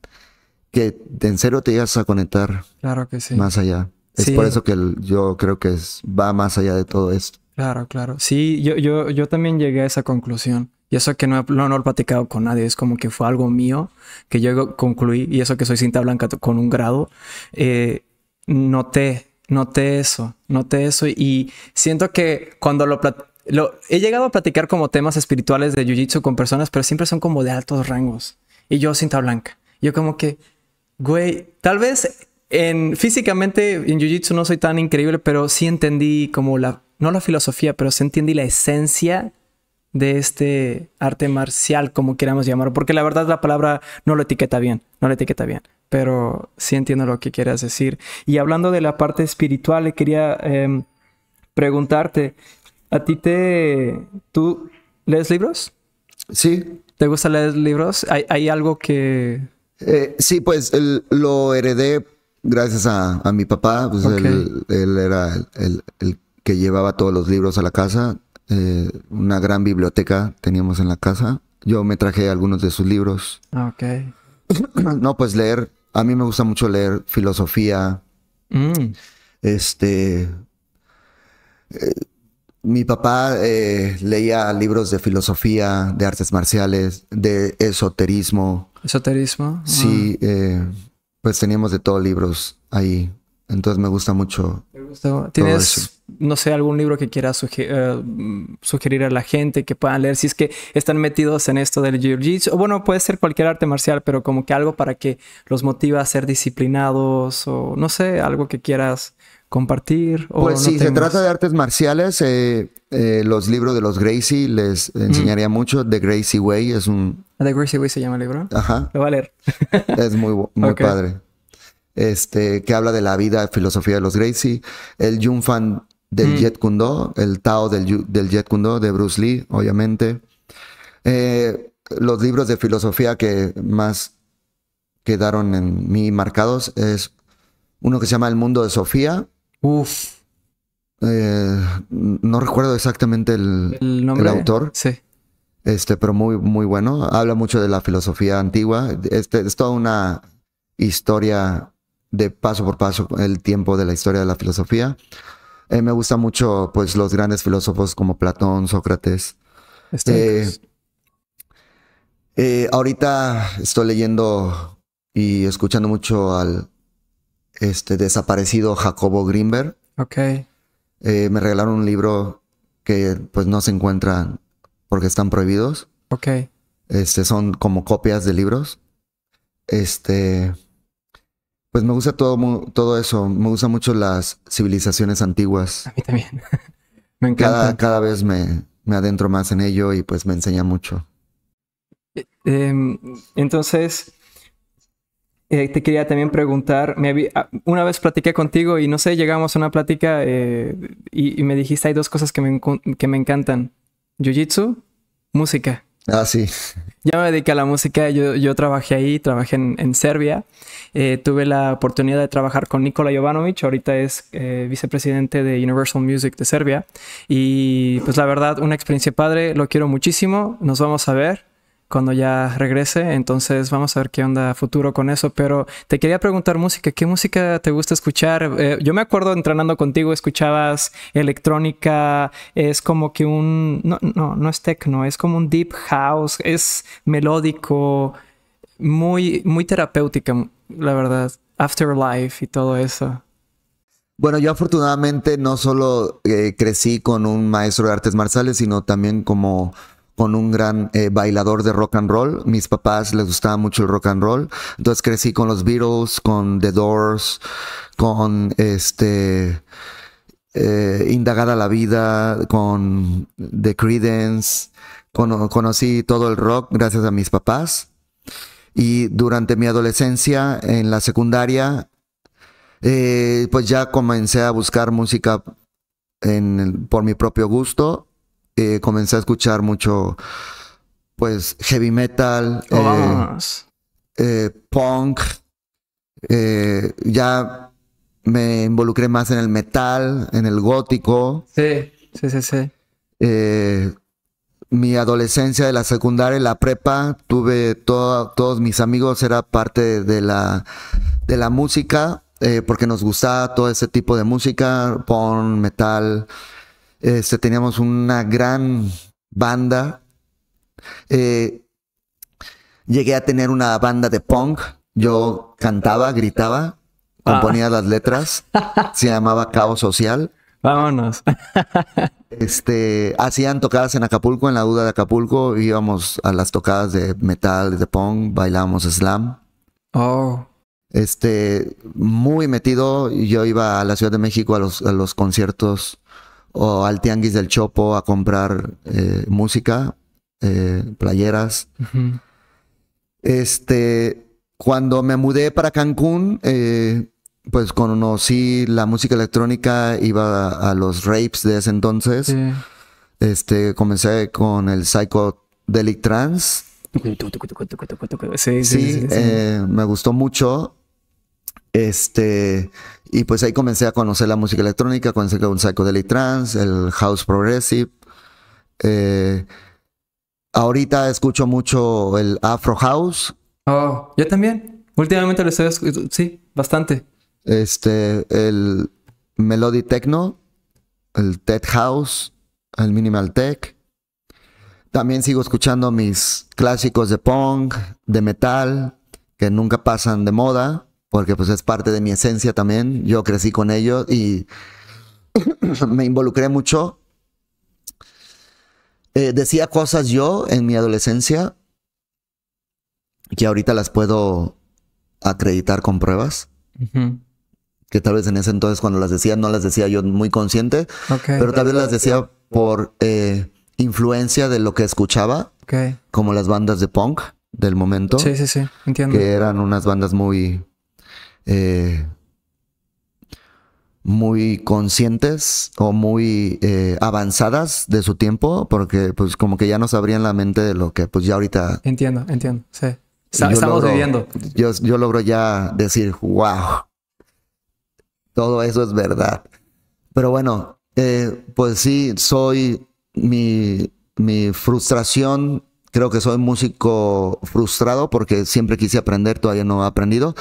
que en serio te llegas a conectar Claro que sí. más allá. Es Sí. por eso que el- yo creo que es- va más allá de todo esto. Claro, claro. Sí, yo, yo, yo también llegué a esa conclusión. Y eso que no, no, no lo he platicado con nadie, es como que fue algo mío que yo concluí, y eso que soy cinta blanca con un grado, eh, noté, noté eso, noté eso y siento que cuando lo, lo he llegado a platicar como temas espirituales de Jiu-Jitsu con personas, pero siempre son como de altos rangos. Y yo cinta blanca. Yo como que, güey, tal vez en físicamente en Jiu-Jitsu no soy tan increíble, pero sí entendí como la, no la filosofía, pero sí entendí la esencia de este arte marcial, como queramos llamarlo, porque la verdad la palabra no lo etiqueta bien, no lo etiqueta bien, pero sí entiendo lo que quieras decir. Y hablando de la parte espiritual, le quería em, preguntarte, ¿a ti te... ¿Tú lees libros? Sí, ¿Te gusta leer libros? ¿Hay, hay algo que... Eh, sí, pues el- lo heredé gracias a, a mi papá. Pues él, él era el, el- el que llevaba todos los libros a la casa. Eh, una gran biblioteca teníamos en la casa. Yo me traje algunos de sus libros. Ah, Ok. No, pues leer. A mí me gusta mucho leer filosofía. Mm, Este. eh, mi papá eh, leía libros de filosofía, de artes marciales, de esoterismo. Esoterismo. Sí, eh, pues teníamos de todos libros ahí. Entonces me gusta mucho. Me gustó. ¿Tienes, no sé, algún libro que quieras suge- eh, sugerir a la gente que puedan leer si es que están metidos en esto del jiu-jitsu? O bueno, puede ser cualquier arte marcial, pero como que algo para que los motive a ser disciplinados o no sé, algo que quieras compartir. O Pues no si se trata de artes marciales, eh, eh, los libros de los Gracie les enseñaría mucho. The Gracie Way es un... The Gracie Way se llama el libro. Ajá, Lo voy a leer. es muy, muy padre. Este, que habla de la vida, filosofía de los Gracie. El Jung Fan del Mm. Jet Kundo, el Tao del, del Jet Kundo de Bruce Lee, obviamente. Eh, los libros de filosofía que más quedaron en mí marcados es uno que se llama El Mundo de Sofía. Uf. Eh, no recuerdo exactamente el, El nombre. autor. Sí. este, pero muy, muy bueno. Habla mucho de la filosofía antigua. Este, es toda una historia de paso por paso, el tiempo de la historia de la filosofía. Eh, me gusta mucho, pues, los grandes filósofos como Platón, Sócrates. Este, Eh, eh, ahorita estoy leyendo y escuchando mucho al este desaparecido Jacobo Greenberg. ok. Eh, me regalaron un libro que pues no se encuentra porque están prohibidos. Ok. Este son como copias de libros. Este pues me gusta todo todo eso. Me gustan mucho las civilizaciones antiguas. A mí también. Me encanta. Cada, cada vez me, me adentro más en ello y pues me enseña mucho. Em, entonces, eh, te quería también preguntar, me habí- ah, una vez platiqué contigo y no sé, llegamos a una plática eh, y, y me dijiste, hay dos cosas que me, que me encantan, Jiu-Jitsu, música. Ah, sí. Ya me dediqué a la música, yo, yo trabajé ahí, trabajé en, en Serbia, Eh, tuve la oportunidad de trabajar con Nikola Jovanovic, ahorita es vicepresidente de Universal Music de Serbia, y pues la verdad, una experiencia padre, lo quiero muchísimo, nos vamos a ver cuando ya regrese, entonces vamos a ver qué onda futuro con eso, pero te quería preguntar música, ¿qué música te gusta escuchar? Eh, yo me acuerdo entrenando contigo, escuchabas electrónica, es como que un, no, no, no es techno, es como un deep house, es melódico, muy, muy terapéutica, la verdad, afterlife y todo eso. Bueno, yo afortunadamente no solo eh, crecí con un maestro de artes marciales, sino también como con un gran eh, bailador de rock and roll. Mis papás les gustaba mucho el rock and roll. Entonces crecí con los Beatles, con The Doors, con este eh, Indagada la Vida, con The Creedence. Cono- conocí todo el rock gracias a mis papás. Y durante mi adolescencia, en la secundaria, eh, pues ya comencé a buscar música por mi propio gusto. Eh, comencé a escuchar mucho, pues, heavy metal, Oh, eh, eh, punk. Ya me involucré más en el metal, en el gótico. Sí, sí, sí, sí. Eh, mi adolescencia de la secundaria y la prepa, tuve todo- todos mis amigos, era parte de la, de la música, eh, porque nos gustaba todo ese tipo de música, punk, metal. Este, teníamos una gran banda. Eh, llegué a tener una banda de punk. Yo cantaba, gritaba, componía las letras. Se llamaba Caos Social. Vámonos. Este, hacían tocadas en Acapulco, en la duda de Acapulco, íbamos a las tocadas de metal, de punk, bailábamos slam. Oh, Este, muy metido, yo iba a la Ciudad de México a los, a los conciertos o al Tianguis del Chopo a comprar eh, música, eh, playeras. Este, cuando me mudé para Cancún, eh, pues conocí la música electrónica, iba a, a los rapes de ese entonces. Sí. Este, comencé con el Psychedelic Trance. Sí, sí, sí, me gustó mucho. Este, y pues ahí comencé a conocer la música electrónica, comencé con Psychedelic Trance, el House Progressive. Eh, ahorita escucho mucho el Afro House, Oh, yo también. Últimamente lo estoy escuchando. Sí, bastante. este, el Melody Techno, el Tech House, el Minimal Tech. También sigo escuchando mis clásicos de punk, de metal, que nunca pasan de moda, porque pues es parte de mi esencia también. Yo crecí con ellos y me involucré mucho. Eh, decía cosas yo en mi adolescencia que ahorita las puedo acreditar con pruebas que tal vez en ese entonces cuando las decía no las decía yo muy consciente, Ok. pero tal vez las decía por eh, influencia de lo que escuchaba, Ok. como las bandas de punk del momento, Sí, sí, sí. Entiendo. que eran unas bandas muy eh, muy conscientes o muy eh, avanzadas de su tiempo, porque pues como que ya nos abrían la mente de lo que pues ya ahorita Entiendo, entiendo. Sí. Está- estamos logro- viviendo. Yo, yo logro ya decir, wow, todo eso es verdad. Pero bueno, Eh, pues sí, soy mi, mi frustración. Creo que soy músico frustrado porque siempre quise aprender, todavía no he aprendido.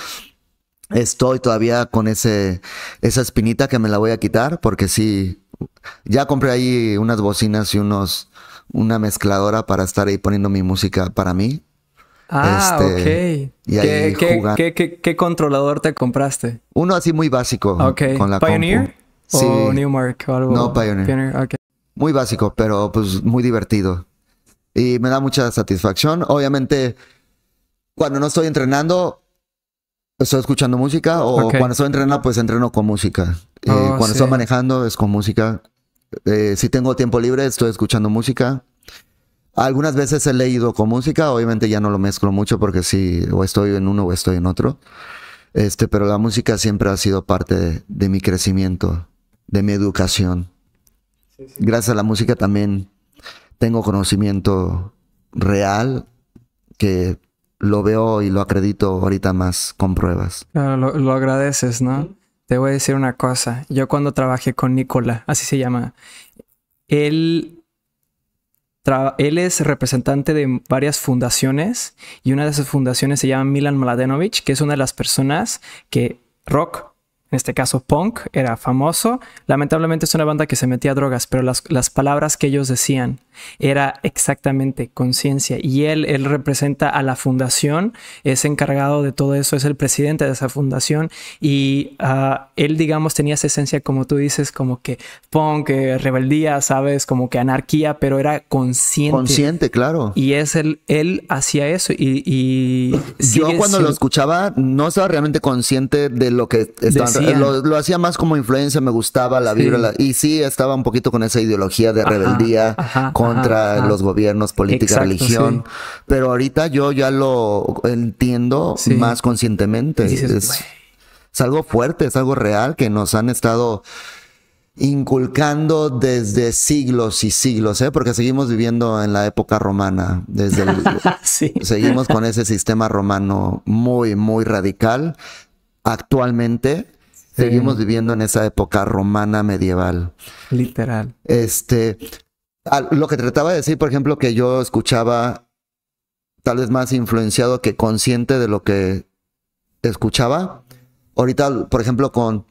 Estoy todavía con ese, esa espinita que me la voy a quitar porque sí, ya compré ahí unas bocinas y unos, una mezcladora para estar ahí poniendo mi música para mí. Ah, Este, ok. y ¿Qué, qué- qué- controlador te compraste? Uno así muy básico. Ok. Con la ¿Pioneer? compu. Sí, ¿O Newmark o algo? No, Pioneer. ok. muy básico, pero pues muy divertido. Y me da mucha satisfacción. Obviamente, cuando no estoy entrenando, estoy escuchando música. O cuando estoy entrenando, pues entreno con música. Eh, Oh, cuando sí. estoy manejando, es con música. Eh, si tengo tiempo libre, estoy escuchando música. Algunas veces he leído con música, obviamente ya no lo mezclo mucho porque sí, o estoy en uno o estoy en otro. Este, pero la música siempre ha sido parte de, de mi crecimiento, de mi educación. Gracias a la música también tengo conocimiento real que lo veo y lo acredito ahorita más con pruebas. Claro, lo, lo agradeces, ¿no? Te voy a decir una cosa. Yo cuando trabajé con Nicola, así se llama, él, él es representante de varias fundaciones y una de esas fundaciones se llama Milan Mladenovic, que es una de las personas que rock, en este caso punk, era famoso. Lamentablemente es una banda que se metía a drogas, pero las, las palabras que ellos decían era exactamente conciencia. Y él, él representa a la fundación, es encargado de todo eso, es el presidente de esa fundación. Y ah, él, digamos, tenía esa esencia, como tú dices, como que punk, eh, rebeldía, ¿sabes? Como que anarquía, pero era consciente. Consciente, claro. Y es el, él hacía eso y... y Yo cuando lo escuchaba no estaba realmente consciente de lo que estaban. Lo, lo hacía más como influencia, me gustaba la Sí. vibra. la- y sí, estaba un poquito con esa ideología de rebeldía ajá, contra ajá, los gobiernos, política, Exacto, religión. Pero ahorita yo ya lo entiendo Sí. más conscientemente. Dices, es, algo fuerte, es algo real que nos han estado inculcando desde siglos y siglos, ¿eh? porque seguimos viviendo en la época romana, desde el, sí. Seguimos con ese sistema romano muy, muy radical. Actualmente seguimos viviendo en esa época romana medieval. Literal. Este, a- lo que trataba de decir, por ejemplo, que yo escuchaba tal vez más influenciado que consciente de lo que escuchaba. Ahorita, por ejemplo, con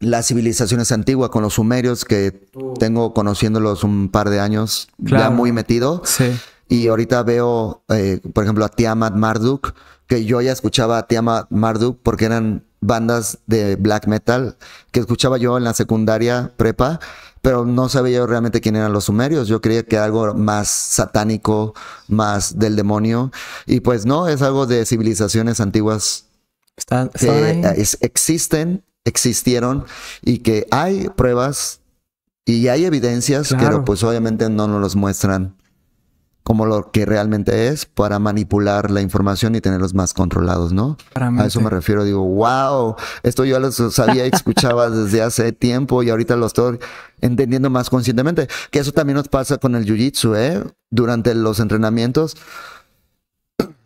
las civilizaciones antiguas, con los sumerios, que tengo conociéndolos un par de años, ya muy metido. Sí. Y ahorita veo, eh, por ejemplo, a Tiamat Marduk, que yo ya escuchaba a Tiamat Marduk porque eran bandas de black metal que escuchaba yo en la secundaria prepa, pero no sabía yo realmente quién eran los sumerios. Yo creía que era algo más satánico, más del demonio. Y pues no, es algo de civilizaciones antiguas que es- existen, existieron y que hay pruebas y hay evidencias, Claro. pero pues obviamente no nos los muestran como lo que realmente es para manipular la información y tenerlos más controlados, ¿no? A eso me refiero, digo, wow, esto yo lo sabía y escuchaba desde hace tiempo y ahorita lo estoy entendiendo más conscientemente. Que eso también nos pasa con el jiu-jitsu, ¿eh? Durante los entrenamientos.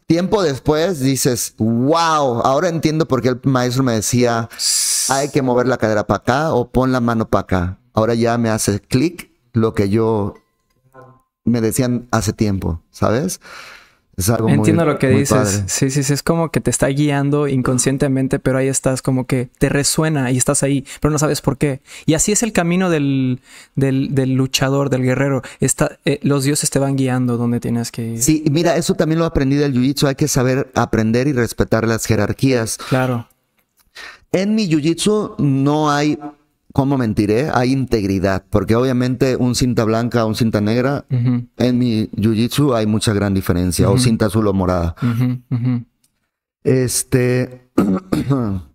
Tiempo después dices, wow, ahora entiendo por qué el maestro me decía, hay que mover la cadera para acá o pon la mano para acá. Ahora ya me hace clic lo que yo me decían hace tiempo, ¿sabes? Es algo muy- Entiendo lo que muy dices. padre. Sí, sí, sí. Es como que te está guiando inconscientemente, pero ahí estás como que te resuena y estás ahí, pero no sabes por qué. Y así es el camino del, del, del luchador, del guerrero. Está, eh, los dioses te van guiando donde tienes que ir. Sí, mira, eso también lo aprendí del jiu-jitsu. Hay que saber aprender y respetar las jerarquías. Claro. En mi jiu-jitsu no hay, ¿cómo mentiré? Hay integridad, porque obviamente un cinta blanca, un cinta negra, en mi jiu-jitsu hay mucha gran diferencia, o cinta azul o morada. Este.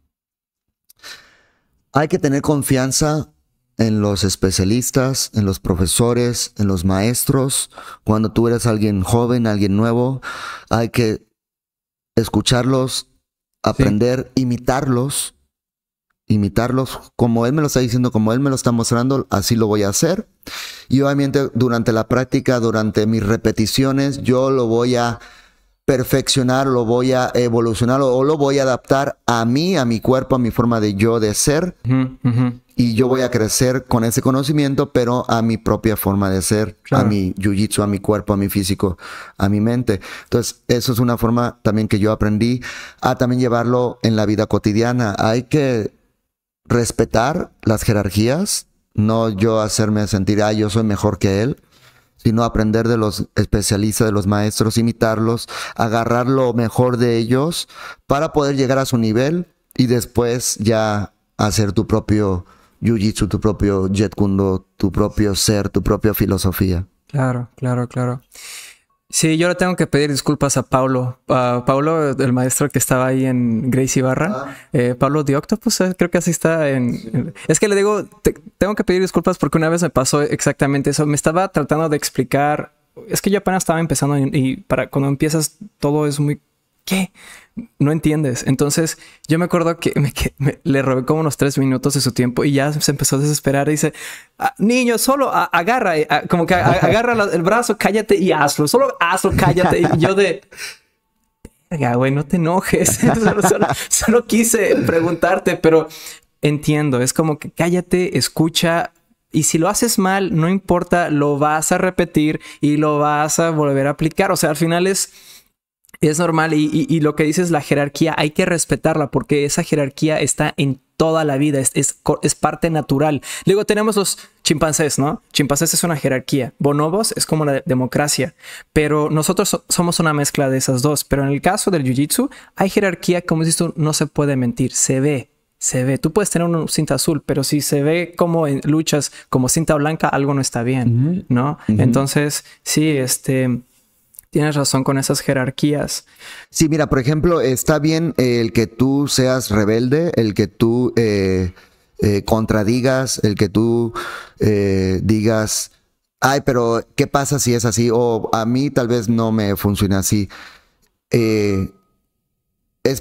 hay que tener confianza en los especialistas, en los profesores, en los maestros. Cuando tú eres alguien joven, alguien nuevo, hay que escucharlos, aprender, imitarlos, imitarlos como él me lo está diciendo, como él me lo está mostrando, así lo voy a hacer. Y obviamente durante la práctica, durante mis repeticiones, yo lo voy a perfeccionar, lo voy a evolucionar o, lo voy a adaptar a mí, a mi cuerpo, a mi forma de yo de ser. Y yo voy a crecer con ese conocimiento, pero a mi propia forma de ser, a mi jiu-jitsu, a mi cuerpo, a mi físico, a mi mente. Entonces, eso es una forma también que yo aprendí a también llevarlo en la vida cotidiana. Hay que respetar las jerarquías, no yo hacerme sentir, ah, yo soy mejor que él sino aprender de los especialistas, de los maestros, imitarlos, agarrar lo mejor de ellos para poder llegar a su nivel y después ya hacer tu propio jiu-jitsu, tu propio jet kundo, tu propio ser, tu propia filosofía. Claro, claro, claro. Sí, yo le tengo que pedir disculpas a Paulo. A Paulo, el maestro que estaba ahí en Gracie Barra. Ah. Eh, Pablo de Octopus, eh, creo que así está en... Es que le digo, tengo que pedir disculpas porque una vez me pasó exactamente eso. Me estaba tratando de explicar... Es que yo apenas estaba empezando y para cuando empiezas todo es muy ¿qué? No entiendes. Entonces yo me acuerdo que, me, le robé como unos tres minutos de su tiempo y ya se empezó a desesperar y dice, ah, niño, solo agarra, eh, como que agarra el brazo, cállate y hazlo, solo hazlo, cállate. Y yo de... güey, no te enojes. solo, quise preguntarte, pero entiendo. Es como que cállate, escucha, y si lo haces mal, no importa, lo vas a repetir y lo vas a volver a aplicar. O sea, al final es es normal y, lo que dices, la jerarquía, hay que respetarla porque esa jerarquía está en toda la vida, es, es, parte natural. Luego tenemos los chimpancés, ¿no? Chimpancés es una jerarquía, bonobos es como la democracia, pero nosotros somos una mezcla de esas dos. Pero en el caso del jiu-jitsu, hay jerarquía, como dices tú, no se puede mentir, se ve. Se ve, tú puedes tener una cinta azul, pero si se ve como en luchas como cinta blanca, algo no está bien, ¿no? Entonces, sí, este, Tienes razón con esas jerarquías. Sí, mira, por ejemplo, está bien el que tú seas rebelde, el que tú eh, eh, contradigas, el que tú eh, digas, ay, pero ¿qué pasa si es así? O a mí tal vez no me funciona así. es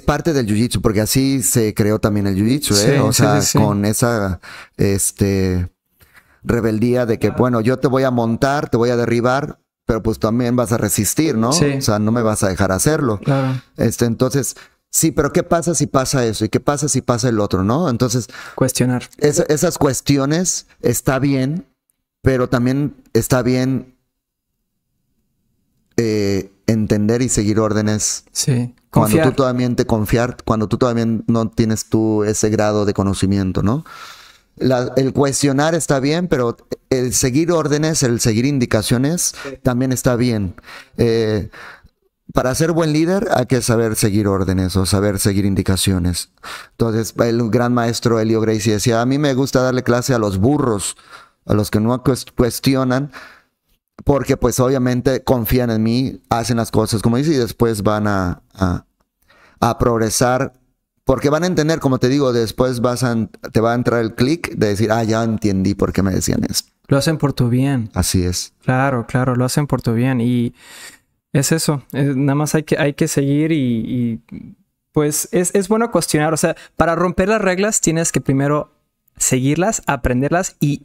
parte del jiu-jitsu, porque así se creó también el jiu-jitsu, o sea, con esa este, rebeldía de que, bueno, yo te voy a montar, te voy a derribar, pero pues también vas a resistir, ¿no? Sí. O sea, no me vas a dejar hacerlo. Claro. Este, entonces, sí, pero ¿qué pasa si pasa eso? ¿Y qué pasa si pasa el otro, no? Entonces... Cuestionar. esas cuestiones está bien, pero también está bien eh, entender y seguir órdenes. Sí. Cuando tú todavía te confiar, cuando tú todavía no tienes tú ese grado de conocimiento, ¿no? El cuestionar está bien, pero el seguir órdenes, el seguir indicaciones también está bien. Eh, para ser buen líder hay que saber seguir órdenes o saber seguir indicaciones. Entonces, el gran maestro Elio Gracie decía, a mí me gusta darle clase a los burros, a los que no cuestionan, porque pues obviamente confían en mí, hacen las cosas como dice y después van a, a progresar porque van a entender, como te digo, después vas a, te va a entrar el clic de decir, ah, ya entendí por qué me decían esto. Lo hacen por tu bien. Así es. Claro, claro, lo hacen por tu bien. Y es eso. nada más hay que, hay que seguir y, pues es, es, bueno cuestionar. O sea, para romper las reglas tienes que primero seguirlas, aprenderlas y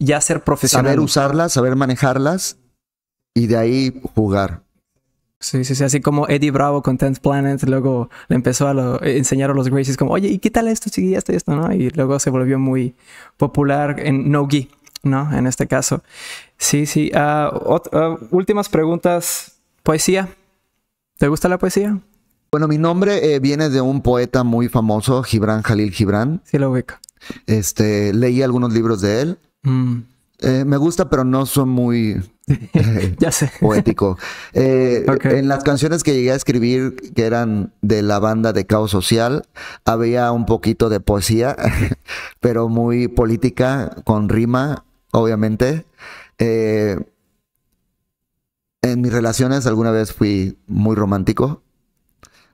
ya ser profesional. Saber usarlas, saber manejarlas y de ahí jugar. Sí, sí, sí, así como Eddie Bravo con Tenth Planet, luego le empezó a enseñar a los Gracies como, oye, ¿y qué tal esto? Sí, esto y esto, ¿no? Y luego se volvió muy popular en No-Gi, ¿no? En este caso. Sí, sí. Ah, ah, últimas preguntas. Poesía. ¿Te gusta la poesía? Bueno, mi nombre eh, viene de un poeta muy famoso, Gibran Jalil Gibran. Sí, lo ubico. Este, leí algunos libros de él. Mm. Eh, me gusta, pero no son muy ya sé. poético. Eh, en las canciones que llegué a escribir, que eran de la banda de Caos Social, había un poquito de poesía, pero muy política, con rima, obviamente. Eh, en mis relaciones alguna vez fui muy romántico,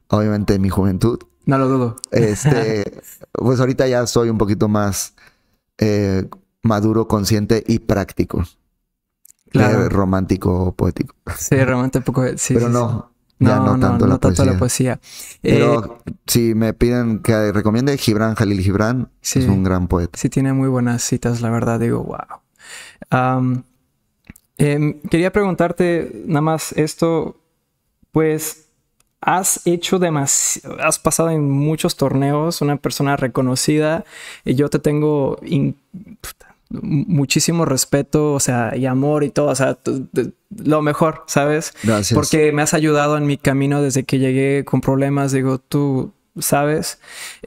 obviamente en mi juventud. No lo dudo. Este, pues ahorita ya soy un poquito más maduro, consciente y práctico. Claro. romántico poético. Sí, romántico sí. Pero no, Ya no, tanto, la, poesía. la poesía. Pero eh, si me piden que recomiende Gibran Jalil Gibran, es un gran poeta. Sí, tiene muy buenas citas, la verdad. Digo, wow. Em, quería preguntarte nada más esto, pues has hecho demasiado, has pasado en muchos torneos, una persona reconocida, y yo te tengo muchísimo respeto, o sea, y amor y todo, o sea, lo mejor, ¿sabes? Gracias. Porque me has ayudado en mi camino desde que llegué con problemas, digo, tú sabes.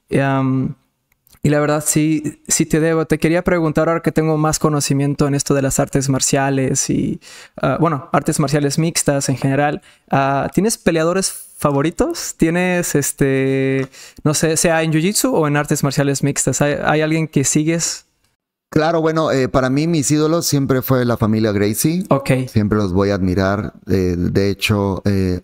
y la verdad sí, sí te debo. Te quería preguntar ahora que tengo más conocimiento en esto de las artes marciales y, ah, bueno, artes marciales mixtas en general. Ah, ¿Tienes peleadores favoritos? ¿Tienes, este, no sé, sea en Jiu-Jitsu o en artes marciales mixtas? ¿Hay, alguien que sigues? Claro, bueno, eh, para mí mis ídolos siempre fue la familia Gracie. Ok. Siempre los voy a admirar. Eh, de hecho, eh,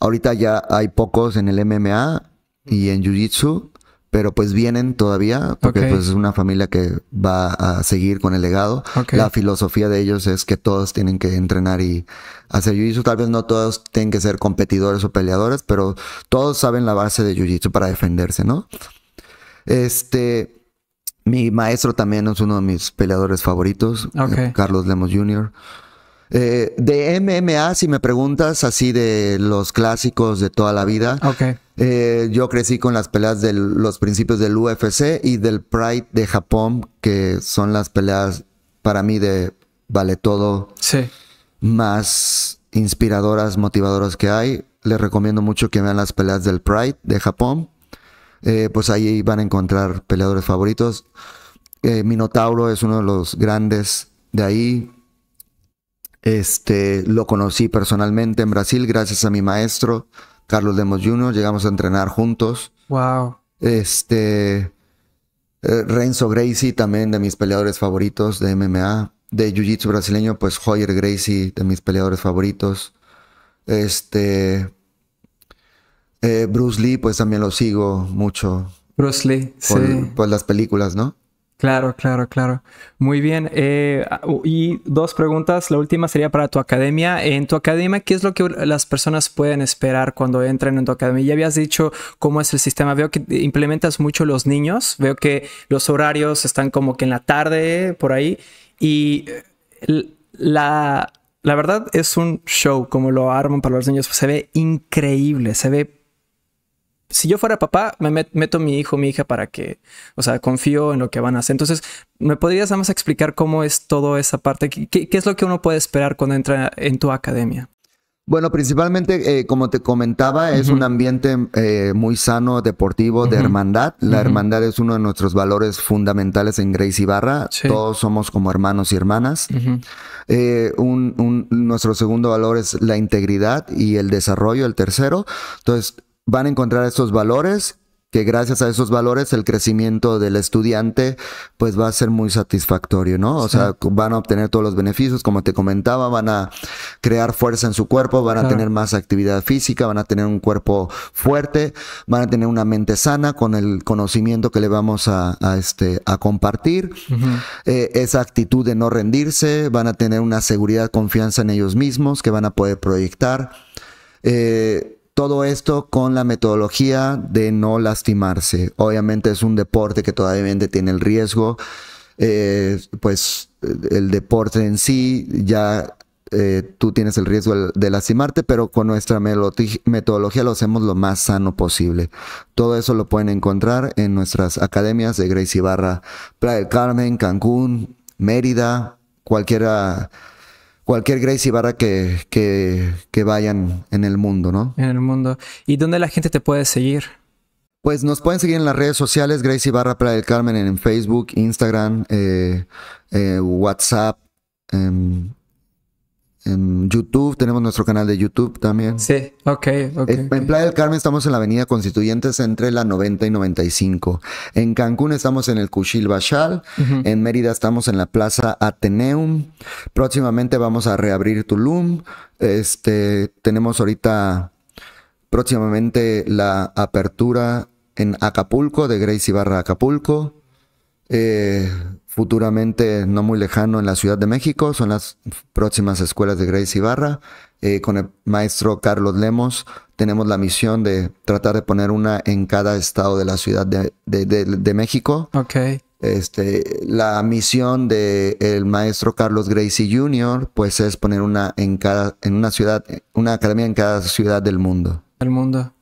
ahorita ya hay pocos en el MMA y en Jiu-Jitsu, pero pues vienen todavía, porque pues es una familia que va a seguir con el legado. La filosofía de ellos es que todos tienen que entrenar y hacer Jiu-Jitsu. Tal vez no todos tienen que ser competidores o peleadores, pero todos saben la base de Jiu-Jitsu para defenderse, ¿no? Este, mi maestro también es uno de mis peleadores favoritos, Carlos Lemos Jr., eh, de MMA, si me preguntas, así de los clásicos de toda la vida. Eh, yo crecí con las peleas de los principios del UFC y del Pride de Japón, que son las peleas para mí de vale todo más inspiradoras, motivadoras que hay. Les recomiendo mucho que vean las peleas del Pride de Japón. Eh, pues ahí van a encontrar peleadores favoritos. Minotauro es uno de los grandes de ahí. Este, lo conocí personalmente en Brasil gracias a mi maestro, Carlos Lemos Jr. Llegamos a entrenar juntos. Wow. Este, eh, Renzo Gracie, también de mis peleadores favoritos de MMA. De Jiu-Jitsu brasileño, pues Hoyer Gracie, de mis peleadores favoritos. Este, eh, Bruce Lee, pues también lo sigo mucho. Bruce Lee, sí. Pues las películas, ¿no? Claro, claro, claro. Muy bien. Eh, y dos preguntas. La última sería para tu academia. En tu academia, ¿qué es lo que las personas pueden esperar cuando entren en tu academia? Ya habías dicho cómo es el sistema. Veo que implementas mucho los niños. Veo que los horarios están como que en la tarde, por ahí. Y eh, la, la verdad es un show como lo arman para los niños. Se ve increíble. Se ve si yo fuera papá, me meto mi hijo, mi hija para que, o sea, confío en lo que van a hacer. Entonces, ¿me podrías nada más explicar cómo es toda esa parte? ¿Qué, es lo que uno puede esperar cuando entra en tu academia? Bueno, principalmente, eh, como te comentaba, es un ambiente eh, muy sano, deportivo, de hermandad. La hermandad es uno de nuestros valores fundamentales en Grace Ibarra. Todos somos como hermanos y hermanas. Eh, nuestro segundo valor es la integridad y el desarrollo, el tercero. Entonces, van a encontrar estos valores que gracias a esos valores el crecimiento del estudiante pues va a ser muy satisfactorio, ¿no? O sea, van a obtener todos los beneficios, como te comentaba, van a crear fuerza en su cuerpo, van a tener más actividad física, van a tener un cuerpo fuerte, van a tener una mente sana con el conocimiento que le vamos a, este, a compartir, eh, esa actitud de no rendirse, van a tener una seguridad, confianza en ellos mismos que van a poder proyectar. Eh, todo esto con la metodología de no lastimarse. Obviamente es un deporte que todavía tiene el riesgo. Eh, pues el deporte en sí ya eh, tú tienes el riesgo de, lastimarte, pero con nuestra metodología lo hacemos lo más sano posible. Todo eso lo pueden encontrar en nuestras academias de Gracie Ibarra, Playa del Carmen, Cancún, Mérida, cualquiera cualquier Gracie Ibarra que, que, vayan en el mundo, ¿no? En el mundo. ¿Y dónde la gente te puede seguir? Pues nos pueden seguir en las redes sociales, Gracie Ibarra Playa del Carmen, en Facebook, Instagram, eh, eh, WhatsApp, em, en YouTube, tenemos nuestro canal de YouTube también. Sí, ok, ok. En Playa del Carmen estamos en la Avenida Constituyentes entre la 90 y 95. En Cancún estamos en el Cuchil Bachal. En Mérida estamos en la Plaza Ateneum. Próximamente vamos a reabrir Tulum. Este, tenemos ahorita próximamente la apertura en Acapulco, de Gracie Barra Acapulco. Eh, futuramente, no muy lejano, en la Ciudad de México. Son las próximas escuelas de Grace Ibarra. Eh, con el maestro Carlos Lemos tenemos la misión de tratar de poner una en cada estado de la Ciudad de, México. Ok. Este, la misión del el maestro Carlos Gracie Jr. pues es poner una en cada, en una ciudad, una academia en cada ciudad del mundo. del mundo.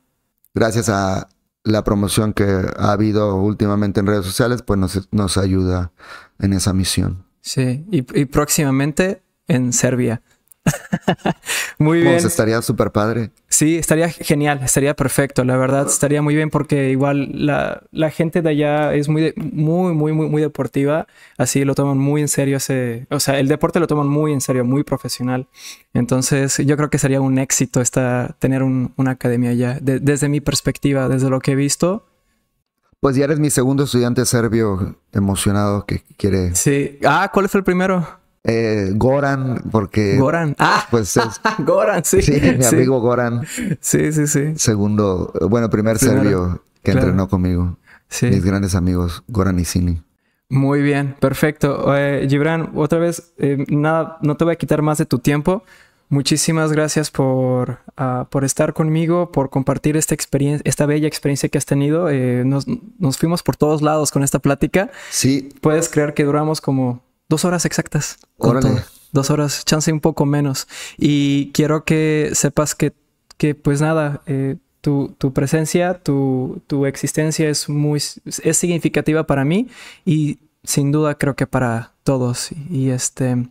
Gracias a la promoción que ha habido últimamente en redes sociales, pues nos, nos ayuda en esa misión. Sí, y, y próximamente en Serbia. muy bien. Pues estaría súper padre. Sí, estaría genial, estaría perfecto, la verdad, estaría muy bien porque igual la, la gente de allá es muy, muy, muy, muy, muy deportiva, así lo toman muy en serio ese, o sea, el deporte lo toman muy en serio, muy profesional. Entonces, yo creo que sería un éxito esta, tener una academia allá, desde mi perspectiva, desde lo que he visto. Pues ya eres mi segundo estudiante serbio emocionado que quiere. Sí. Ah, ¿cuál fue el primero? Eh, Goran, porque. Goran. Ah, pues es. Goran, sí. Sí, mi amigo Goran. Sí, sí, sí. Segundo, bueno, primer serbio que entrenó conmigo. Sí. Mis grandes amigos, Goran y Sini. Muy bien, perfecto. Eh, Gibran, otra vez, eh, nada, no te voy a quitar más de tu tiempo. Muchísimas gracias por, uh, por estar conmigo, por compartir esta experiencia, esta bella experiencia que has tenido. Eh, nos, nos, fuimos por todos lados con esta plática. Sí. Puedes creer que duramos como Dos horas exactas. Dos horas, chance un poco menos. Y quiero que sepas que, que pues nada, eh, tu, tu, presencia, tu, tu, existencia es muy es significativa para mí y sin duda creo que para todos. Y, este,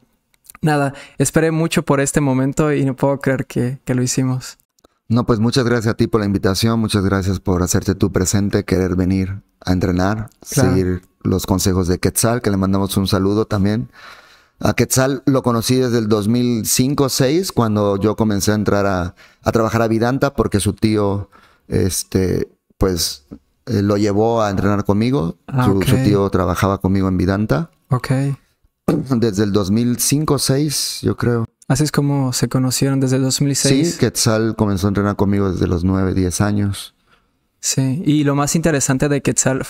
nada, esperé mucho por este momento y no puedo creer que, que lo hicimos. No, pues muchas gracias a ti por la invitación, muchas gracias por hacerte tú presente, querer venir a entrenar, seguir los consejos de Quetzal, que le mandamos un saludo también. A Quetzal lo conocí desde el 2005-6, cuando yo comencé a entrar a, trabajar a Vidanta, porque su tío, este, pues, eh, lo llevó a entrenar conmigo. Ah, su, tío trabajaba conmigo en Vidanta. Ok. Desde el 2005-6, yo creo. Así es como se conocieron desde el 2006. Sí, Quetzal comenzó a entrenar conmigo desde los 9, 10 años. Sí, y lo más interesante de Quetzal,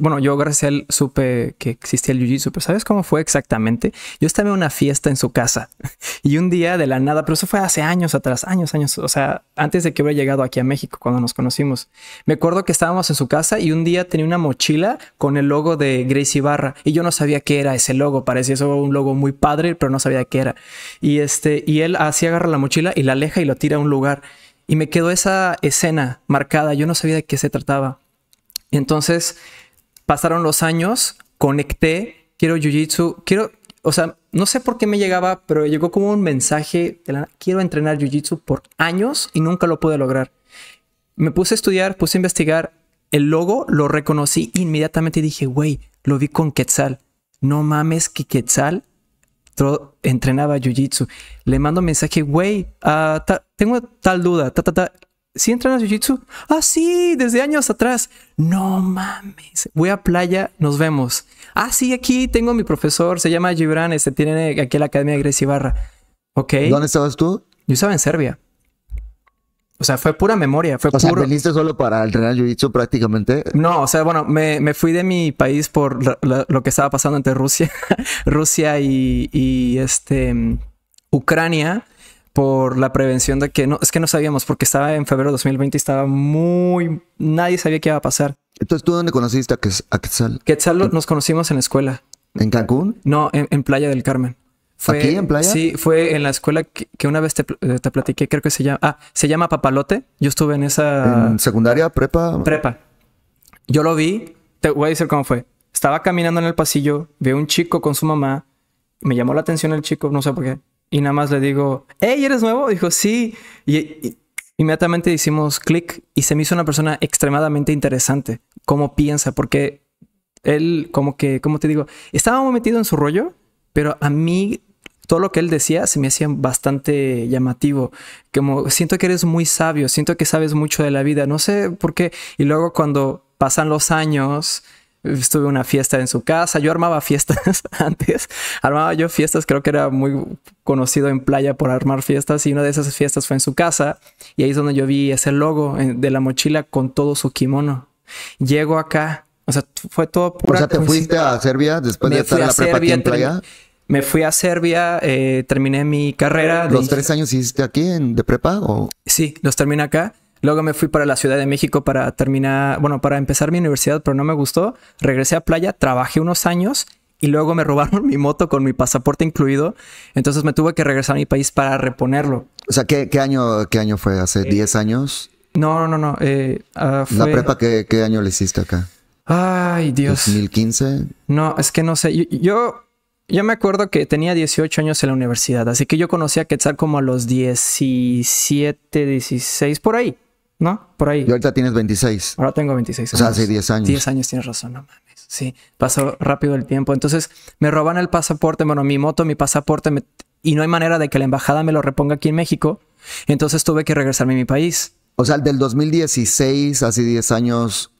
bueno, yo gracias a él supe que existía el Jiu-Jitsu, pero ¿sabes cómo fue exactamente? Yo estaba en una fiesta en su casa y un día de la nada, pero eso fue hace años atrás, años, años, o sea, antes de que hubiera llegado aquí a México cuando nos conocimos. Me acuerdo que estábamos en su casa y un día tenía una mochila con el logo de Gracie Barra y yo no sabía qué era ese logo, parecía eso un logo muy padre, pero no sabía qué era. Y este, y él así agarra la mochila y la aleja y lo tira a un lugar. Y me quedó esa escena marcada, yo no sabía de qué se trataba. Entonces, pasaron los años, conecté, quiero Jiu-Jitsu, quiero, o sea, no sé por qué me llegaba, pero llegó como un mensaje, de quiero entrenar Jiu-Jitsu por años y nunca lo pude lograr. Me puse a estudiar, puse a investigar, el logo lo reconocí inmediatamente y dije, güey, lo vi con Quetzal. No mames que Quetzal entrenaba jiu-jitsu. Le mando un mensaje, güey, uh, tengo tal duda, ta, ta, ta. ¿Sí entrenas jiu-jitsu? Ah, sí, desde años atrás. No mames. Voy a playa, nos vemos. Ah, sí, aquí tengo a mi profesor, se llama Gibran, este tiene aquí la Academia de Grecia Barra. Ok. ¿Dónde estabas tú? Yo estaba en Serbia. O sea, fue pura memoria. Fue o sea, ¿veniste solo para entrenar jiu-jitsu prácticamente? No, o sea, bueno, me, me fui de mi país por lo, lo que estaba pasando entre Rusia, Rusia y, y, este Ucrania por la prevención de que no, es que no sabíamos porque estaba en febrero de 2020 y estaba muy, nadie sabía qué iba a pasar. Entonces, ¿tú dónde conociste a Quetzal? Quetzal nos conocimos en la escuela. ¿En Cancún? No, en, en Playa del Carmen. ¿Aquí en playa? Sí, fue en la escuela que, una vez te, te, platiqué, creo que se llama, ah, se llama Papalote. Yo estuve en esa... ¿En secundaria, prepa? Prepa. Yo lo vi, te voy a decir cómo fue. Estaba caminando en el pasillo, vi un chico con su mamá, me llamó la atención el chico, no sé por qué, y nada más le digo, hey, ¿eres nuevo? Dijo, sí. Y, y inmediatamente hicimos clic y se me hizo una persona extremadamente interesante, cómo piensa, porque él como que, como te digo, estaba muy metido en su rollo, pero a mí todo lo que él decía se me hacía bastante llamativo. Como siento que eres muy sabio, siento que sabes mucho de la vida, no sé por qué. Y luego cuando pasan los años, estuve una fiesta en su casa, yo armaba fiestas antes, armaba yo fiestas, creo que era muy conocido en playa por armar fiestas y una de esas fiestas fue en su casa y ahí es donde yo vi ese logo de la mochila con todo su kimono. Llego acá, o sea, fue todo pura O sea, ¿te fuiste a Serbia después de estar en la prepa aquí en playa? Me fui a Serbia, eh, terminé mi carrera. ¿Los tres años hiciste aquí en, de prepa? O? Sí, los terminé acá. Luego me fui para la Ciudad de México para terminar, bueno, para empezar mi universidad, pero no me gustó. Regresé a playa, trabajé unos años y luego me robaron mi moto con mi pasaporte incluido. Entonces me tuve que regresar a mi país para reponerlo. O sea, ¿qué, qué año, qué año fue? ¿Hace 10 años? No, no, no, no. eh, ah, ¿La prepa qué, qué año le hiciste acá? Ay, Dios. ¿2015? No, es que no sé. Yo, yo, yo me acuerdo que tenía 18 años en la universidad, así que yo conocí a Quetzal como a los 17, 16, por ahí, ¿no? Por ahí. Y ahorita tienes 26. Ahora tengo 26 O sea, hace 10 años. 10 años, tienes razón, no mames. Sí, pasó rápido el tiempo. Entonces me roban el pasaporte, bueno, mi moto, mi pasaporte, me- y no hay manera de que la embajada me lo reponga aquí en México. Entonces tuve que regresarme a mi país. O sea, del 2016, hace 10 años,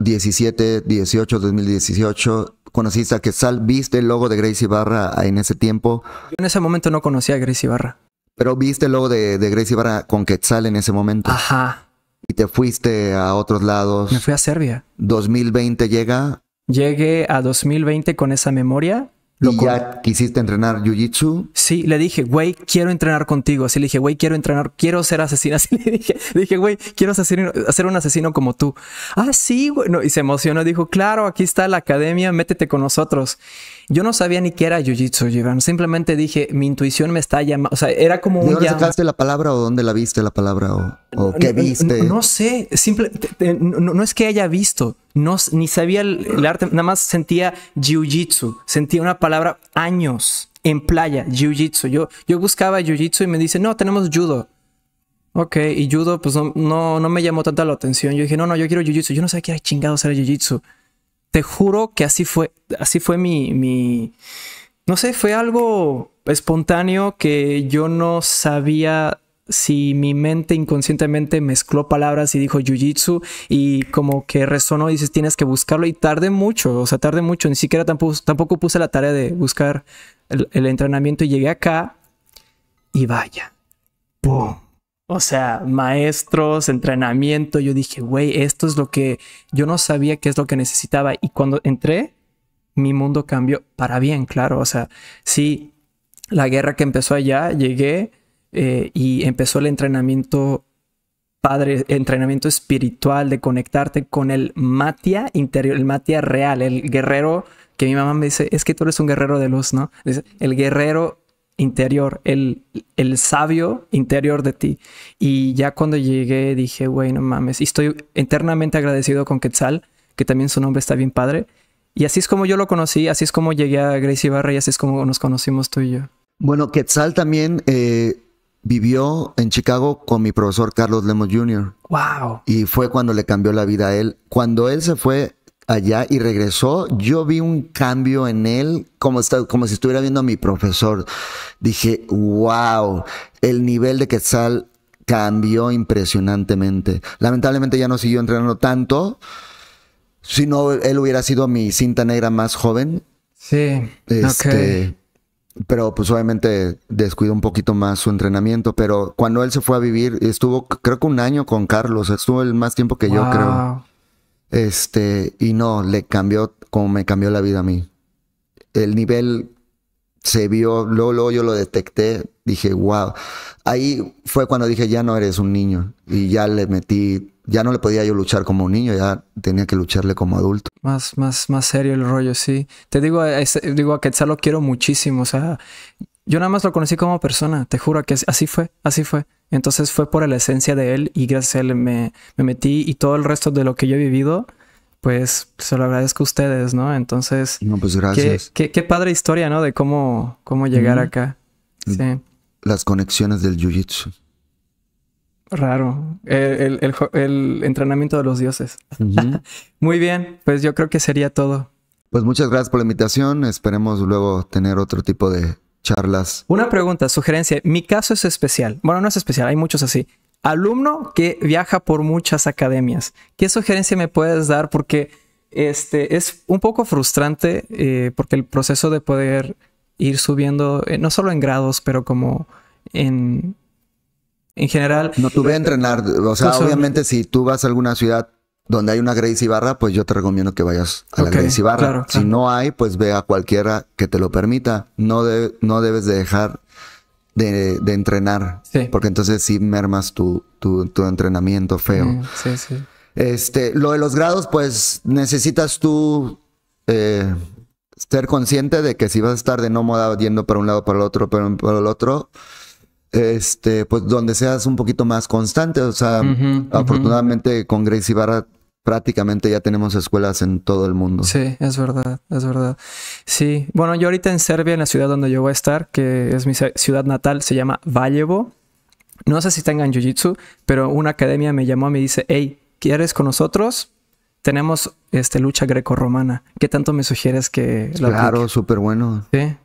17, 18, 2018, conociste a Quetzal, viste el logo de Gracie Ibarra en ese tiempo, Yo en ese momento no conocía a Gracie Ibarra. pero viste el logo de, de Gracie Ibarra con Quetzal en ese momento Ajá. y te fuiste a otros lados. Me fui a Serbia. 2020 llega Llegué a 2020 con esa memoria. Y ya quisiste entrenar Jiu-Jitsu. Sí, le dije, güey, quiero entrenar contigo. Así le dije, güey, quiero entrenar, quiero ser asesino. Así le dije, le dije, güey, quiero asesino- ser un asesino como tú. Ah, sí, güey. No, y se emocionó. Dijo, claro, aquí está la academia, métete con nosotros. Yo no sabía ni qué era Jiu-Jitsu, Gibran. Simplemente dije, mi intuición me está llamando. O sea, era como ¿De un dónde sacaste la palabra o dónde la viste la palabra o, o qué no, viste? No, no sé, simple, te- te- no, no es que haya visto, no, ni sabía el, el arte, nada más sentía jiu-jitsu, sentía una palabra años en playa, jiu-jitsu. Yo, yo buscaba jiu-jitsu y me dice, no, tenemos judo. Ok, y judo pues no, no, no me llamó tanta la atención. Yo dije, no, no, yo quiero jiu-jitsu. Yo no sabía qué era chingado era jiu-jitsu. Te juro que así fue, así fue mi, mi, no sé, fue algo espontáneo que yo no sabía si mi mente inconscientemente mezcló palabras y dijo jiu-jitsu y como que resonó y dices tienes que buscarlo y tardé mucho, o sea, tardé mucho, ni siquiera tampoco, tampoco puse la tarea de buscar el, el entrenamiento y llegué acá y vaya, ¡pum! O sea, maestros, entrenamiento, yo dije, güey, esto es lo que yo no sabía que es lo que necesitaba y cuando entré, mi mundo cambió para bien, claro. O sea, sí, la guerra que empezó allá, llegué eh, y empezó el entrenamiento padre, entrenamiento espiritual de conectarte con el Matia interior, el Matia real, el guerrero que mi mamá me dice, es que tú eres un guerrero de luz, ¿no? El guerrero interior, el, el sabio interior de ti. Y ya cuando llegué dije, güey, no mames, y estoy eternamente agradecido con Quetzal, que también su nombre está bien padre. Y así es como yo lo conocí, así es como llegué a Gracie Barra y así es como nos conocimos tú y yo. Bueno, Quetzal también eh, vivió en Chicago con mi profesor Carlos Lemos Jr. ¡Wow! y fue cuando le cambió la vida a él. Cuando él se fue allá y regresó, yo vi un cambio en él como, está- como si estuviera viendo a mi profesor. Dije, wow, el nivel de Quetzal cambió impresionantemente. Lamentablemente ya no siguió entrenando tanto. Si no, él hubiera sido mi cinta negra más joven. Sí. Este, Pero pues obviamente descuidó un poquito más su entrenamiento. Pero cuando él se fue a vivir, estuvo creo que un año con Carlos. Estuvo el más tiempo que yo creo. Este, y no, le cambió como me cambió la vida a mí. El nivel se vio, luego, luego yo lo detecté, dije, wow. Ahí fue cuando dije, ya no eres un niño. Y ya le metí, ya no le podía yo luchar como un niño, ya tenía que lucharle como adulto. Más, más, más serio el rollo, sí. Te digo, a ese- digo, a Quetzal lo quiero muchísimo. O sea, yo nada más lo conocí como persona. Te juro que así fue, así fue. Entonces fue por la esencia de él y gracias a él me, me metí y todo el resto de lo que yo he vivido, pues se lo agradezco a ustedes, ¿no? Entonces, No, pues gracias. qué, qué padre historia, ¿no? De cómo, cómo llegar acá. Sí. Las conexiones del jiu-jitsu. Raro. El, el- el jo- el entrenamiento de los dioses. Muy bien, pues yo creo que sería todo. Pues muchas gracias por la invitación. Esperemos luego tener otro tipo de charlas. Una pregunta, sugerencia. Mi caso es especial. Bueno, no es especial, hay muchos así. Alumno que viaja por muchas academias. ¿Qué sugerencia me puedes dar? Porque este es un poco frustrante eh, porque el proceso de poder ir subiendo, eh, no solo en grados, pero como en, en general. No, tú ve a entrenar. O sea, Pues, obviamente, si tú vas a alguna ciudad donde hay una Gracie Barra, pues yo te recomiendo que vayas a la Ok, Gracie Barra. claro, Si no hay, pues ve a cualquiera que te lo permita. No, de- no debes de dejar de, de entrenar. Sí. Porque entonces sí mermas tu, tu, tu entrenamiento feo. Mm, sí, sí. Este, lo de los grados, pues necesitas tú eh, ser consciente de que si vas a estar de nómada yendo para un lado para el otro, para, para el otro, este, pues donde seas un poquito más constante. O sea, afortunadamente con Grace Ibarra prácticamente ya tenemos escuelas en todo el mundo. Sí, es verdad, es verdad. Sí, bueno, yo ahorita en Serbia, en la ciudad donde yo voy a estar, que es mi ci- ciudad natal, se llama Vallevo. No sé si tengan Jiu-Jitsu, pero una academia me llamó y me dice, hey, ¿quieres con nosotros? Tenemos este, lucha grecorromana. ¿Qué tanto me sugieres que lo Claro, súper bueno. aplique?" Sí.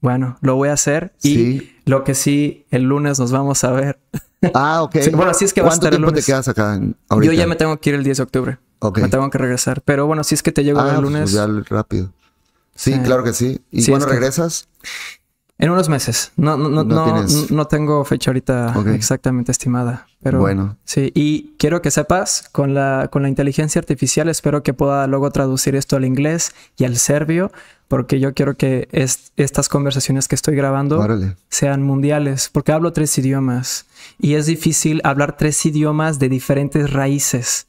Bueno, lo voy a hacer. Y Sí. lo que sí, el lunes nos vamos a ver. Ah, ok. Sí, bueno, así es que va a ¿Cuánto estar el te lunes. quedas acá en- ahorita? Yo ya me tengo que ir el 10 de octubre. Ok. Me tengo que regresar. Pero bueno, si es que te llego ver Ah, el pues lunes. ya rápido. Sí, Sí. claro que sí. ¿Y Sí, cuándo es que- regresas? En unos meses. No, no, no, No no, tengo fecha ahorita Ok. exactamente estimada. Pero Bueno. sí. Y quiero que sepas, con la, con la inteligencia artificial, espero que pueda luego traducir esto al inglés y al serbio, porque yo quiero que es- estas conversaciones que estoy grabando Órale. sean mundiales, porque hablo tres idiomas y es difícil hablar tres idiomas de diferentes raíces.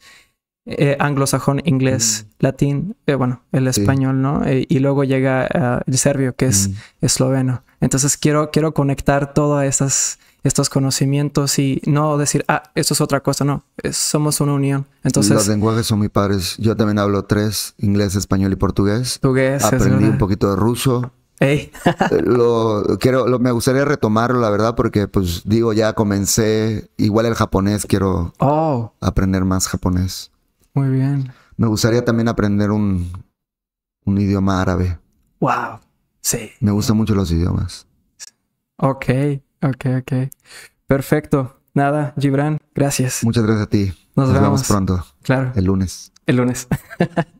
Eh, anglosajón, inglés, latín, eh, bueno, el Mm. Sí. español, ¿no? Eh, y luego llega ah, el serbio, que es Mm. esloveno. Entonces quiero, quiero conectar todos estas, estos conocimientos y no decir, ah, esto es otra cosa, no, es- somos una unión. Los Entonces, lenguajes son muy padres. Yo también hablo tres, inglés, español y portugués. portugués, Aprendí un poquito de ruso. Eh, lo quiero, lo- me gustaría retomarlo, la verdad, porque pues digo, ya comencé. Igual el japonés, quiero oh, aprender más japonés. Muy bien. Me gustaría también aprender un, un idioma árabe. Wow, sí. Me gustan mucho los idiomas. Ok, ok, ok. Perfecto. Nada, Gibran, gracias. Muchas gracias a ti. Nos Nos, vemos vemos. pronto, Claro, el lunes. el lunes.